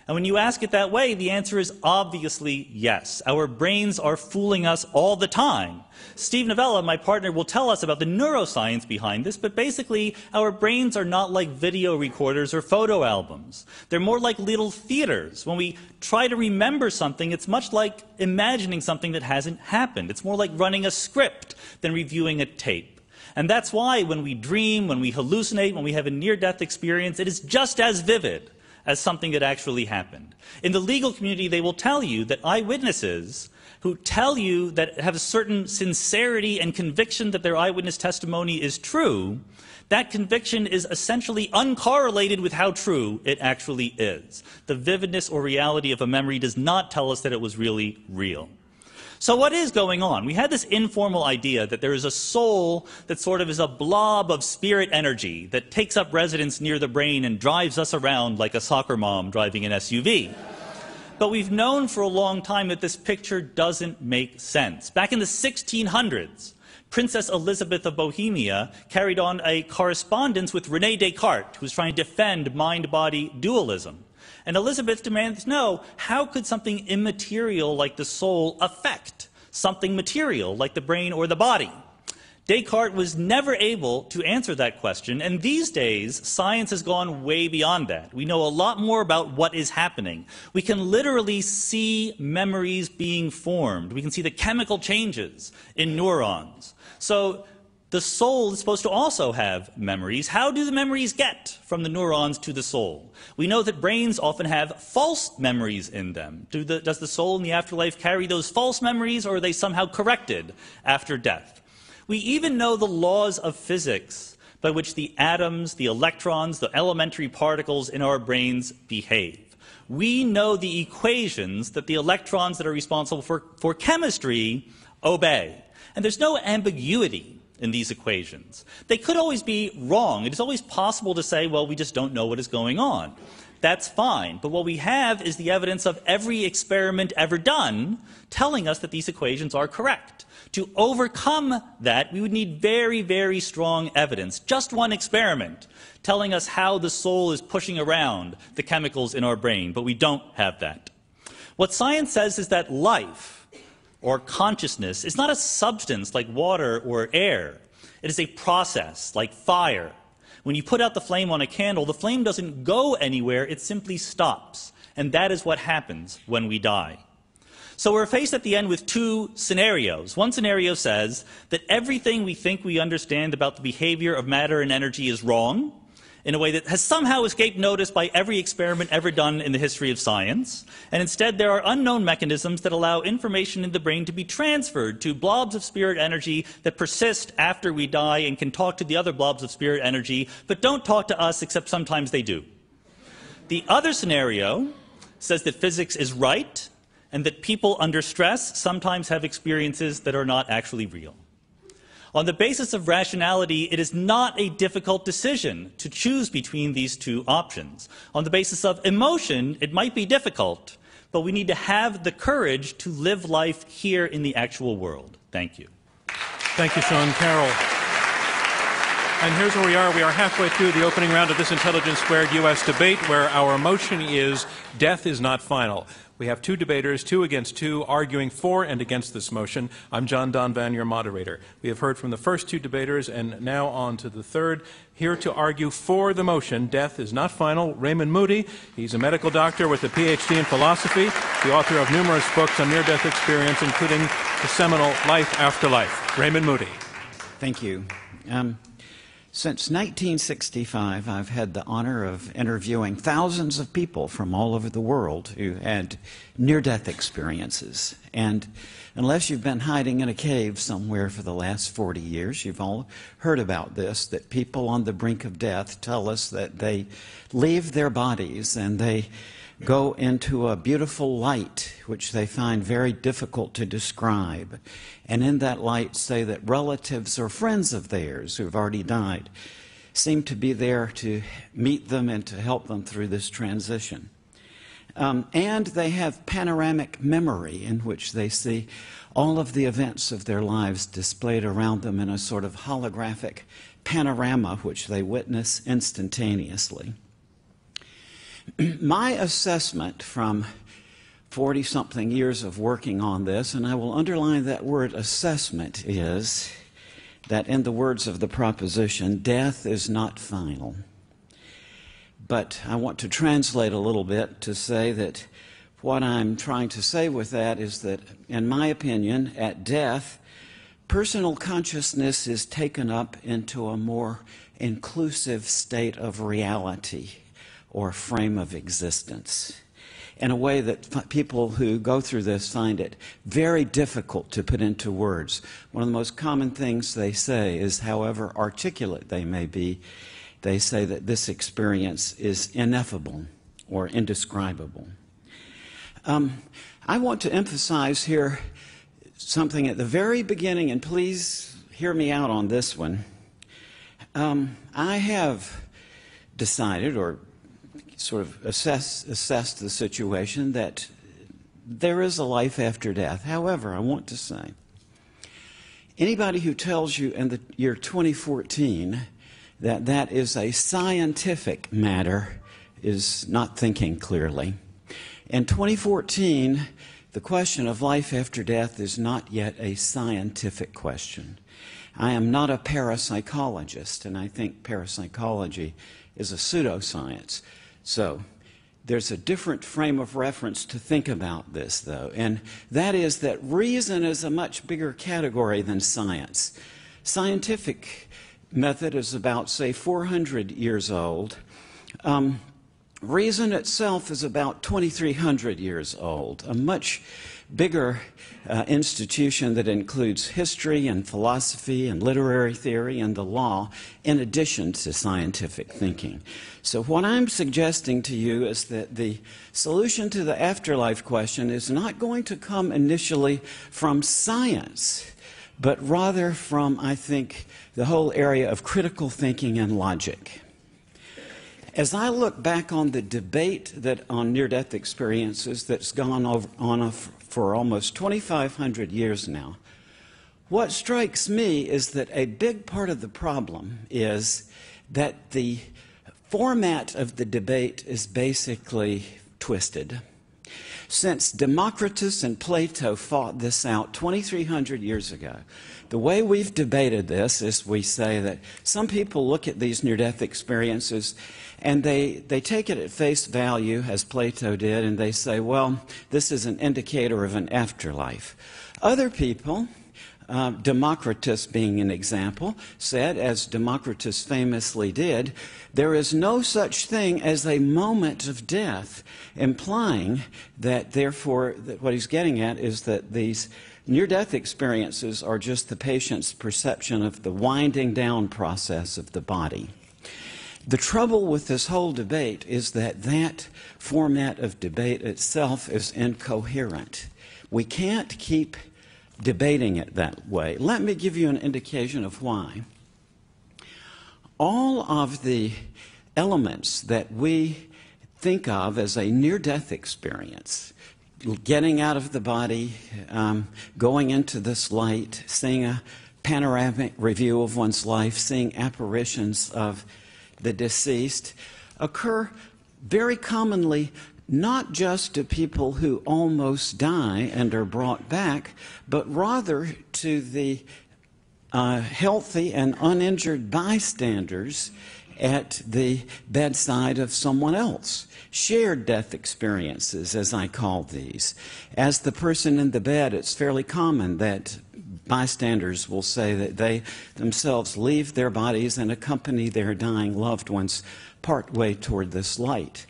Speaker 4: And when you ask it that way, the answer is obviously yes. Our brains are fooling us all the time. Steve Novella, my partner, will tell us about the neuroscience behind this, but basically, our brains are not like video recorders or photo albums. They're more like little theaters. When we try to remember something, it's much like imagining something that hasn't happened. It's more like running a script than reviewing a tape. And that's why when we dream, when we hallucinate, when we have a near death experience, it is just as vivid as something that actually happened. In the legal community, they will tell you that eyewitnesses who tell you that have a certain sincerity and conviction that their eyewitness testimony is true, that conviction is essentially uncorrelated with how true it actually is. The vividness or reality of a memory does not tell us that it was really real. So, what is going on? We had this informal idea that there is a soul that sort of is a blob of spirit energy that takes up residence near the brain and drives us around like a soccer mom driving an SUV. But we've known for a long time that this picture doesn't make sense. Back in the 1600s, Princess Elizabeth of Bohemia carried on a correspondence with Rene Descartes, who was trying to defend mind body dualism. And Elizabeth demands, know how could something immaterial like the soul affect something material like the brain or the body? Descartes was never able to answer that question, and these days, science has gone way beyond that. We know a lot more about what is happening. We can literally see memories being formed. We can see the chemical changes in neurons. So, the soul is supposed to also have memories. How do the memories get from the neurons to the soul? We know that brains often have false memories in them. Do the, does the soul in the afterlife carry those false memories, or are they somehow corrected after death? We even know the laws of physics by which the atoms, the electrons, the elementary particles in our brains behave. We know the equations that the electrons that are responsible for, for chemistry obey. And there's no ambiguity in these equations. They could always be wrong. It is always possible to say, well, we just don't know what is going on. That's fine. But what we have is the evidence of every experiment ever done telling us that these equations are correct. To overcome that, we would need very, very strong evidence. Just one experiment telling us how the soul is pushing around the chemicals in our brain, but we don't have that. What science says is that life, or consciousness, is not a substance like water or air. It is a process like fire. When you put out the flame on a candle, the flame doesn't go anywhere, it simply stops. And that is what happens when we die. So we're faced at the end with two scenarios. One scenario says that everything we think we understand about the behavior of matter and energy is wrong in a way that has somehow escaped notice by every experiment ever done in the history of science. And instead, there are unknown mechanisms that allow information in the brain to be transferred to blobs of spirit energy that persist after we die and can talk to the other blobs of spirit energy, but don't talk to us except sometimes they do. The other scenario says that physics is right and that people under stress sometimes have experiences that are not actually real. On the basis of rationality, it is not a difficult decision to choose between these two options. On the basis of emotion, it might be difficult, but we need to have the courage to live life here in the actual world. Thank you.
Speaker 1: Thank you, Sean Carroll. And here's where we are. We are halfway through the opening round of this Intelligence Squared U.S. debate, where our motion is death is not final. We have two debaters, two against two, arguing for and against this motion. I'm John Donvan, your moderator. We have heard from the first two debaters and now on to the third. Here to argue for the motion, death is not final, Raymond Moody. He's a medical doctor with a PhD in philosophy, the author of numerous books on near death experience, including the seminal Life After Life. Raymond Moody.
Speaker 3: Thank you. Um, since 1965, I've had the honor of interviewing thousands of people from all over the world who had near death experiences. And unless you've been hiding in a cave somewhere for the last 40 years, you've all heard about this that people on the brink of death tell us that they leave their bodies and they go into a beautiful light, which they find very difficult to describe. And in that light, say that relatives or friends of theirs who've already died seem to be there to meet them and to help them through this transition. Um, and they have panoramic memory in which they see all of the events of their lives displayed around them in a sort of holographic panorama which they witness instantaneously. My assessment from 40 something years of working on this, and I will underline that word assessment, is that in the words of the proposition, death is not final. But I want to translate a little bit to say that what I'm trying to say with that is that, in my opinion, at death, personal consciousness is taken up into a more inclusive state of reality or frame of existence in a way that people who go through this find it very difficult to put into words. One of the most common things they say is, however articulate they may be, they say that this experience is ineffable or indescribable. Um, I want to emphasize here something at the very beginning, and please hear me out on this one. Um, I have decided, or sort of assess, assess the situation that there is a life after death. However, I want to say anybody who tells you in the year 2014 that that is a scientific matter is not thinking clearly. In 2014, The question of life after death is not yet a scientific question. I am not a parapsychologist, and I think parapsychology is a pseudoscience. So, there's a different frame of reference to think about this, though, and that is that reason is a much bigger category than science. Scientific method is about, say, 400 years old. Um, reason itself is about 2,300 years old, a much bigger uh, institution that includes history and philosophy and literary theory and the law, in addition to scientific thinking. So, what I'm suggesting to you is that the solution to the afterlife question is not going to come initially from science, but rather from, I think, the whole area of critical thinking and logic. As I look back on the debate that on near-death experiences that's gone on for almost 2,500 years now, what strikes me is that a big part of the problem is that the format of the debate is basically twisted. Since Democritus and Plato fought this out 2,300 years ago, the way we've debated this is we say that some people look at these near death experiences and they, they take it at face value, as Plato did, and they say, well, this is an indicator of an afterlife. Other people, uh, Democritus being an example, said, as Democritus famously did, there is no such thing as a moment of death, implying that, therefore, that what he's getting at is that these near death experiences are just the patient's perception of the winding down process of the body. The trouble with this whole debate is that that format of debate itself is incoherent. We can't keep debating it that way. Let me give you an indication of why. All of the elements that we think of as a near death experience, getting out of the body, um, going into this light, seeing a panoramic review of one's life, seeing apparitions of the deceased occur very commonly not just to people who almost die and are brought back, but rather to the uh, healthy and uninjured bystanders at the bedside of someone else. Shared death experiences, as I call these. As the person in the bed, it's fairly common that bystanders will say that they themselves leave their bodies and accompany their dying loved ones partway toward this light.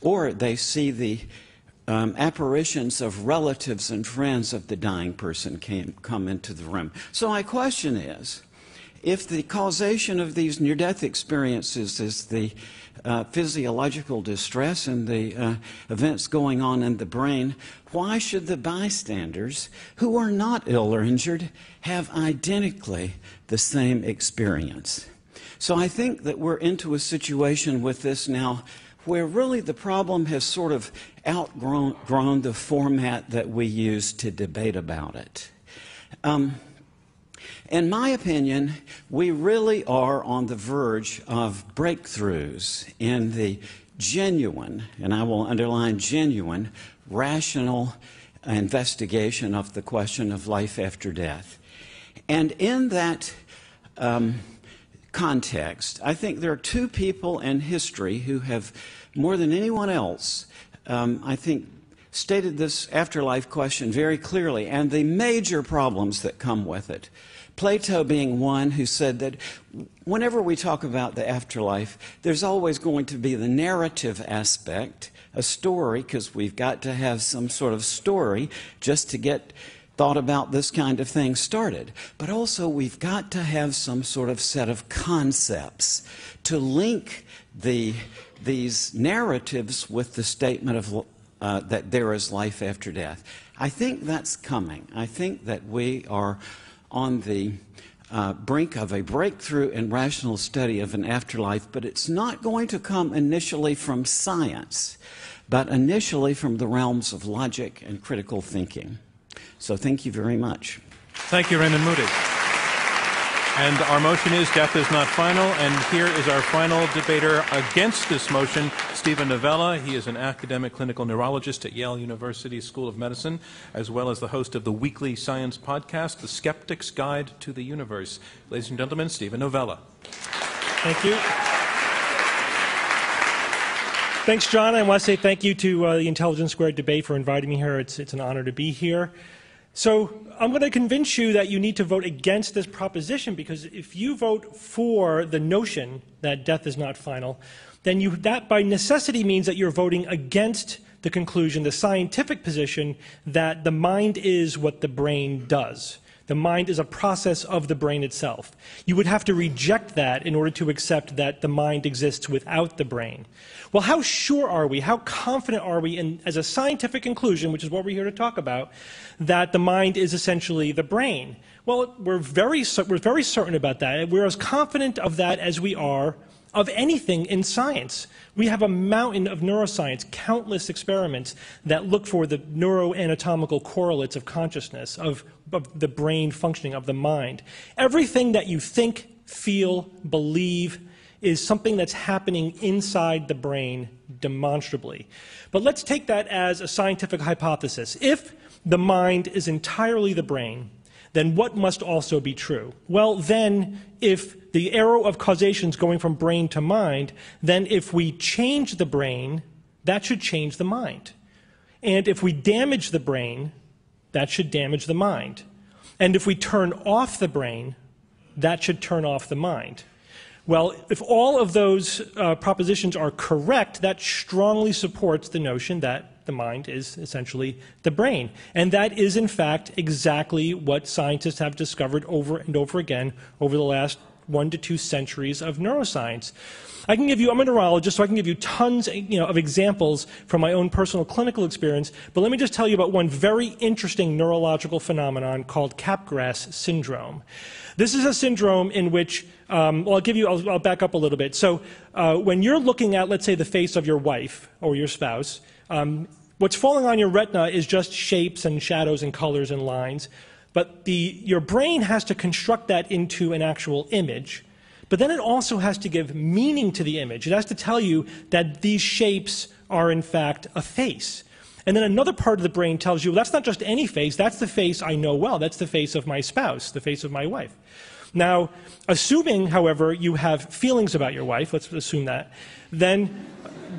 Speaker 3: Or they see the um, apparitions of relatives and friends of the dying person came, come into the room. So, my question is if the causation of these near death experiences is the uh, physiological distress and the uh, events going on in the brain, why should the bystanders who are not ill or injured have identically the same experience? So I think that we're into a situation with this now where really the problem has sort of outgrown grown the format that we use to debate about it. Um, in my opinion, we really are on the verge of breakthroughs in the genuine, and I will underline genuine, rational investigation of the question of life after death. And in that um, context, I think there are two people in history who have, more than anyone else, um, I think, stated this afterlife question very clearly and the major problems that come with it. Plato being one who said that whenever we talk about the afterlife, there's always going to be the narrative aspect, a story, because we've got to have some sort of story just to get thought about this kind of thing started. But also, we've got to have some sort of set of concepts to link the, these narratives with the statement of uh, that there is life after death. I think that's coming. I think that we are on the uh, brink of a breakthrough in rational study of an afterlife, but it's not going to come initially from science, but initially from the realms of logic and critical thinking. So thank you very much.
Speaker 1: Thank you, Raymond Moody. And our motion is death is not final. And here is our final debater against this motion, Steven Novella. He is an academic clinical neurologist at Yale University School of Medicine, as well as the host of the weekly science podcast, The Skeptic's Guide to the Universe. Ladies and gentlemen, Steven Novella.
Speaker 5: Thank you. Thanks, John. I want to say thank you to uh, the Intelligence Squared debate for inviting me here. It's, it's an honor to be here. So I'm going to convince you that you need to vote against this proposition because if you vote for the notion that death is not final, then you, that by necessity means that you're voting against the conclusion, the scientific position, that the mind is what the brain does. The mind is a process of the brain itself. You would have to reject that in order to accept that the mind exists without the brain. Well, how sure are we, how confident are we, in, as a scientific conclusion, which is what we're here to talk about, that the mind is essentially the brain? Well, we're very, we're very certain about that. We're as confident of that as we are of anything in science. We have a mountain of neuroscience, countless experiments that look for the neuroanatomical correlates of consciousness, of, of, the brain functioning, of the mind. Everything that you think, feel, believe is something that's happening inside the brain demonstrably. But let's take that as a scientific hypothesis. If the mind is entirely the brain, then what must also be true? Well, then, if the arrow of causation is going from brain to mind, then if we change the brain, that should change the mind. And if we damage the brain, that should damage the mind. And if we turn off the brain, that should turn off the mind. Well, if all of those uh, propositions are correct, that strongly supports the notion that the mind is essentially the brain. And that is, in fact, exactly what scientists have discovered over and over again over the last one to two centuries of neuroscience. I can give you, I'm a neurologist, so I can give you tons you know, of examples from my own personal clinical experience, but let me just tell you about one very interesting neurological phenomenon called Capgras syndrome. This is a syndrome in which, um, well, I'll give you, I'll, I'll, back up a little bit. So uh, when you're looking at, let's say, the face of your wife or your spouse, um, what's falling on your retina is just shapes and shadows and colors and lines. But the, your brain has to construct that into an actual image. But then it also has to give meaning to the image. It has to tell you that these shapes are, in fact, a face. And then another part of the brain tells you, well, that's not just any face, that's the face I know well. That's the face of my spouse, the face of my wife. Now, assuming, however, you have feelings about your wife, let's assume that, then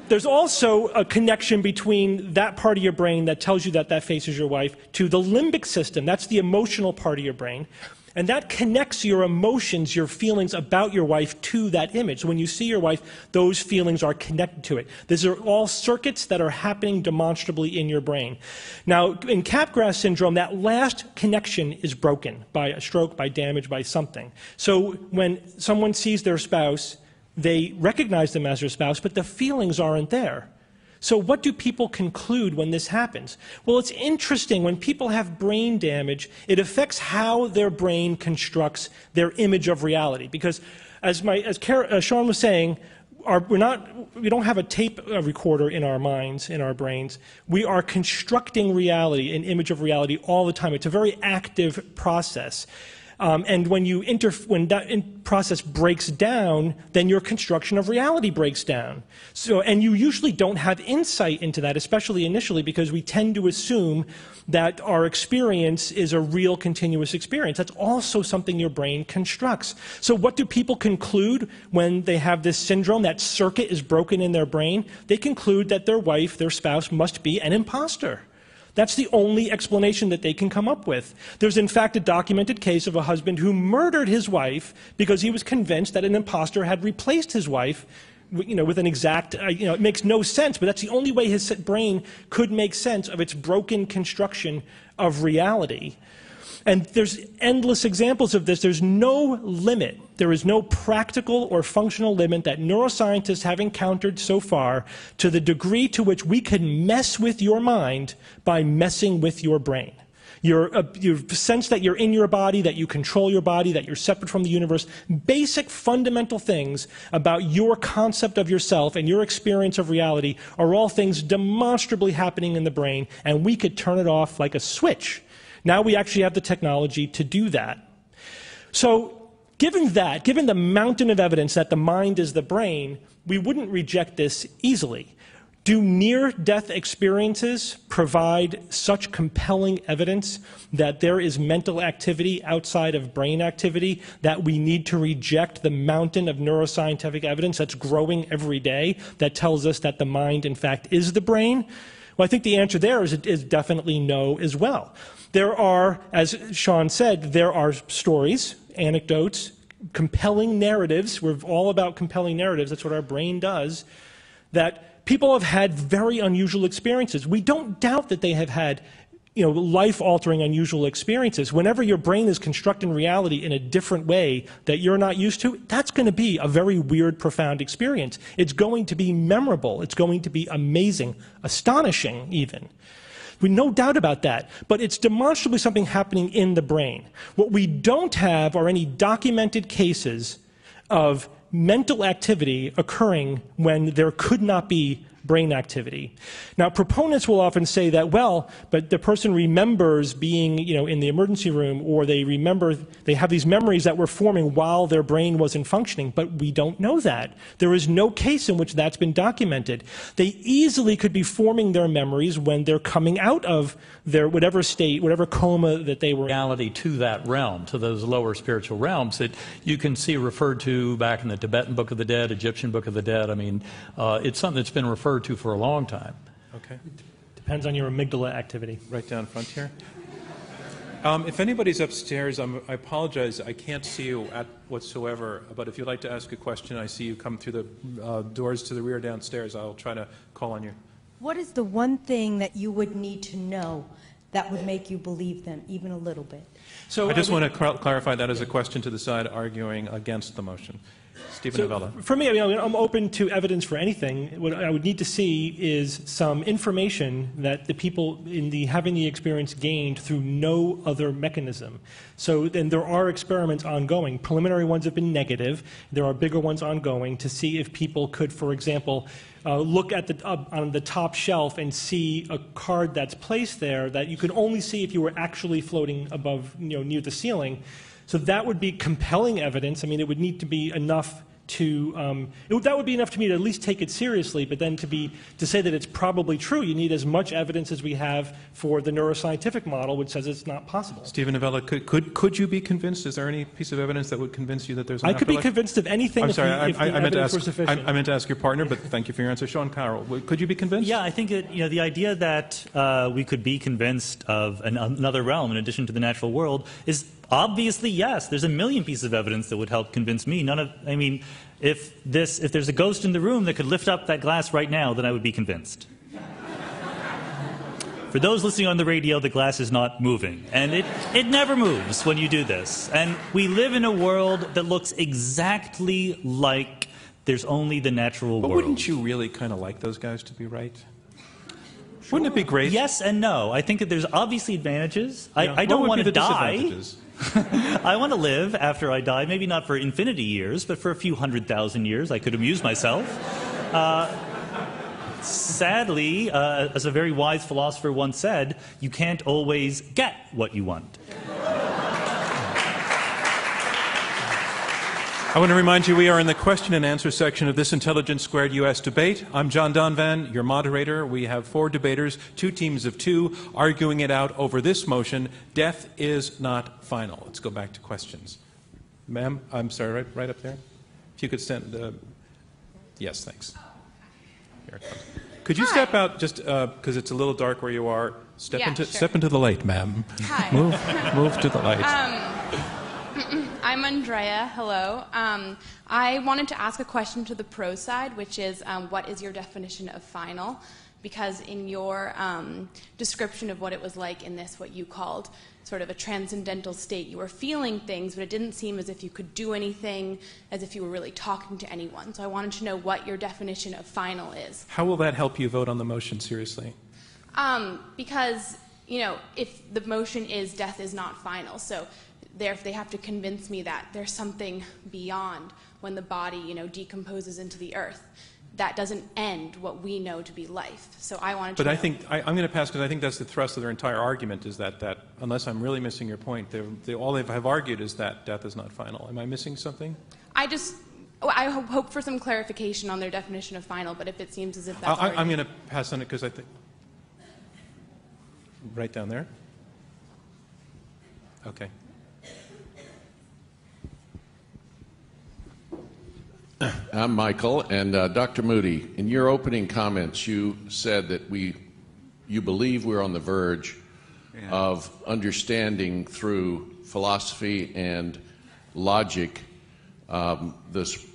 Speaker 5: there's also a connection between that part of your brain that tells you that that face is your wife to the limbic system. That's the emotional part of your brain. And that connects your emotions, your feelings about your wife to that image. When you see your wife, those feelings are connected to it. These are all circuits that are happening demonstrably in your brain. Now, in Capgras syndrome, that last connection is broken by a stroke, by damage, by something. So when someone sees their spouse, they recognize them as their spouse, but the feelings aren't there. So, what do people conclude when this happens? Well, it's interesting. When people have brain damage, it affects how their brain constructs their image of reality. Because, as, my, as uh, Sean was saying, our, we're not, we don't have a tape uh, recorder in our minds, in our brains. We are constructing reality, an image of reality, all the time. It's a very active process. Um, and when, you inter- when that process breaks down, then your construction of reality breaks down. So, and you usually don't have insight into that, especially initially, because we tend to assume that our experience is a real continuous experience. That's also something your brain constructs. So, what do people conclude when they have this syndrome? That circuit is broken in their brain. They conclude that their wife, their spouse, must be an imposter. That's the only explanation that they can come up with. There's, in fact, a documented case of a husband who murdered his wife because he was convinced that an impostor had replaced his wife you know, with an exact, uh, you know, it makes no sense, but that's the only way his brain could make sense of its broken construction of reality. And there's endless examples of this. There's no limit. There is no practical or functional limit that neuroscientists have encountered so far to the degree to which we can mess with your mind by messing with your brain. Your, uh, your sense that you're in your body, that you control your body, that you're separate from the universe, basic fundamental things about your concept of yourself and your experience of reality are all things demonstrably happening in the brain, and we could turn it off like a switch now we actually have the technology to do that. So given that, given the mountain of evidence that the mind is the brain, we wouldn't reject this easily. Do near death experiences provide such compelling evidence that there is mental activity outside of brain activity that we need to reject the mountain of neuroscientific evidence that's growing every day that tells us that the mind, in fact, is the brain? Well, I think the answer there is, is definitely no as well. There are, as Sean said, there are stories, anecdotes, compelling narratives. We're all about compelling narratives. That's what our brain does. That people have had very unusual experiences. We don't doubt that they have had you know, life-altering, unusual experiences. Whenever your brain is constructing reality in a different way that you're not used to, that's going to be a very weird, profound experience. It's going to be memorable. It's going to be amazing, astonishing, even. We no doubt about that, but it's demonstrably something happening in the brain. What we don't have are any documented cases of mental activity occurring when there could not be brain activity. Now, proponents will often say that, well, but the person remembers being, you know, in the emergency room, or they remember, they have these memories that were forming while their brain wasn't functioning, but we don't know that. There is no case in which that's been documented. They easily could be forming their memories when they're coming out of their whatever state, whatever coma that they were
Speaker 2: reality to that realm, to those lower spiritual realms that you can see referred to back in the Tibetan Book of the Dead, Egyptian Book of the Dead. I mean, uh, it's something that's been referred to for a long time.
Speaker 5: Okay. Depends on your amygdala activity.
Speaker 1: Right down front here. Um, if anybody's upstairs, I'm, i apologize. I can't see you at whatsoever. But if you'd like to ask a question, I see you come through the uh, doors to the rear downstairs. I'll try to call on you.
Speaker 9: What is the one thing that you would need to know that would make you believe them even a little bit?
Speaker 1: So I just want to cl- clarify that as a question to the side arguing against the motion. Steven so Novella.
Speaker 5: For me, I mean, I'm open to evidence for anything. What I would need to see is some information that the people in the having the experience gained through no other mechanism. So then there are experiments ongoing. Preliminary ones have been negative. There are bigger ones ongoing to see if people could, for example, uh, look at the uh, on the top shelf and see a card that's placed there that you could only see if you were actually floating above, you know, near the ceiling. So that would be compelling evidence. I mean, it would need to be enough to um, it, that would be enough to me to at least take it seriously. But then to be to say that it's probably true, you need as much evidence as we have for the neuroscientific model, which says it's not possible.
Speaker 1: Steven Novella, could, could could you be convinced? Is there any piece of evidence that would convince you that there's? An
Speaker 5: I could
Speaker 1: afterlife?
Speaker 5: be convinced of anything.
Speaker 1: I'm
Speaker 5: if
Speaker 1: sorry,
Speaker 5: the,
Speaker 1: I,
Speaker 5: if the
Speaker 1: I, I meant to ask.
Speaker 5: I,
Speaker 1: I, meant to ask your partner, but thank you for your answer, Sean Carroll. Could you be convinced?
Speaker 4: Yeah, I think that you know the idea that uh, we could be convinced of an, another realm in addition to the natural world is obviously yes. There's a million pieces of evidence that would help convince me. None of, I mean, if, this, if there's a ghost in the room that could lift up that glass right now, then I would be convinced. For those listening on the radio, the glass is not moving. And it, it never moves when you do this. And we live in a world that looks exactly like there's only the natural
Speaker 1: but
Speaker 4: world.
Speaker 1: wouldn't you really kind of like those guys to be right? Wouldn't it be great?
Speaker 4: Yes and no. I think that there's obviously advantages. Yeah. I, I, don't want to die. I want to live after I die, maybe not for infinity years, but for a few hundred thousand years. I could amuse myself. Uh, sadly, uh, as a very wise philosopher once said, you can't always get what you want.
Speaker 1: I want to remind you we are in the question and answer section of this Intelligence Squared US debate. I'm John Donvan, your moderator. We have four debaters, two teams of two, arguing it out over this motion death is not final. Let's go back to questions. Ma'am, I'm sorry, right, right up there? If you could stand. Uh, yes, thanks. Here it comes. Could you Hi. step out just because uh, it's a little dark where you are? Step,
Speaker 10: yeah,
Speaker 1: into,
Speaker 10: sure.
Speaker 1: step into the light, ma'am.
Speaker 10: Hi.
Speaker 1: Move, move to the light.
Speaker 10: Um, I'm Andrea. Hello. Um, I wanted to ask a question to the pro side, which is um, what is your definition of final? Because in your um, description of what it was like in this, what you called sort of a transcendental state, you were feeling things, but it didn't seem as if you could do anything, as if you were really talking to anyone. So I wanted to know what your definition of final is.
Speaker 1: How will that help you vote on the motion seriously?
Speaker 10: Um, because, you know, if the motion is death is not final, so there if they have to convince me that there's something beyond when the body you know decomposes into the earth that doesn't end what we know to be life. So I wanted
Speaker 1: But
Speaker 10: to
Speaker 1: I
Speaker 10: know-
Speaker 1: think, I, I'm going to pass because I think that's the thrust of their entire argument is that, that unless I'm really missing your point, they, they, all they have argued is that death is not final. Am I missing something?
Speaker 10: I just, oh, I ho- hope for some clarification on their definition of final, but if it seems as if that's
Speaker 1: I, I'm going to pass on it because I think. Right down there? Okay.
Speaker 11: I'm Michael, and uh, Dr. Moody, in your opening comments, you said that we, you believe we're on the verge of understanding through philosophy and logic um, this,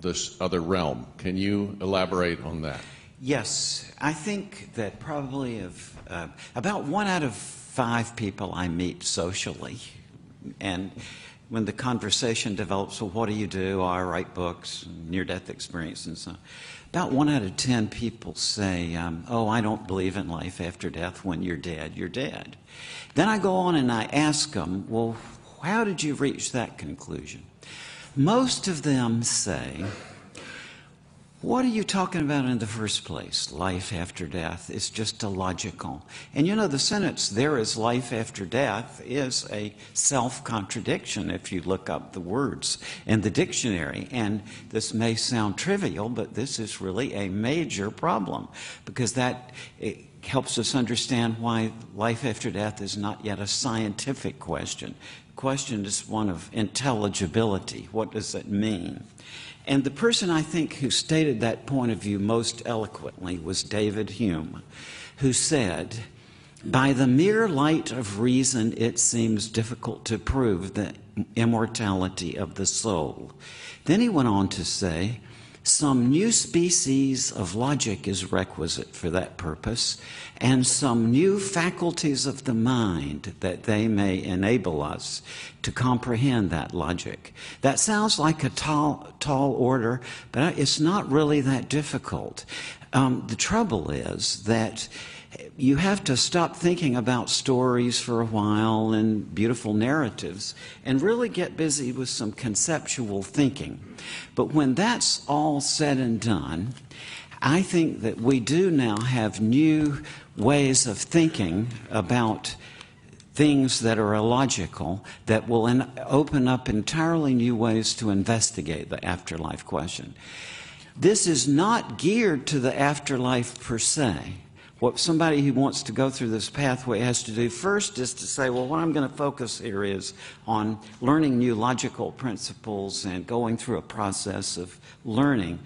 Speaker 11: this other realm. Can you elaborate on that?
Speaker 3: Yes, I think that probably of uh, about one out of five people I meet socially, and when the conversation develops, well, what do you do? Oh, I write books, near-death experience, and so. on. About one out of ten people say, um, "Oh, I don't believe in life after death. When you're dead, you're dead." Then I go on and I ask them, "Well, how did you reach that conclusion?" Most of them say, what are you talking about in the first place? Life after death is just illogical. And you know, the sentence, there is life after death, is a self contradiction if you look up the words in the dictionary. And this may sound trivial, but this is really a major problem because that helps us understand why life after death is not yet a scientific question. The question is one of intelligibility. What does it mean? And the person I think who stated that point of view most eloquently was David Hume, who said, By the mere light of reason, it seems difficult to prove the immortality of the soul. Then he went on to say, some new species of logic is requisite for that purpose, and some new faculties of the mind that they may enable us to comprehend that logic. That sounds like a tall, tall order, but it's not really that difficult. Um, the trouble is that you have to stop thinking about stories for a while and beautiful narratives and really get busy with some conceptual thinking. But when that's all said and done, I think that we do now have new ways of thinking about things that are illogical that will en- open up entirely new ways to investigate the afterlife question. This is not geared to the afterlife per se. What somebody who wants to go through this pathway has to do first is to say, well, what I'm going to focus here is on learning new logical principles and going through a process of learning.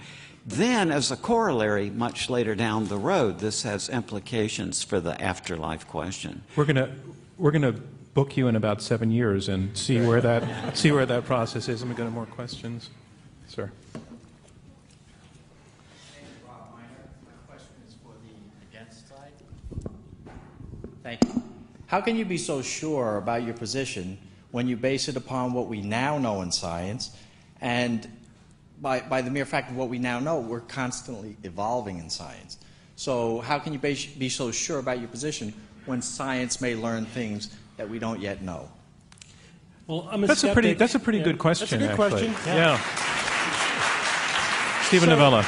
Speaker 3: Then, as a corollary, much later down the road, this has implications for the afterlife question.
Speaker 1: We're going to we're going to book you in about seven years and see where that see where that process is. And we go to more questions, sir.
Speaker 12: Thank you. How can you be so sure about your position when you base it upon what we now know in science? And by, by the mere fact of what we now know, we're constantly evolving in science. So, how can you be, be so sure about your position when science may learn things that we don't yet know?
Speaker 5: Well, I'm a
Speaker 1: That's a pretty
Speaker 5: skeptic.
Speaker 1: that's a pretty
Speaker 5: Yeah.
Speaker 1: good question.
Speaker 5: That's a good
Speaker 1: actually.
Speaker 5: question.
Speaker 1: Yeah. Steven
Speaker 5: So-
Speaker 1: Novella.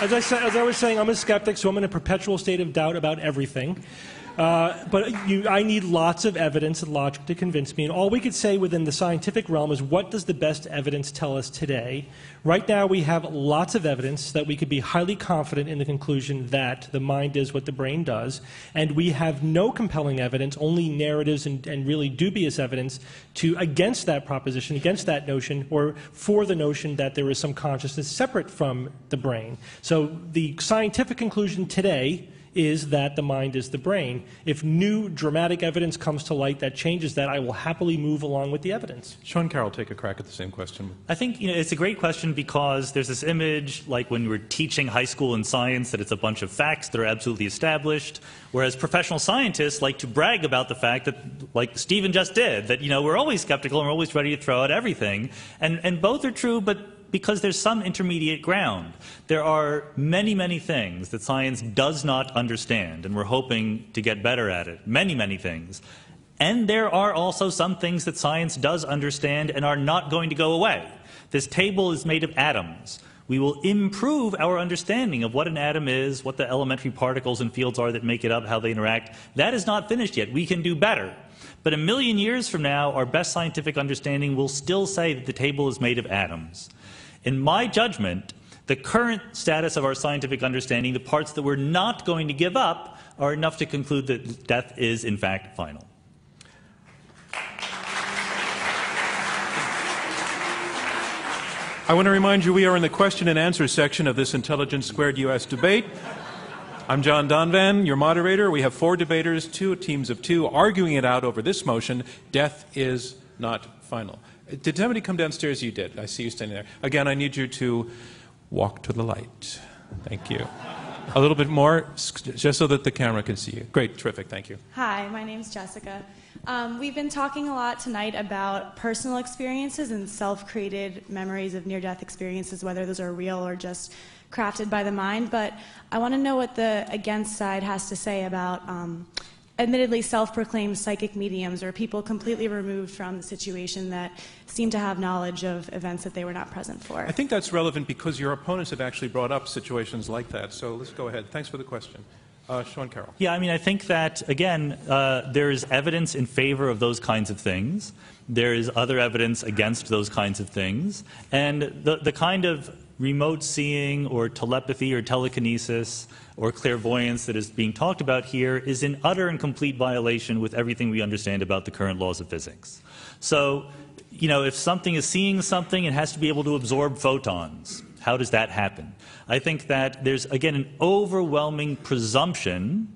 Speaker 5: As I, as I was saying, I'm a skeptic, so I'm in a perpetual state of doubt about everything. Uh, but you, I need lots of evidence and logic to convince me. And all we could say within the scientific realm is what does the best evidence tell us today? Right now, we have lots of evidence that we could be highly confident in the conclusion that the mind is what the brain does. And we have no compelling evidence, only narratives and, and really dubious evidence to against that proposition, against that notion, or for the notion that there is some consciousness separate from the brain. So the scientific conclusion today is that the mind is the brain. If new dramatic evidence comes to light that changes that, I will happily move along with the evidence.
Speaker 1: Sean Carroll, take a crack at the same question.
Speaker 4: I think you know it's a great question because there's this image, like when we're teaching high school in science, that it's a bunch of facts that are absolutely established. Whereas professional scientists like to brag about the fact that, like Steven just did, that you know we're always skeptical and we're always ready to throw out everything. And and both are true, but because there's some intermediate ground. There are many, many things that science does not understand, and we're hoping to get better at it. Many, many things. And there are also some things that science does understand and are not going to go away. This table is made of atoms. We will improve our understanding of what an atom is, what the elementary particles and fields are that make it up, how they interact. That is not finished yet. We can do better. But a million years from now, our best scientific understanding will still say that the table is made of atoms. In my judgment, the current status of our scientific understanding, the parts that we're not going to give up, are enough to conclude that death is, in fact, final.
Speaker 1: I want to remind you we are in the question and answer section of this Intelligence Squared US debate. I'm John Donvan, your moderator. We have four debaters, two teams of two, arguing it out over this motion death is not final. Did somebody come downstairs? You did. I see you standing there. Again, I need you to walk to the light. Thank you. A little bit more, just so that the camera can see you. Great, terrific, thank you.
Speaker 13: Hi, my name's Jessica. Um, we've been talking a lot tonight about personal experiences and self created memories of near death experiences, whether those are real or just crafted by the mind. But I want to know what the against side has to say about um, admittedly self proclaimed psychic mediums or people completely removed from the situation that seem to have knowledge of events that they were not present for.
Speaker 1: I think that's relevant because your opponents have actually brought up situations like that. So let's go ahead. Thanks for the question. Uh, Sean Carroll.
Speaker 4: Yeah, I mean, I think that, again, uh, there is evidence in favor of those kinds of things. There is other evidence against those kinds of things. And the, the kind of remote seeing or telepathy or telekinesis or clairvoyance that is being talked about here is in utter and complete violation with everything we understand about the current laws of physics. So, you know, if something is seeing something, it has to be able to absorb photons. How does that happen? I think that there's, again, an overwhelming presumption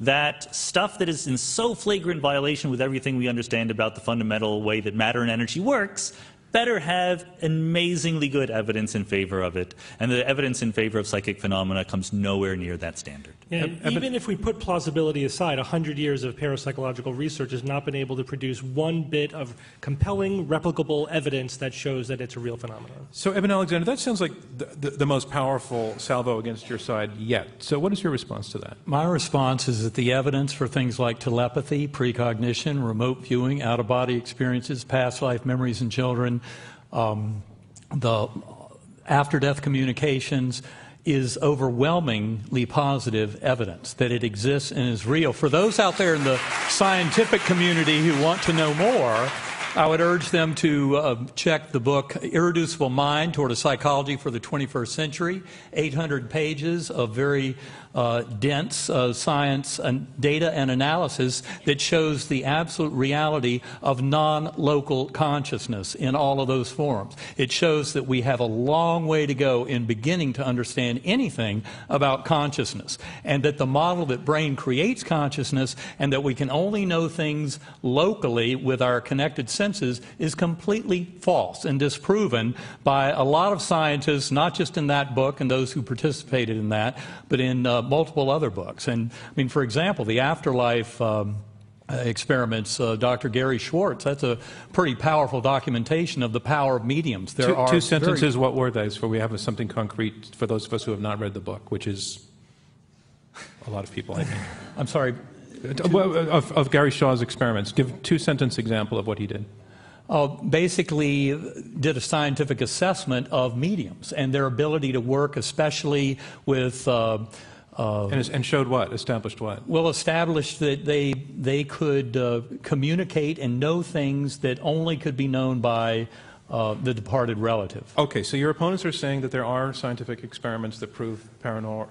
Speaker 4: that stuff that is in so flagrant violation with everything we understand about the fundamental way that matter and energy works better have amazingly good evidence in favor of it, and the evidence in favor of psychic phenomena comes nowhere near that standard.
Speaker 5: Yeah, even if we put plausibility aside, 100 years of parapsychological research has not been able to produce one bit of compelling, replicable evidence that shows that it's a real phenomenon.
Speaker 1: So, Eben Alexander, that sounds like the, the, the most powerful salvo against your side yet. So, what is your response to that?
Speaker 2: My response is that the evidence for things like telepathy, precognition, remote viewing, out of body experiences, past life memories in children, um, the after death communications is overwhelmingly positive evidence that it exists and is real. For those out there in the scientific community who want to know more, I would urge them to uh, check the book Irreducible Mind Toward a Psychology for the 21st Century. 800 pages of very uh, dense uh, science and data and analysis that shows the absolute reality of non local consciousness in all of those forms. It shows that we have a long way to go in beginning to understand anything about consciousness, and that the model that brain creates consciousness and that we can only know things locally with our connected senses is completely false and disproven by a lot of scientists, not just in that book and those who participated in that, but in uh, multiple other books. And I mean, for example, the afterlife. Um, uh, experiments, uh, Dr. Gary Schwartz. That's a pretty powerful documentation of the power of mediums.
Speaker 1: There two, are two sentences. Very... What were those? For we have something concrete for those of us who have not read the book, which is a lot of people, I think.
Speaker 2: I'm sorry.
Speaker 1: Uh, of, of Gary Schwartz's experiments, give two sentence example of what he did
Speaker 2: uh, basically did a scientific assessment of mediums and their ability to work, especially with. Uh,
Speaker 1: uh, and, and, showed what? Established what?
Speaker 2: Well, established that they they could uh, communicate and know things that only could be known by uh, the departed relative.
Speaker 1: Okay, so your opponents are saying that there are scientific experiments that prove paranor-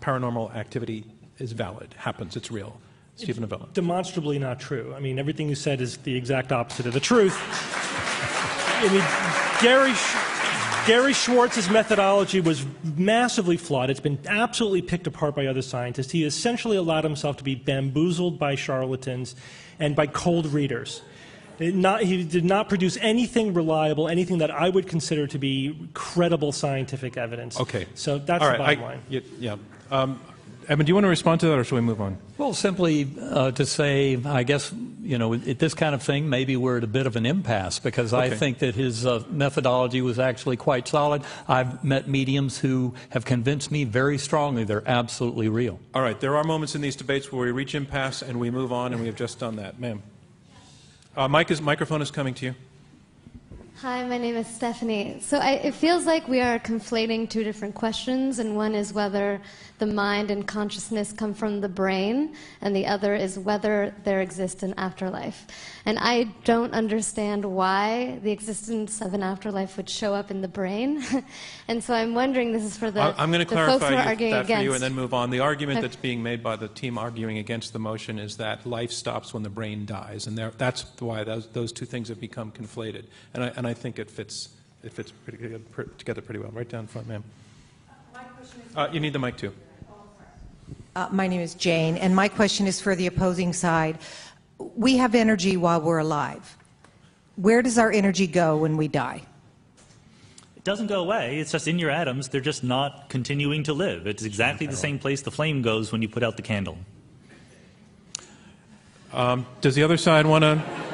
Speaker 1: paranormal activity is valid, happens, it's real. Steven Novella.
Speaker 5: Demonstrably not true. I mean, everything you said is the exact opposite of the truth. I mean, Gary, Gary Schwartz's methodology was massively flawed. It's been absolutely picked apart by other scientists. He essentially allowed himself to be bamboozled by charlatans and by cold readers. Not, he did not produce anything reliable, anything that I would consider to be credible scientific evidence.
Speaker 1: Okay.
Speaker 5: So that's
Speaker 1: All
Speaker 5: the
Speaker 1: right,
Speaker 5: bottom
Speaker 1: I,
Speaker 5: line.
Speaker 1: Yeah. Um, Eben, do you want to respond to that, or should we move on?
Speaker 2: Well, simply uh, to say, I guess, you know, at this kind of thing, maybe we're at a bit of an impasse because okay. I think that his uh, methodology was actually quite solid. I've met mediums who have convinced me very strongly they're absolutely real.
Speaker 1: All right, there are moments in these debates where we reach impasse and we move on, and we have just done that. Ma'am. Uh, Mike is, microphone is coming to you.
Speaker 14: Hi, my name is Stephanie. So I, it feels like we are conflating two different questions, and one is whether the mind and consciousness come from the brain, and the other is whether there exists an afterlife. And I don't understand why the existence of an afterlife would show up in the brain. and so I'm wondering this is for the,
Speaker 1: I- I'm going to clarify you- that
Speaker 14: against.
Speaker 1: for you and then move on. The argument
Speaker 14: Okay.
Speaker 1: that's being made by the team arguing against the motion is that life stops when the brain dies, and there, that's why those, those two things have become conflated. And I, and I think it fits, it fits pretty, good- pr- together pretty well. Right down front, ma'am. Uh, you need the mic too.
Speaker 15: Uh, my name is Jane, and my question is for the opposing side. We have energy while we're alive. Where does our energy go when we die?
Speaker 4: It doesn't go away. It's just in your atoms. They're just not continuing to live. It's exactly the same place the flame goes when you put out the candle.
Speaker 1: Um, does the other side want to?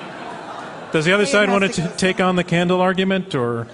Speaker 1: Does the other side want to take on the candle argument, or?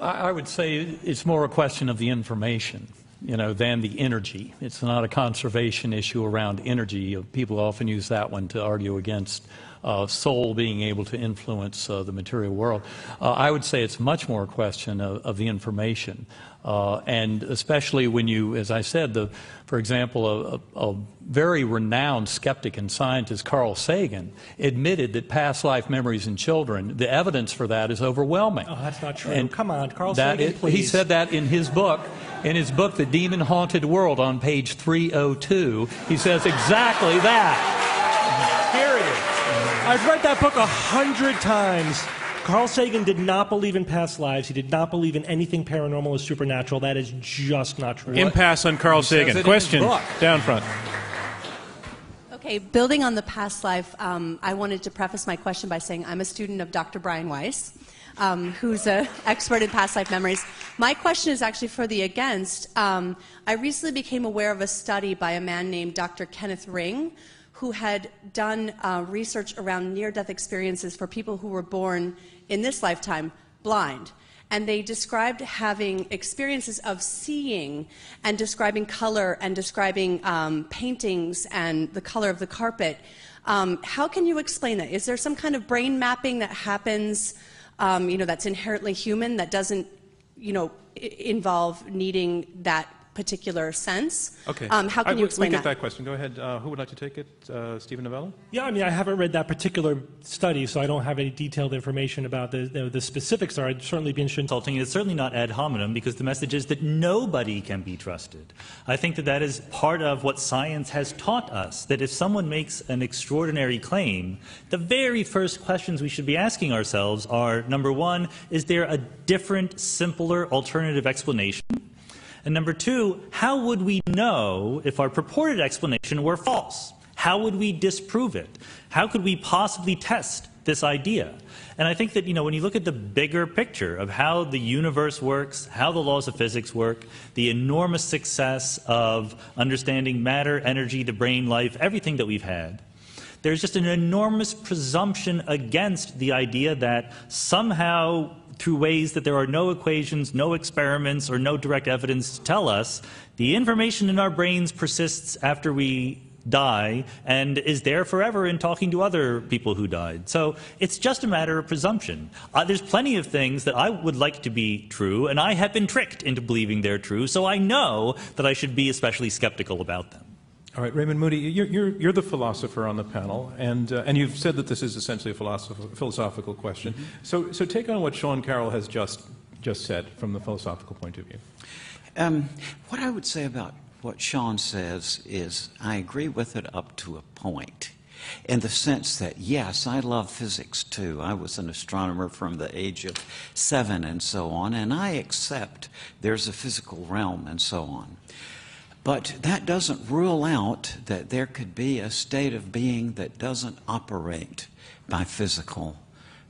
Speaker 2: I, I would say it's more a question of the information, you know, than the energy. It's not a conservation issue around energy. People often use that one to argue against uh, soul being able to influence uh, the material world. Uh, I would say it's much more a question of, of the information. Uh, and especially when you, as I said, the, for example, a, a, a very renowned skeptic and scientist, Carl Sagan, admitted that past life memories in children, the evidence for that is overwhelming.
Speaker 5: Oh, that's not true.
Speaker 2: And
Speaker 5: Come on, Carl
Speaker 2: that
Speaker 5: Sagan,
Speaker 2: it-
Speaker 5: please.
Speaker 2: He said that in his book, in his book, The Demon Haunted World, on page 302. He says exactly that.
Speaker 5: Period. I've read that book a hundred times. Carl Sagan did not believe in past lives. He did not believe in anything paranormal or supernatural. That is just not true.
Speaker 1: Impasse on Carl
Speaker 5: He says it in
Speaker 1: Sagan. Question down front.
Speaker 16: Okay, building on the past life, um, I wanted to preface my question by saying I'm a student of Dr. Brian Weiss, um, who's an expert in past life memories. My question is actually for the against. Um, I recently became aware of a study by a man named Dr. Kenneth Ring, who had done uh, research around near death experiences for people who were born in this lifetime blind and they described having experiences of seeing and describing color and describing um, paintings and the color of the carpet. Um, how can you explain that? Is there some kind of brain mapping that happens, um, you know, that's inherently human that doesn't, you know, involve needing that particular sense?
Speaker 1: Okay.
Speaker 16: Um, how can
Speaker 1: we-
Speaker 16: you explain
Speaker 1: We get
Speaker 16: that?
Speaker 1: that question. Go ahead. Uh, who would like to take it? Uh, Steven Novella?
Speaker 5: Yeah, I mean, I haven't read that particular study, so I don't have any detailed information about the, the, the specifics there. I'd certainly be interested in
Speaker 4: Consulting is certainly not ad hominem because the message is that nobody can be trusted. I think that that is part of what science has taught us that if someone makes an extraordinary claim, the very first questions we should be asking ourselves are number one, is there a different, simpler, alternative explanation? And number two, how would we know if our purported explanation were false? How would we disprove it? How could we possibly test this idea? And I think that, you know, when you look at the bigger picture of how the universe works, how the laws of physics work, the enormous success of understanding matter, energy, the brain, life, everything that we've had, there's just an enormous presumption against the idea that somehow through ways that there are no equations, no experiments, or no direct evidence to tell us, the information in our brains persists after we die and is there forever in talking to other people who died. So it's just a matter of presumption. Uh, there's plenty of things that I would like to be true, and I have been tricked into believing they're true, so I know that I should be especially skeptical about them.
Speaker 1: All right, Raymond Moody, you're, you're, you're the philosopher on the panel, and, uh, and you've said that this is essentially a philosoph- philosophical question. So, so take on what Sean Carroll has just, just said from the philosophical point of view.
Speaker 3: Um, what I would say about what Sean says is I agree with it up to a point. In the sense that, yes, I love physics too. I was an astronomer from the age of seven and so on, and I accept there's a physical realm and so on. But that doesn't rule out that there could be a state of being that doesn't operate by physical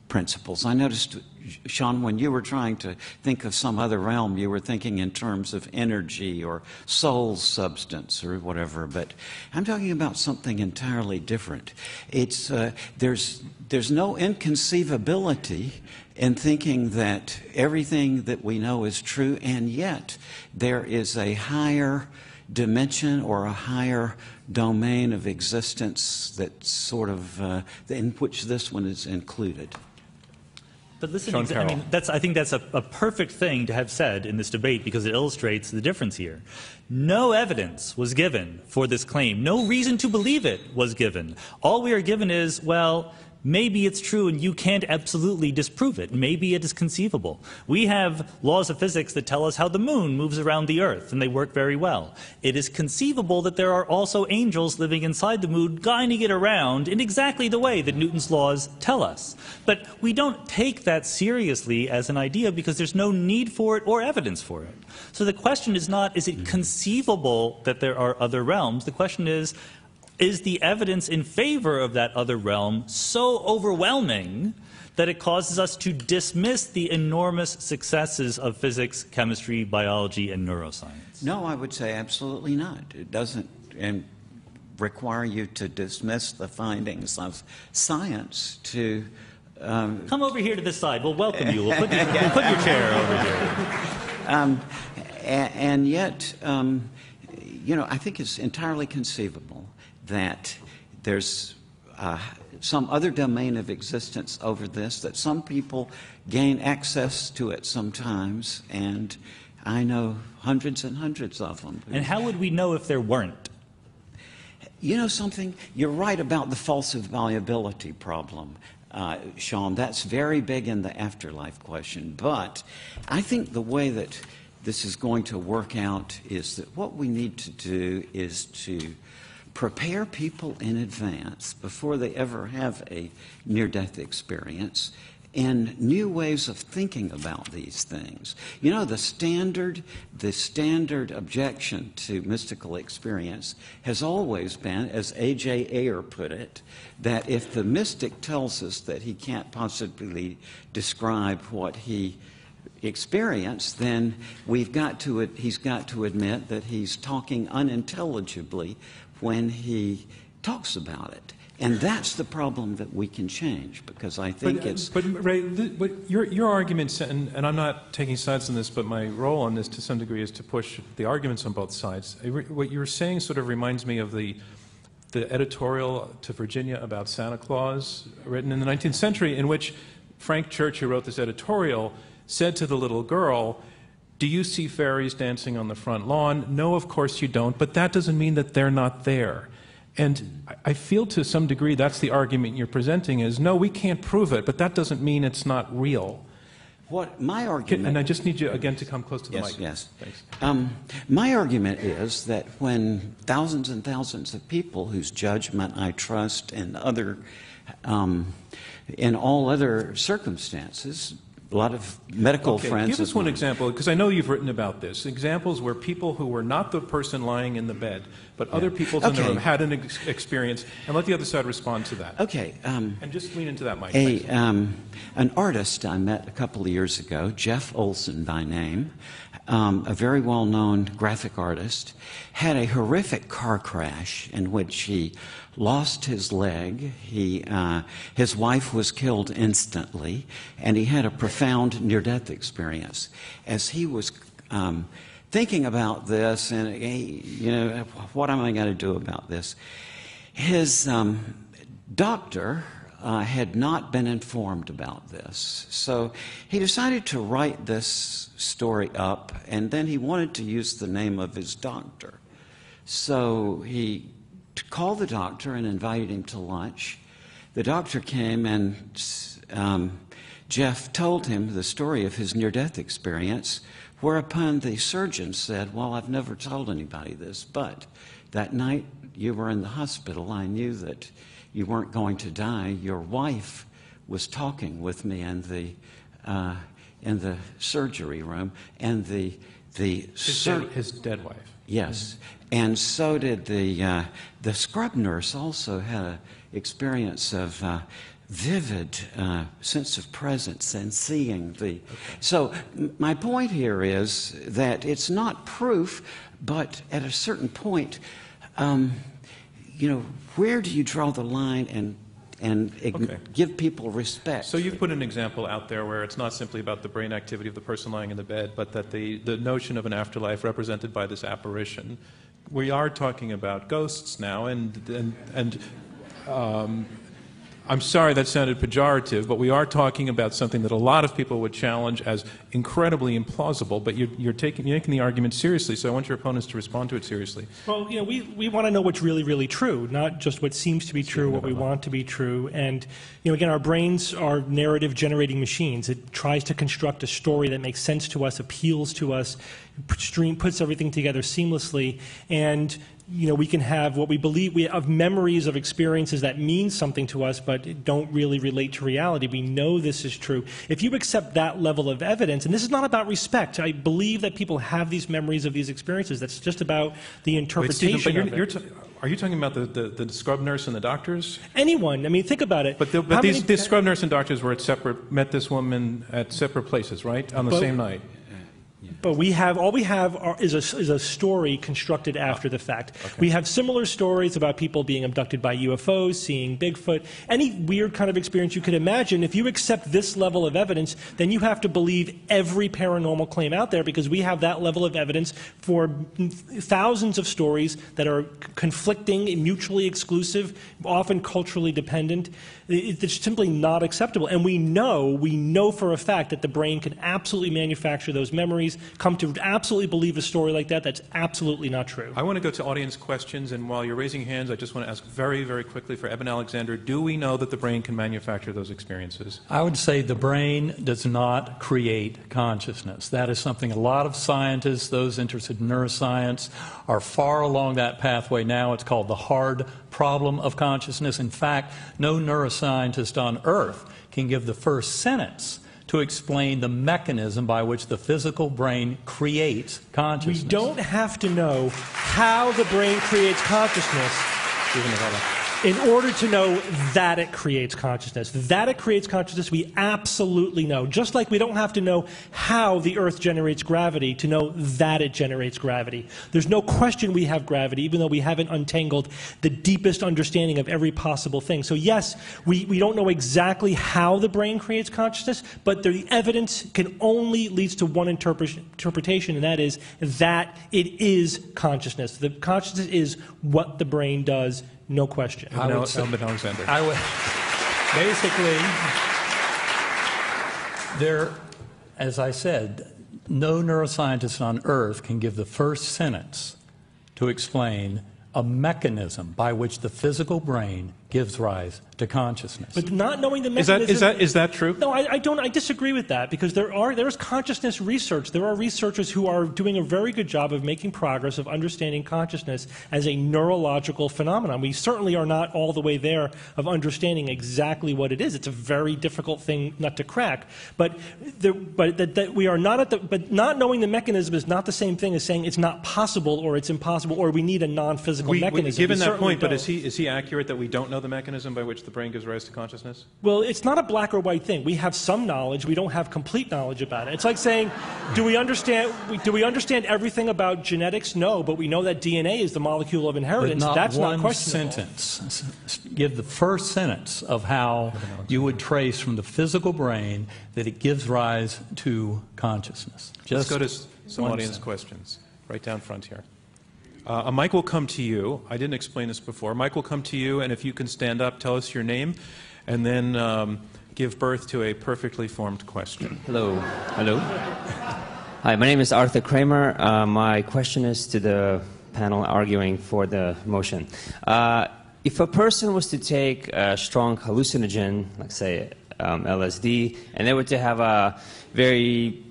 Speaker 3: principles. I noticed, Sean, when you were trying to think of some other realm, you were thinking in terms of energy or soul substance or whatever. But I'm talking about something entirely different. It's uh, there's there's no inconceivability in thinking that everything that we know is true, and yet there is a higher dimension or a higher domain of existence that sort of uh, in which this one is included.
Speaker 4: But listen,
Speaker 1: Sean
Speaker 4: I mean, that's, I think that's a, a perfect thing to have said in this debate because it illustrates the difference here. No evidence was given for this claim. No reason to believe it was given. All we are given is, well, maybe it's true and you can't absolutely disprove it. Maybe it is conceivable. We have laws of physics that tell us how the moon moves around the earth, and they work very well. It is conceivable that there are also angels living inside the moon guiding it around in exactly the way that Newton's laws tell us. But we don't take that seriously as an idea because there's no need for it or evidence for it. So the question is not, is it mm-hmm. conceivable that there are other realms? The question is, is the evidence in favor of that other realm so overwhelming that it causes us to dismiss the enormous successes of physics, chemistry, biology, and neuroscience?
Speaker 3: No, I would say absolutely not. It doesn't and require you to dismiss the findings of science to. Um,
Speaker 4: Come over here to this side. We'll welcome you. We'll put, you, we'll put your chair over here.
Speaker 3: Um, a- and yet, um, you know, I think it's entirely conceivable that there's uh, some other domain of existence over this, that some people gain access to it sometimes, and I know hundreds and hundreds of them.
Speaker 4: And how would we know if there weren't?
Speaker 3: You know something? You're right about the falsifiability problem, uh, Sean. That's very big in the afterlife question. But I think the way that this is going to work out is that what we need to do is to prepare people in advance before they ever have a near death experience and new ways of thinking about these things. You know, the standard, the standard objection to mystical experience has always been, as A.J. Ayer put it, that if the mystic tells us that he can't possibly describe what he experienced, then we've got to, he's got to admit that he's talking unintelligibly when he talks about it. And that's the problem that we can change because I think
Speaker 1: but, uh,
Speaker 3: it's.
Speaker 1: But Ray, th- but your your arguments, and, and I'm not taking sides on this, but my role on this to some degree is to push the arguments on both sides. What you're saying sort of reminds me of the the editorial to Virginia about Santa Claus, written in the 19th century, in which Frank Church, who wrote this editorial, said to the little girl. Do you see fairies dancing on the front lawn? No, of course you don't, but that doesn't mean that they're not there. And I- feel to some degree that's the argument you're presenting is no, we can't prove it, but that doesn't mean it's not real.
Speaker 3: What my argument.
Speaker 1: And I just need you again to come close to the
Speaker 3: Yes,
Speaker 1: mic.
Speaker 3: yes.
Speaker 1: Thanks.
Speaker 3: Um, my argument is that when thousands and thousands of people whose judgment I trust and other, um, in all other circumstances, a lot of medical
Speaker 1: Okay,
Speaker 3: friends.
Speaker 1: Give us one example, because I know you've written about this. Examples where people who were not the person lying in the bed, but other people in the room had an ex- experience, and let the other side respond to that.
Speaker 3: Okay. Um,
Speaker 1: And just lean into that mic.
Speaker 3: A, um, an artist I met a couple of years ago, Jeff Olson by name, um, a very well known graphic artist, had a horrific car crash in which he lost his leg. He, uh, his wife was killed instantly, and he had a profound near death experience. As he was um, thinking about this, and you know, what am I going to do about this? His um, doctor uh, had not been informed about this. So he decided to write this story up, and then he wanted to use the name of his doctor. So he called the doctor and invited him to lunch. The doctor came, and um, Jeff told him the story of his near death experience, whereupon the surgeon said, Well, I've never told anybody this, but that night you were in the hospital, I knew that you weren't going to die. Your wife was talking with me in the, uh, in the surgery room, and the, the
Speaker 1: His,
Speaker 3: sur-
Speaker 1: dead, his dead wife.
Speaker 3: Yes, and so did the uh, the scrub nurse. Also had an experience of uh, vivid uh, sense of presence and seeing the. So my point here is that it's not proof, but at a certain point, um, you know, where do you draw the line and and
Speaker 1: Okay.
Speaker 3: give people respect?
Speaker 1: So you've put an example out there where it's not simply about the brain activity of the person lying in the bed, but that the, the notion of an afterlife represented by this apparition. We are talking about ghosts now, and and and um, I'm sorry that sounded pejorative, but we are talking about something that a lot of people would challenge as incredibly implausible, but you're, you're, taking, you're making the argument seriously, so I want your opponents to respond to it seriously.
Speaker 5: Well, you know, we, we want to know what's really, really true, not just what seems to be true, what we want to be true. And, you know, again, our brains are narrative generating machines. It tries to construct a story that makes sense to us, appeals to us, stream, puts everything together seamlessly. And you know, we can have what we believe, we have memories of experiences that mean something to us but don't really relate to reality. We know this is true. If you accept that level of evidence, and this is not about respect, I believe that people have these memories of these experiences. That's just about the interpretation
Speaker 1: Wait, Steven, you're, you're are you talking about the, the, the, scrub nurse and the doctors?
Speaker 5: Anyone. I mean, think about it.
Speaker 1: But, the, but these, these scrub nurse and doctors were at separate, met this woman at separate places, right? On the
Speaker 5: But-
Speaker 1: same night.
Speaker 5: But we have all we have are, is, a, is a story constructed after the fact. We have similar stories about people being abducted by UFOs, seeing Bigfoot, any weird kind of experience you could imagine. If you accept this level of evidence, then you have to believe every paranormal claim out there because we have that level of evidence for thousands of stories that are conflicting, mutually exclusive, often culturally dependent. It's simply not acceptable. And we know, we know for a fact that the brain can absolutely manufacture those memories, come to absolutely believe a story like that. That's absolutely not true.
Speaker 1: I want to go to audience questions, and while you're raising hands, I just want to ask very, very quickly for Eben Alexander do we know that the brain can manufacture those experiences?
Speaker 2: I would say the brain does not create consciousness. That is something a lot of scientists, those interested in neuroscience, are far along that pathway now. It's called the hard problem of consciousness. In fact, no neuroscientist on earth can give the first sentence to explain the mechanism by which the physical brain creates consciousness.
Speaker 5: We don't have to know how the brain creates consciousness in order to know that it creates consciousness. That it creates consciousness, we absolutely know. Just like we don't have to know how the Earth generates gravity to know that it generates gravity. There's no question we have gravity, even though we haven't untangled the deepest understanding of every possible thing. So, yes, we, we don't know exactly how the brain creates consciousness, but the evidence can only leads to one interpre- interpretation, and that is that it is consciousness. The consciousness is what the brain does no question.
Speaker 1: I would say, Alexander.
Speaker 2: I would basically there, as I said, no neuroscientist on earth can give the first sentence to explain a mechanism by which the physical brain gives rise to consciousness.
Speaker 5: But not knowing the
Speaker 1: Is
Speaker 5: mechanism.
Speaker 1: that, is, that, is that true?
Speaker 5: No, I, I don't. I disagree with that because there are there is consciousness research. There are researchers who are doing a very good job of making progress of understanding consciousness as a neurological phenomenon. We certainly are not all the way there of understanding exactly what it is. It's a very difficult thing not to crack. But there, but that, that we are not at the. But not knowing the mechanism is not the same thing as saying it's not possible or it's impossible or we need a non-physical
Speaker 1: We, we,
Speaker 5: mechanism.
Speaker 1: given
Speaker 5: We
Speaker 1: that point, but
Speaker 5: don't.
Speaker 1: is he, is he accurate that we don't know the mechanism by which the brain gives rise to consciousness?
Speaker 5: Well, it's not a black or white thing. We have some knowledge. We don't have complete knowledge about it. It's like saying, do we understand? Do we understand everything about genetics? No, but we know that DNA is the molecule of
Speaker 2: But
Speaker 5: inheritance.
Speaker 2: not
Speaker 5: That's
Speaker 2: one
Speaker 5: not questionable.
Speaker 2: sentence. S- s- Give the first sentence of how you would trace from the physical brain that it gives rise to consciousness.
Speaker 1: Let's
Speaker 2: Just
Speaker 1: go to some audience
Speaker 2: sentence.
Speaker 1: questions. Right down front here. Uh, a mic will come to you. I didn't explain this before. Mike will come to you, and if you can stand up, tell us your name, and then um, give birth to a perfectly formed question.
Speaker 6: Hello. Hello. Hi, my name is Arthur Kramer. Uh, my question is to the panel arguing for the motion. Uh, if a person was to take a strong hallucinogen, like say um, LSD, and they were to have a very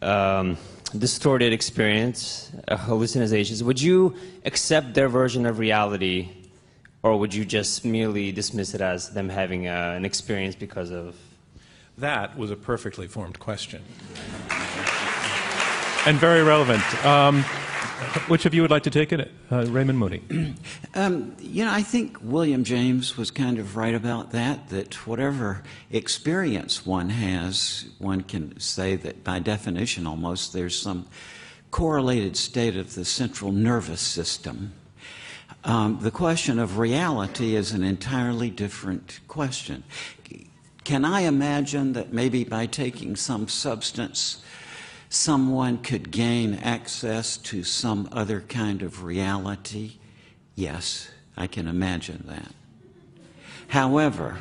Speaker 6: um, distorted experience, uh, hallucinations, would you accept their version of reality, or would you just merely dismiss it as them having uh, an experience because of
Speaker 1: That was a perfectly formed question. And very relevant. Um, which of you would like to take it? Uh, Raymond Moody.
Speaker 3: Um, you know, I think William James was kind of right about that, that whatever experience one has, one can say that by definition almost there's some correlated state of the central nervous system. Um, the question of reality is an entirely different question. Can I imagine that maybe by taking some substance, someone could gain access to some other kind of reality? Yes, I can imagine that. However,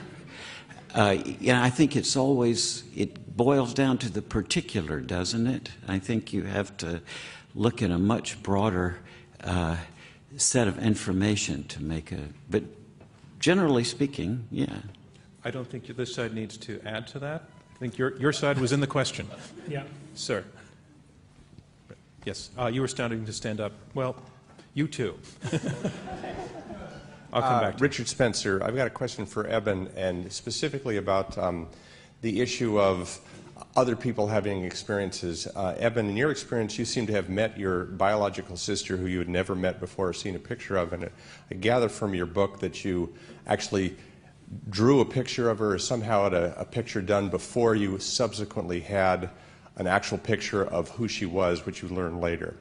Speaker 3: Uh, yeah, I think it's always, it boils down to the particular, doesn't it? I think you have to look at a much broader uh, set of information to make a, but generally speaking, yeah.
Speaker 1: I don't think this side needs to add to that. I think your, your side was in the question.
Speaker 5: Yeah.
Speaker 1: Sir. Yes, uh, you were starting to stand up. Well, you too. I'll come
Speaker 7: Uh,
Speaker 1: back to
Speaker 7: Richard Spencer, I've got a question for Eben, and specifically about um, the issue of other people having experiences. Uh, Eben, in your experience, you seem to have met your biological sister who you had never met before or seen a picture of, and I gather from your book that you actually drew a picture of her or somehow had a, a picture done before you subsequently had an actual picture of who she was, which you learned later.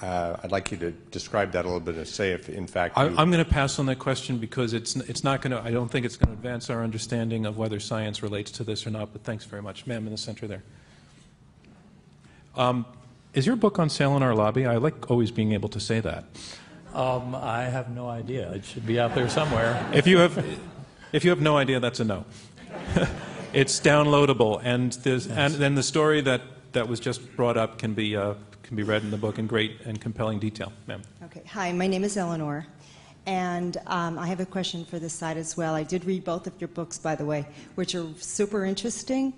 Speaker 7: Uh, I'd like you to describe that a little bit and say if, in fact,
Speaker 1: I, I'm going to pass on that question because it's, it's not going to, I don't think it's going to advance our understanding of whether science relates to this or not, but thanks very much. Ma'am in the center there. Um, is your book on sale in our lobby? I like always being able to say that.
Speaker 2: Um, I have no idea. It should be out there somewhere.
Speaker 1: If you have, if you have no idea, that's a no. it's downloadable, and, there's, and then the story that, that was just brought up can be, uh, can be read in the book in great and compelling detail. Ma'am.
Speaker 8: Okay. Hi, my name is Eleanor, and um, I have a question for this side as well. I did read both of your books, by the way, which are super interesting,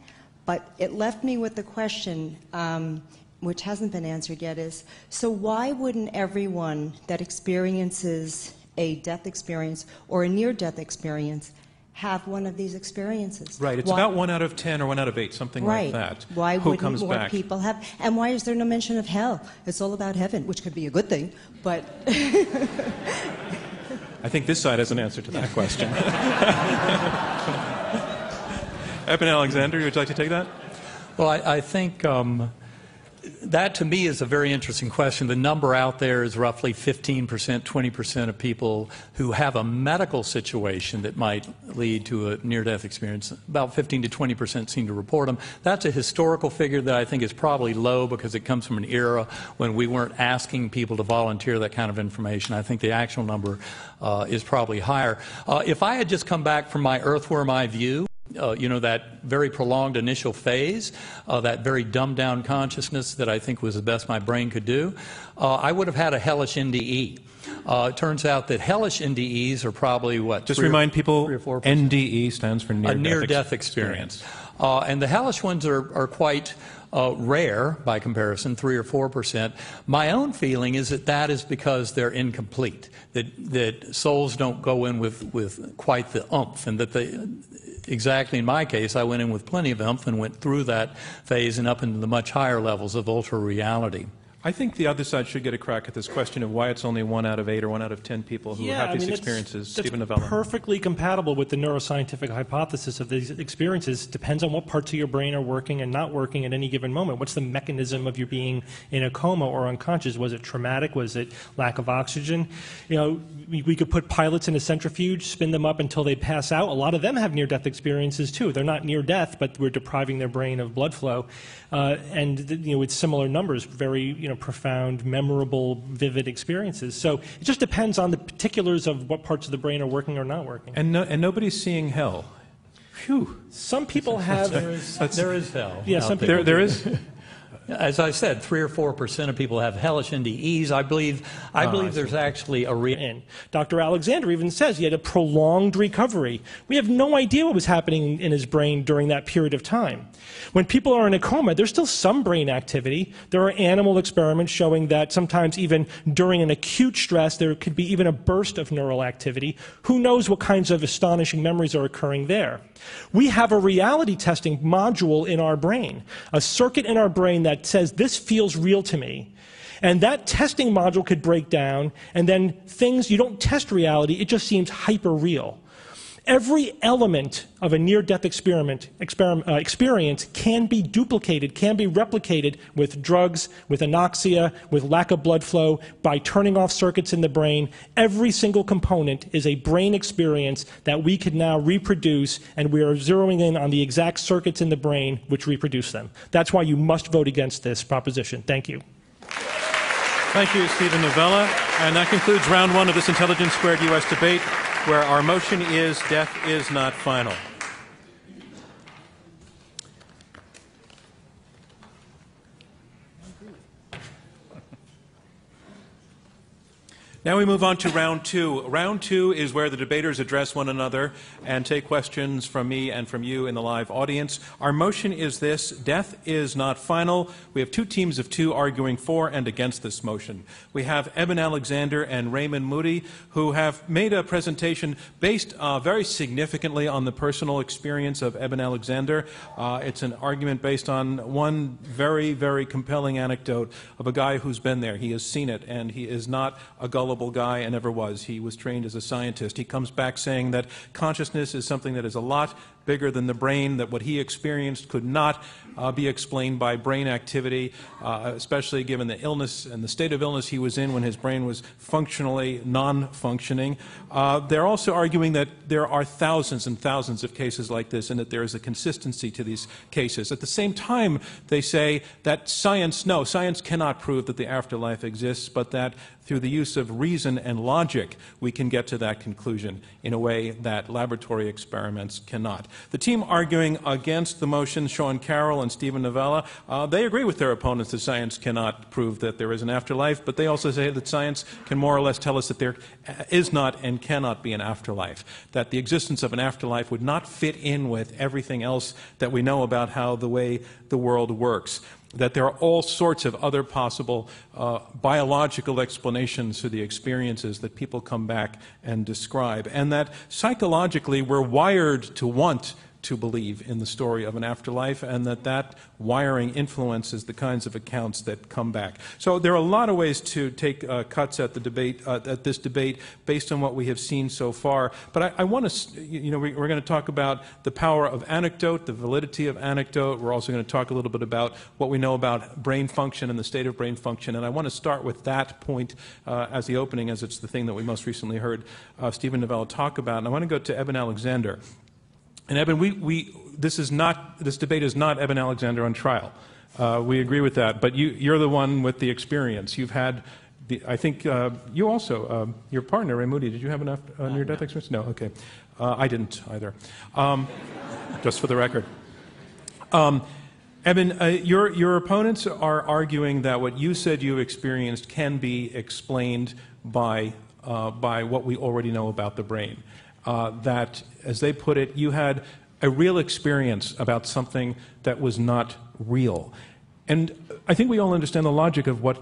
Speaker 8: but it left me with the question, um, which hasn't been answered yet, is so why wouldn't everyone that experiences a death experience or a near death experience have one of these experiences?
Speaker 1: Right, it's
Speaker 8: Why-
Speaker 1: about one out of ten or one out of eight, something
Speaker 8: right.
Speaker 1: like that.
Speaker 8: Why
Speaker 1: Who
Speaker 8: wouldn't
Speaker 1: comes
Speaker 8: more
Speaker 1: back?
Speaker 8: people have? And why is there no mention of hell? It's all about heaven, which could be a good thing, but
Speaker 1: I think this side has an answer to that question. Eben Alexander, would you like to take that?
Speaker 2: Well, I, I think um, that to me is a very interesting question. The number out there is roughly 15%, 20% of people who have a medical situation that might lead to a near death experience. About 15 to 20% seem to report them. That's a historical figure that I think is probably low because it comes from an era when we weren't asking people to volunteer that kind of information. I think the actual number uh, is probably higher. Uh, if I had just come back from my earthworm eye view, uh, you know, that very prolonged initial phase, uh, that very dumbed down consciousness that I think was the best my brain could do, uh, I would have had a hellish NDE. Uh, it turns out that hellish NDEs are probably what?
Speaker 1: Just
Speaker 2: three or-
Speaker 1: remind people? NDE stands for near
Speaker 2: a near-death experience. Uh, and the hellish ones are, are quite uh, rare by comparison, three or four percent. My own feeling is that that is because they're incomplete. That that souls don't go in with, with quite the umph, and that they exactly in my case, I went in with plenty of umph and went through that phase and up into the much higher levels of ultra reality.
Speaker 1: I think the other side should get a crack at this question of why it's only one out of eight or one out of ten people who
Speaker 5: Yeah,
Speaker 1: have
Speaker 5: I
Speaker 1: these
Speaker 5: mean,
Speaker 1: experiences.
Speaker 5: that's
Speaker 1: Steven Novella.
Speaker 5: perfectly compatible with the neuroscientific hypothesis of these experiences. Depends on what parts of your brain are working and not working at any given moment. What's the mechanism of your being in a coma or unconscious? Was it traumatic? Was it lack of oxygen? You know, we, we could put pilots in a centrifuge, spin them up until they pass out. A lot of them have near-death experiences too. They're not near death, but we're depriving their brain of blood flow, uh, and you know, with similar numbers, very you know, profound, memorable, vivid experiences. So it just depends on the particulars of what parts of the brain are working or not working.
Speaker 1: And, no, and nobody's seeing hell. Phew.
Speaker 5: Some people have.
Speaker 2: There is, there is hell.
Speaker 5: Yeah, some people
Speaker 1: There, there is.
Speaker 2: As I said, three or four percent of people have hellish NDEs. I believe. I
Speaker 5: Ah,
Speaker 2: believe there's actually a real.
Speaker 5: in. Dr. Alexander even says he had a prolonged recovery. We have no idea what was happening in his brain during that period of time. When people are in a coma, there's still some brain activity. There are animal experiments showing that sometimes even during an acute stress, there could be even a burst of neural activity. Who knows what kinds of astonishing memories are occurring there? We have a reality testing module in our brain, a circuit in our brain that says this feels real to me. And that testing module could break down, and then things, you don't test reality, it just seems hyper real. Every element of a near death experiment, experim- uh, experience can be duplicated, can be replicated with drugs, with anoxia, with lack of blood flow, by turning off circuits in the brain. Every single component is a brain experience that we can now reproduce, and we are zeroing in on the exact circuits in the brain which reproduce them. That's why you must vote against this proposition. Thank you.
Speaker 1: Thank you, Steven Novella. And that concludes round one of this Intelligence Squared U.S. debate, where our motion is death is not final. Now we move on to round two. Round two is where the debaters address one another and take questions from me and from you in the live audience. Our motion is this death is not final. We have two teams of two arguing for and against this motion. We have Eben Alexander and Raymond Moody, who have made a presentation based uh, very significantly on the personal experience of Eben Alexander. Uh, it's an argument based on one very, very compelling anecdote of a guy who's been there. He has seen it, and he is not a gullible guy and never was. He was trained as a scientist. He comes back saying that consciousness is something that is a lot bigger than the brain, that what he experienced could not uh, be explained by brain activity, uh, especially given the illness and the state of illness he was in when his brain was functionally non functioning. Uh, they're also arguing that there are thousands and thousands of cases like this and that there is a consistency to these cases. At the same time, they say that science, no, science cannot prove that the afterlife exists, but that through the use of reason and logic, we can get to that conclusion in a way that laboratory experiments cannot. The team arguing against the motion, Sean Carroll and Steven Novella, uh, they agree with their opponents that science cannot prove that there is an afterlife, but they also say that science can more or less tell us that there is not and cannot be an afterlife, that the existence of an afterlife would not fit in with everything else that we know about how the way the world works that there are all sorts of other possible uh, biological explanations for the experiences that people come back and describe, and that psychologically we're wired to want to believe in the story of an afterlife, and that that wiring influences the kinds of accounts that come back. So there are a lot of ways to take uh, cuts at the debate, uh, at this debate, based on what we have seen so far. But I, I want to, you know, we, are going to talk about the power of anecdote, the validity of anecdote. We're also going to talk a little bit about what we know about brain function and the state of brain function. And I want to start with that point uh, as the opening, as it's the thing that we most recently heard uh, Steven Novella talk about. And I want to go to Eben Alexander. And Eben, we, we, this is not, this debate is not Eben Alexander on trial. Uh, we agree with that. But you, you're the one with the experience. You've had, the, I think uh, you also, uh, your partner, Ray Moody, did you have enough uh, near death experience? No, okay. Uh, I didn't either. Um, just for the record. Um, Eben, uh, your, your opponents are arguing that what you said you experienced can be explained by, by what we already know about the brain uh, that, as they put it, you had a real experience about something that was not real. And I think we all understand the logic of what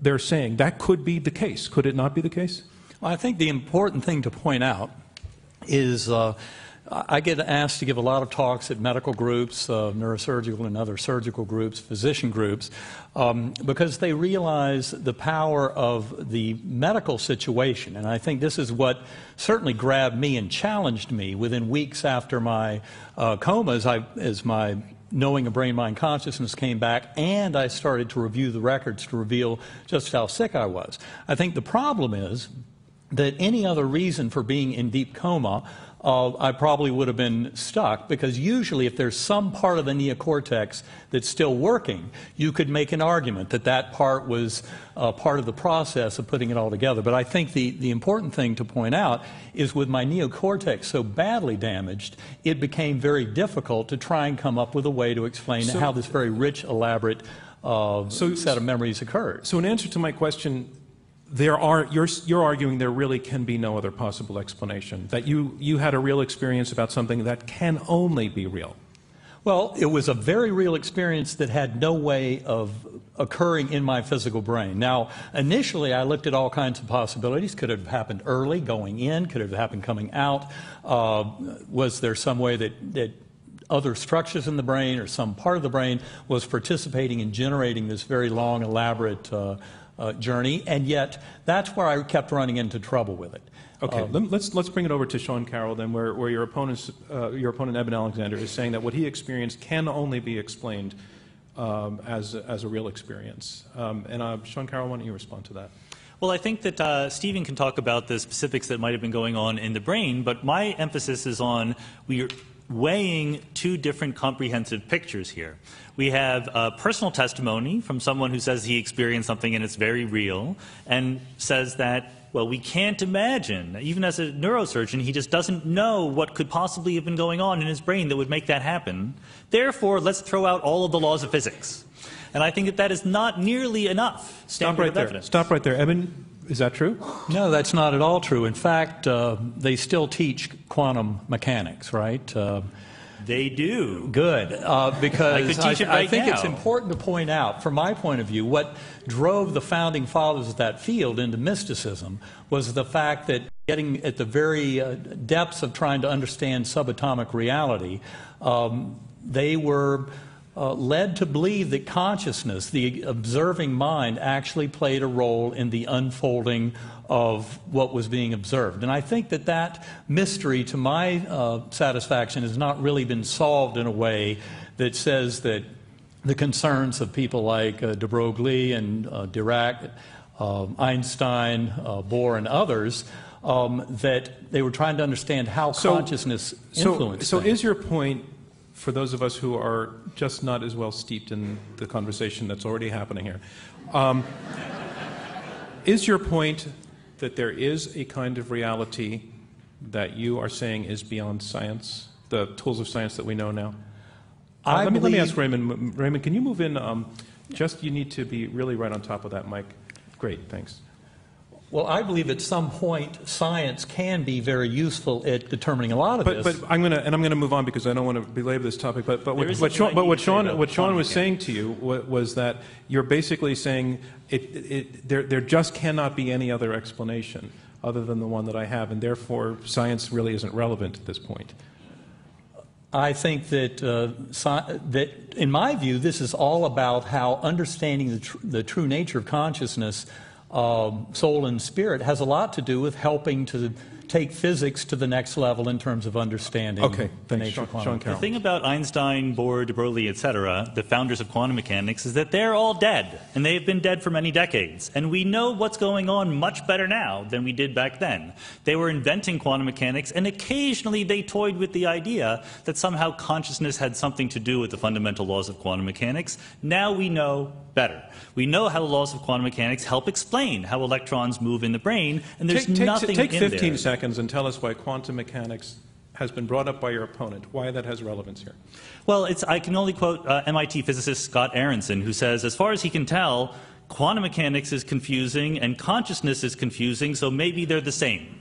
Speaker 1: they're saying. That could be the case. Could it not be the case?
Speaker 2: Well, I think the important thing to point out is uh, I get asked to give a lot of talks at medical groups, uh, neurosurgical and other surgical groups, physician groups, um, because they realize the power of the medical situation. And I think this is what certainly grabbed me and challenged me within weeks after my uh, coma as, I, as my knowing of brain mind consciousness came back and I started to review the records to reveal just how sick I was. I think the problem is that any other reason for being in deep coma uh, I probably would have been stuck because usually, if there's some part of the neocortex that's still working, you could make an argument that that part was uh, part of the process of putting it all together. But I think the, the important thing to point out is with my neocortex so badly damaged, it became very difficult to try and come up with a way to explain so, how this very rich, elaborate uh, so, set of memories occurred.
Speaker 1: So, in answer to my question, there are, you're, you're arguing there really can be no other possible explanation, that you, you had a real experience about something that can only be real.
Speaker 2: Well, it was a very real experience that had no way of occurring in my physical brain. Now, initially, I looked at all kinds of possibilities. Could have happened early, going in? Could have happened coming out? Uh, was there some way that, that other structures in the brain or some part of the brain was participating in generating this very long, elaborate uh, uh, journey, and yet that's where I kept running into trouble with it.
Speaker 1: Okay, um, let's let's bring it over to Sean Carroll then, where, where your opponent's uh, your opponent Eben Alexander is saying that what he experienced can only be explained um, as as a real experience. Um, and uh, Sean Carroll, why don't you respond to that?
Speaker 4: Well, I think that uh, Steven can talk about the specifics that might have been going on in the brain, but my emphasis is on we weighing two different comprehensive pictures here. We have a personal testimony from someone who says he experienced something and it's very real, and says that, well, we can't imagine, even as a neurosurgeon, he just doesn't know what could possibly have been going on in his brain that would make that happen. Therefore, let's throw out all of the laws of physics. And I think that that is not nearly enough standard
Speaker 1: Stop right
Speaker 4: of
Speaker 1: there.
Speaker 4: evidence.
Speaker 1: Stop right there. Eben, Is that true?
Speaker 2: No, that's not at all true. In fact, uh, they still teach quantum mechanics, right? Uh,
Speaker 4: they do.
Speaker 2: Good, uh, because
Speaker 4: I could teach it right
Speaker 2: I think
Speaker 4: now.
Speaker 2: it's important to point out, from my point of view, what drove the founding fathers of that field into mysticism was the fact that getting at the very uh, depths of trying to understand subatomic reality, um, they were uh, led to believe that consciousness, the observing mind, actually played a role in the unfolding of what was being observed. And I think that that mystery, to my uh, satisfaction, has not really been solved in a way that says that the concerns of people like uh, de Broglie and uh, Dirac, uh, Einstein, uh, Bohr, and others. Um, that they were trying to understand how
Speaker 1: So-
Speaker 2: consciousness
Speaker 1: So,
Speaker 2: influenced.
Speaker 1: so
Speaker 2: things.
Speaker 1: is your point, for those of us who are just not as well steeped in the conversation that's already happening here, um, is your point that there is a kind of reality that you are saying is beyond science, the tools of science that we know now? Uh, let, me, let me ask Raymond. Raymond, can you move in? Um, just you need to be really right on top of that mic. Great, thanks.
Speaker 2: Well, I believe at some point science can be very useful at determining a lot of
Speaker 1: But,
Speaker 2: this.
Speaker 1: but I'm going to, and I'm going to move on because I don't want to belabor this topic. But, but
Speaker 2: There
Speaker 1: what,
Speaker 2: is
Speaker 1: what Sean, but what Sean, what Sean
Speaker 2: quantum
Speaker 1: was saying to you was that you're basically saying it, it, there, there just cannot be any other explanation other than the one that I have, and therefore science really isn't relevant at this point.
Speaker 2: I think that, uh, sci- that, in my view, this is all about how understanding the, tr- the true nature of consciousness, um, soul and spirit, has a lot to do with helping to take physics to the next level in terms of understanding
Speaker 1: Okay,
Speaker 2: the
Speaker 1: thanks,
Speaker 2: nature
Speaker 1: Sean-
Speaker 2: of quantum
Speaker 1: Sean
Speaker 2: mechanics.
Speaker 1: Carroll.
Speaker 4: The thing about Einstein, Bohr, de Broglie, etc., the founders of quantum mechanics, is that they're all dead, and they've been dead for many decades. And we know what's going on much better now than we did back then. They were inventing quantum mechanics, and occasionally they toyed with the idea that somehow consciousness had something to do with the fundamental laws of quantum mechanics. Now we know better. We know how the laws of quantum mechanics help explain how electrons move in the brain, and there's
Speaker 1: take, take,
Speaker 4: nothing
Speaker 1: take
Speaker 4: in
Speaker 1: 15 seconds and tell us why quantum mechanics has been brought up by your opponent, why that has relevance here.
Speaker 4: Well, it's, I can only quote uh, MIT physicist Scott Aaronson, who says, as far as he can tell, quantum mechanics is confusing and consciousness is confusing, so maybe they're the same.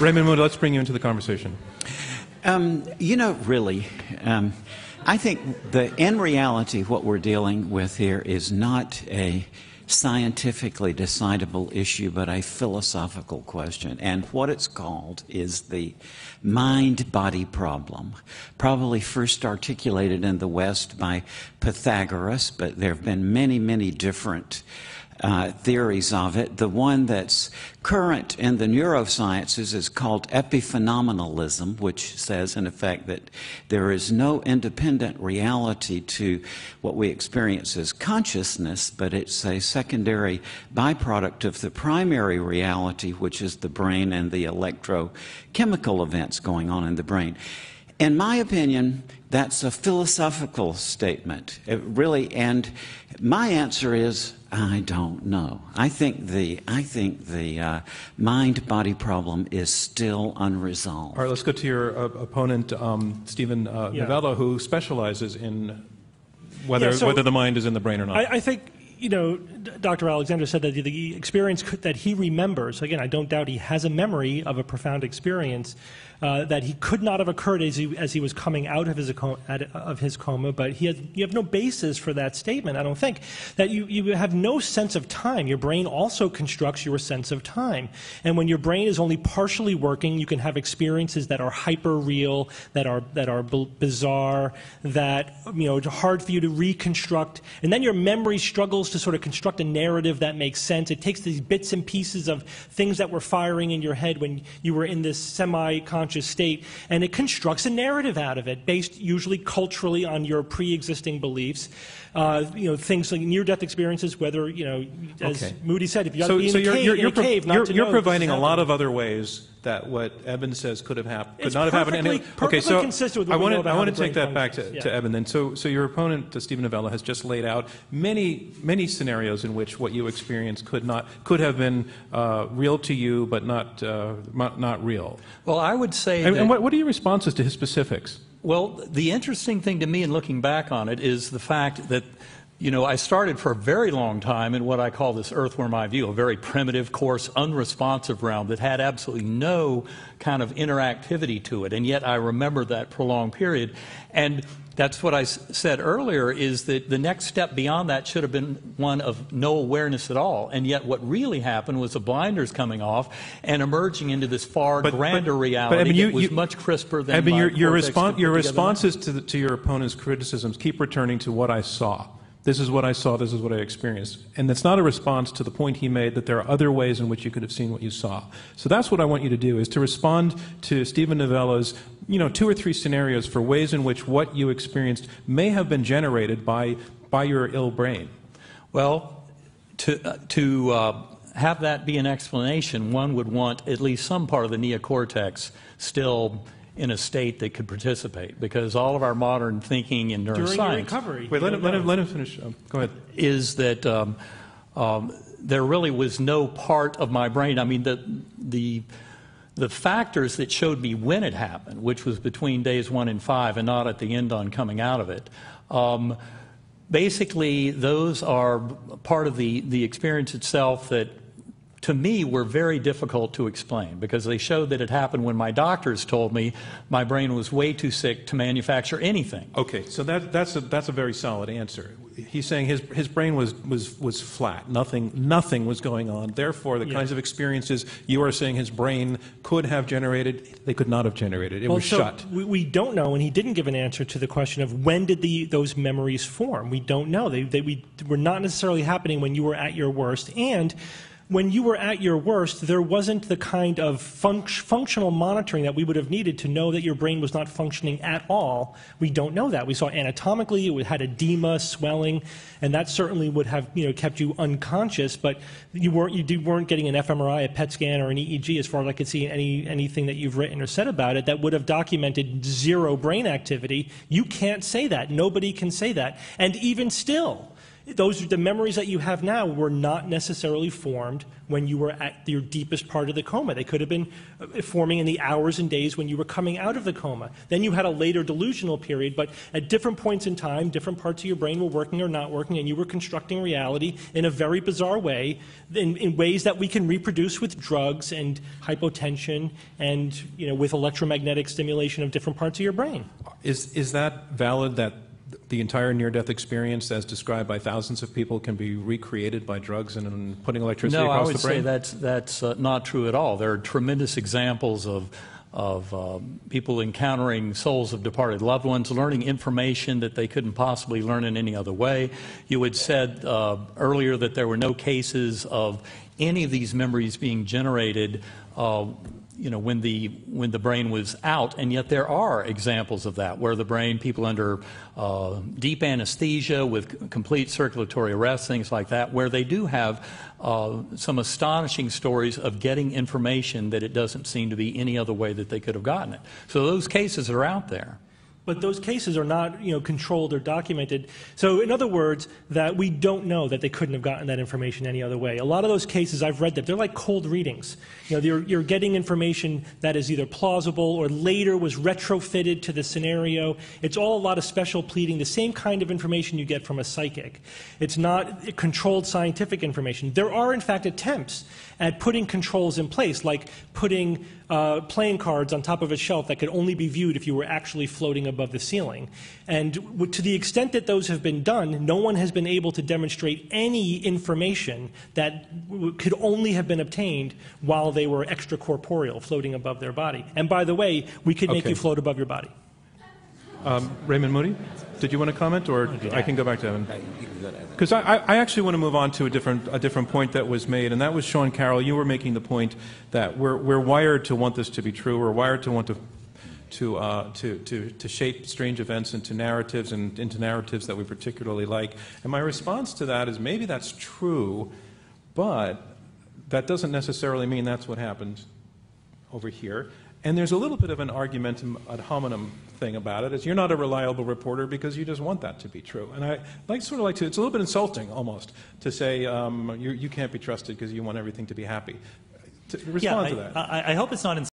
Speaker 1: Raymond Moody, let's bring you into the conversation.
Speaker 3: Um, you know, really, um, I think that in reality, what we're dealing with here is not a scientifically decidable issue, but a philosophical question. And what it's called is the mind body problem. Probably first articulated in the West by Pythagoras, but there have been many, many different uh, theories of it. The one that's current in the neurosciences is called epiphenomenalism, which says, in effect, that there is no independent reality to what we experience as consciousness, but it's a secondary byproduct of the primary reality, which is the brain and the electrochemical events going on in the brain. In my opinion, that's a philosophical statement, It really. And my answer is, I don't know. I think the I think the uh, mind-body problem is still unresolved.
Speaker 1: All right, let's go to your uh, opponent, um, Steven uh,
Speaker 5: Yeah.
Speaker 1: Novella, who specializes in whether,
Speaker 5: Yeah, so-
Speaker 1: whether the mind is in the brain or not.
Speaker 5: I, I think, you know, Dr. Alexander said that the experience could, that he remembers, again, I don't doubt he has a memory of a profound experience uh, that he could not have occurred as he, as he was coming out of his, of his coma, but he you have no basis for that statement, I don't think. That you, you have no sense of time. Your brain also constructs your sense of time. And when your brain is only partially working, you can have experiences that are hyper real, that are, that are bizarre, that, you know, hard for you to reconstruct. And then your memory struggles to sort of construct a narrative that makes sense. It takes these bits and pieces of things that were firing in your head when you were in this semi conscious state, and it constructs a narrative out of it, based usually culturally on your pre existing beliefs. Uh, you know, things like near death experiences, whether, you know, as
Speaker 1: Okay.
Speaker 5: Moody said, if you got to
Speaker 1: so
Speaker 5: be in
Speaker 1: so
Speaker 5: a
Speaker 1: you're,
Speaker 5: cave,
Speaker 1: you're,
Speaker 5: in
Speaker 1: you're,
Speaker 5: a cave not
Speaker 1: you're,
Speaker 5: to
Speaker 1: you're
Speaker 5: know
Speaker 1: providing a lot of other ways that what Eben says could have happened, could
Speaker 5: It's
Speaker 1: not have happened
Speaker 5: perfectly-
Speaker 1: anyway. Okay, so
Speaker 5: consistent with what
Speaker 1: I
Speaker 5: we
Speaker 1: want to I want to take
Speaker 5: brain
Speaker 1: that back to,
Speaker 5: functions.
Speaker 1: to
Speaker 5: Yeah.
Speaker 1: Eben then. So so your opponent, uh, Steven Novella, has just laid out many many scenarios in which what you experienced could not could have been uh, real to you, but not uh, not, not real.
Speaker 2: Well, I would say
Speaker 1: And,
Speaker 2: that-
Speaker 1: and what, what are your responses to his specifics?
Speaker 2: Well, the interesting thing to me in looking back on it is the fact that you know, I started for a very long time in what I call this earthworm eye view, a very primitive, coarse, unresponsive realm that had absolutely no kind of interactivity to it. And yet I remember that prolonged period. And that's what I said earlier is that the next step beyond that should have been one of no awareness at all. And yet what really happened was the blinders coming off and emerging into this far
Speaker 1: But-
Speaker 2: grander
Speaker 1: but-
Speaker 2: reality
Speaker 1: but, I mean, you-
Speaker 2: that was
Speaker 1: you-
Speaker 2: much crisper than
Speaker 1: I mean, your, your, respon- your
Speaker 2: put together now.
Speaker 1: responses to, the, to your opponent's criticisms keep returning to what I saw. This is what I saw, this is what I experienced. And that's not a response to the point he made that there are other ways in which you could have seen what you saw. So that's what I want you to do, is to respond to Steven Novella's, you know, two or three scenarios for ways in which what you experienced may have been generated by, by your ill brain.
Speaker 2: Well, to, uh, to uh, have that be an explanation, one would want at least some part of the neocortex still in a state that could participate, because all of our modern thinking in neuroscience.
Speaker 5: During your
Speaker 2: neuroscience
Speaker 5: recovery.
Speaker 1: Wait, let
Speaker 5: you
Speaker 1: him, let him, let him finish. Um, go ahead.
Speaker 2: is that um, um, there really was no part of my brain. I mean, the, the, the factors that showed me when it happened, which was between days one and five and not at the end on coming out of it, um, basically, those are part of the, the experience itself that to me were very difficult to explain because they showed that it happened when my doctors told me my brain was way too sick to manufacture anything.
Speaker 1: Okay, so that, that's, a, that's a very solid answer. He's saying his, his brain was, was, was flat. Nothing, nothing was going on. Therefore, the
Speaker 5: Yeah.
Speaker 1: kinds of experiences you are saying his brain could have generated, they could not have generated. It
Speaker 5: well,
Speaker 1: was
Speaker 5: so
Speaker 1: shut.
Speaker 5: We, we don't know, and he didn't give an answer to the question of when did the, those memories form. We don't know. They, they we, were not necessarily happening when you were at your worst, and when you were at your worst, there wasn't the kind of func- functional monitoring that we would have needed to know that your brain was not functioning at all. We don't know that. We saw anatomically it had edema, swelling, and that certainly would have you know kept you unconscious. But you weren't you weren't getting an fMRI, a PET scan, or an EEG, as far as I could see any anything that you've written or said about it that would have documented zero brain activity. You can't say that. Nobody can say that. And even still, those are the memories that you have now were not necessarily formed when you were at your deepest part of the coma. They could have been uh, forming in the hours and days when you were coming out of the coma. Then you had a later delusional period, but at different points in time, different parts of your brain were working or not working, and you were constructing reality in a very bizarre way, in, in ways that we can reproduce with drugs and hypotension and you know with electromagnetic stimulation of different parts of your brain.
Speaker 1: Is, is that valid that the entire near death experience, as described by thousands of people, can be recreated by drugs and, and putting electricity
Speaker 2: no, I
Speaker 1: across
Speaker 2: would
Speaker 1: the brain?
Speaker 2: say that's, that's uh, not true at all. There are tremendous examples of, of um, people encountering souls of departed loved ones, learning information that they couldn't possibly learn in any other way. You had said uh, earlier that there were no cases of any of these memories being generated. Uh, you know, when the when the brain was out, and yet there are examples of that where the brain, people under uh, deep anesthesia with complete circulatory arrest, things like that, where they do have uh, some astonishing stories of getting information that it doesn't seem to be any other way that they could have gotten it. So those cases are out there.
Speaker 5: But those cases are not, you know, controlled or documented. So, in other words, that we don't know that they couldn't have gotten that information any other way. A lot of those cases, I've read them. They're like cold readings. You know, you're, you're getting information that is either plausible or later was retrofitted to the scenario. It's all a lot of special pleading, the same kind of information you get from a psychic. It's not controlled scientific information. There are, in fact, attempts at putting controls in place, like putting uh, playing cards on top of a shelf that could only be viewed if you were actually floating above the ceiling. And to the extent that those have been done, no one has been able to demonstrate any information that w- could only have been obtained while they were extracorporeal, floating above their body. And by the way, we could make you float above your body.
Speaker 1: Um, Raymond Moody, did you want to comment, or I can go back to Eben? Because I, I I actually want to move on to a different, a different point that was made, and that was Sean Carroll. You were making the point that we're, we're wired to want this to be true. We're wired to want to, to, uh, to, to, to shape strange events into narratives and into narratives that we particularly like. And my response to that is maybe that's true, but that doesn't necessarily mean that's what happened over here. And there's a little bit of an argumentum ad hominem thing about it, is you're not a reliable reporter because you just want that to be true. And I like sort of like to, it's a little bit insulting almost to say um, you, you can't be trusted because you want everything to be happy. To respond
Speaker 4: yeah,
Speaker 1: to
Speaker 4: I,
Speaker 1: that.
Speaker 4: I, I hope it's not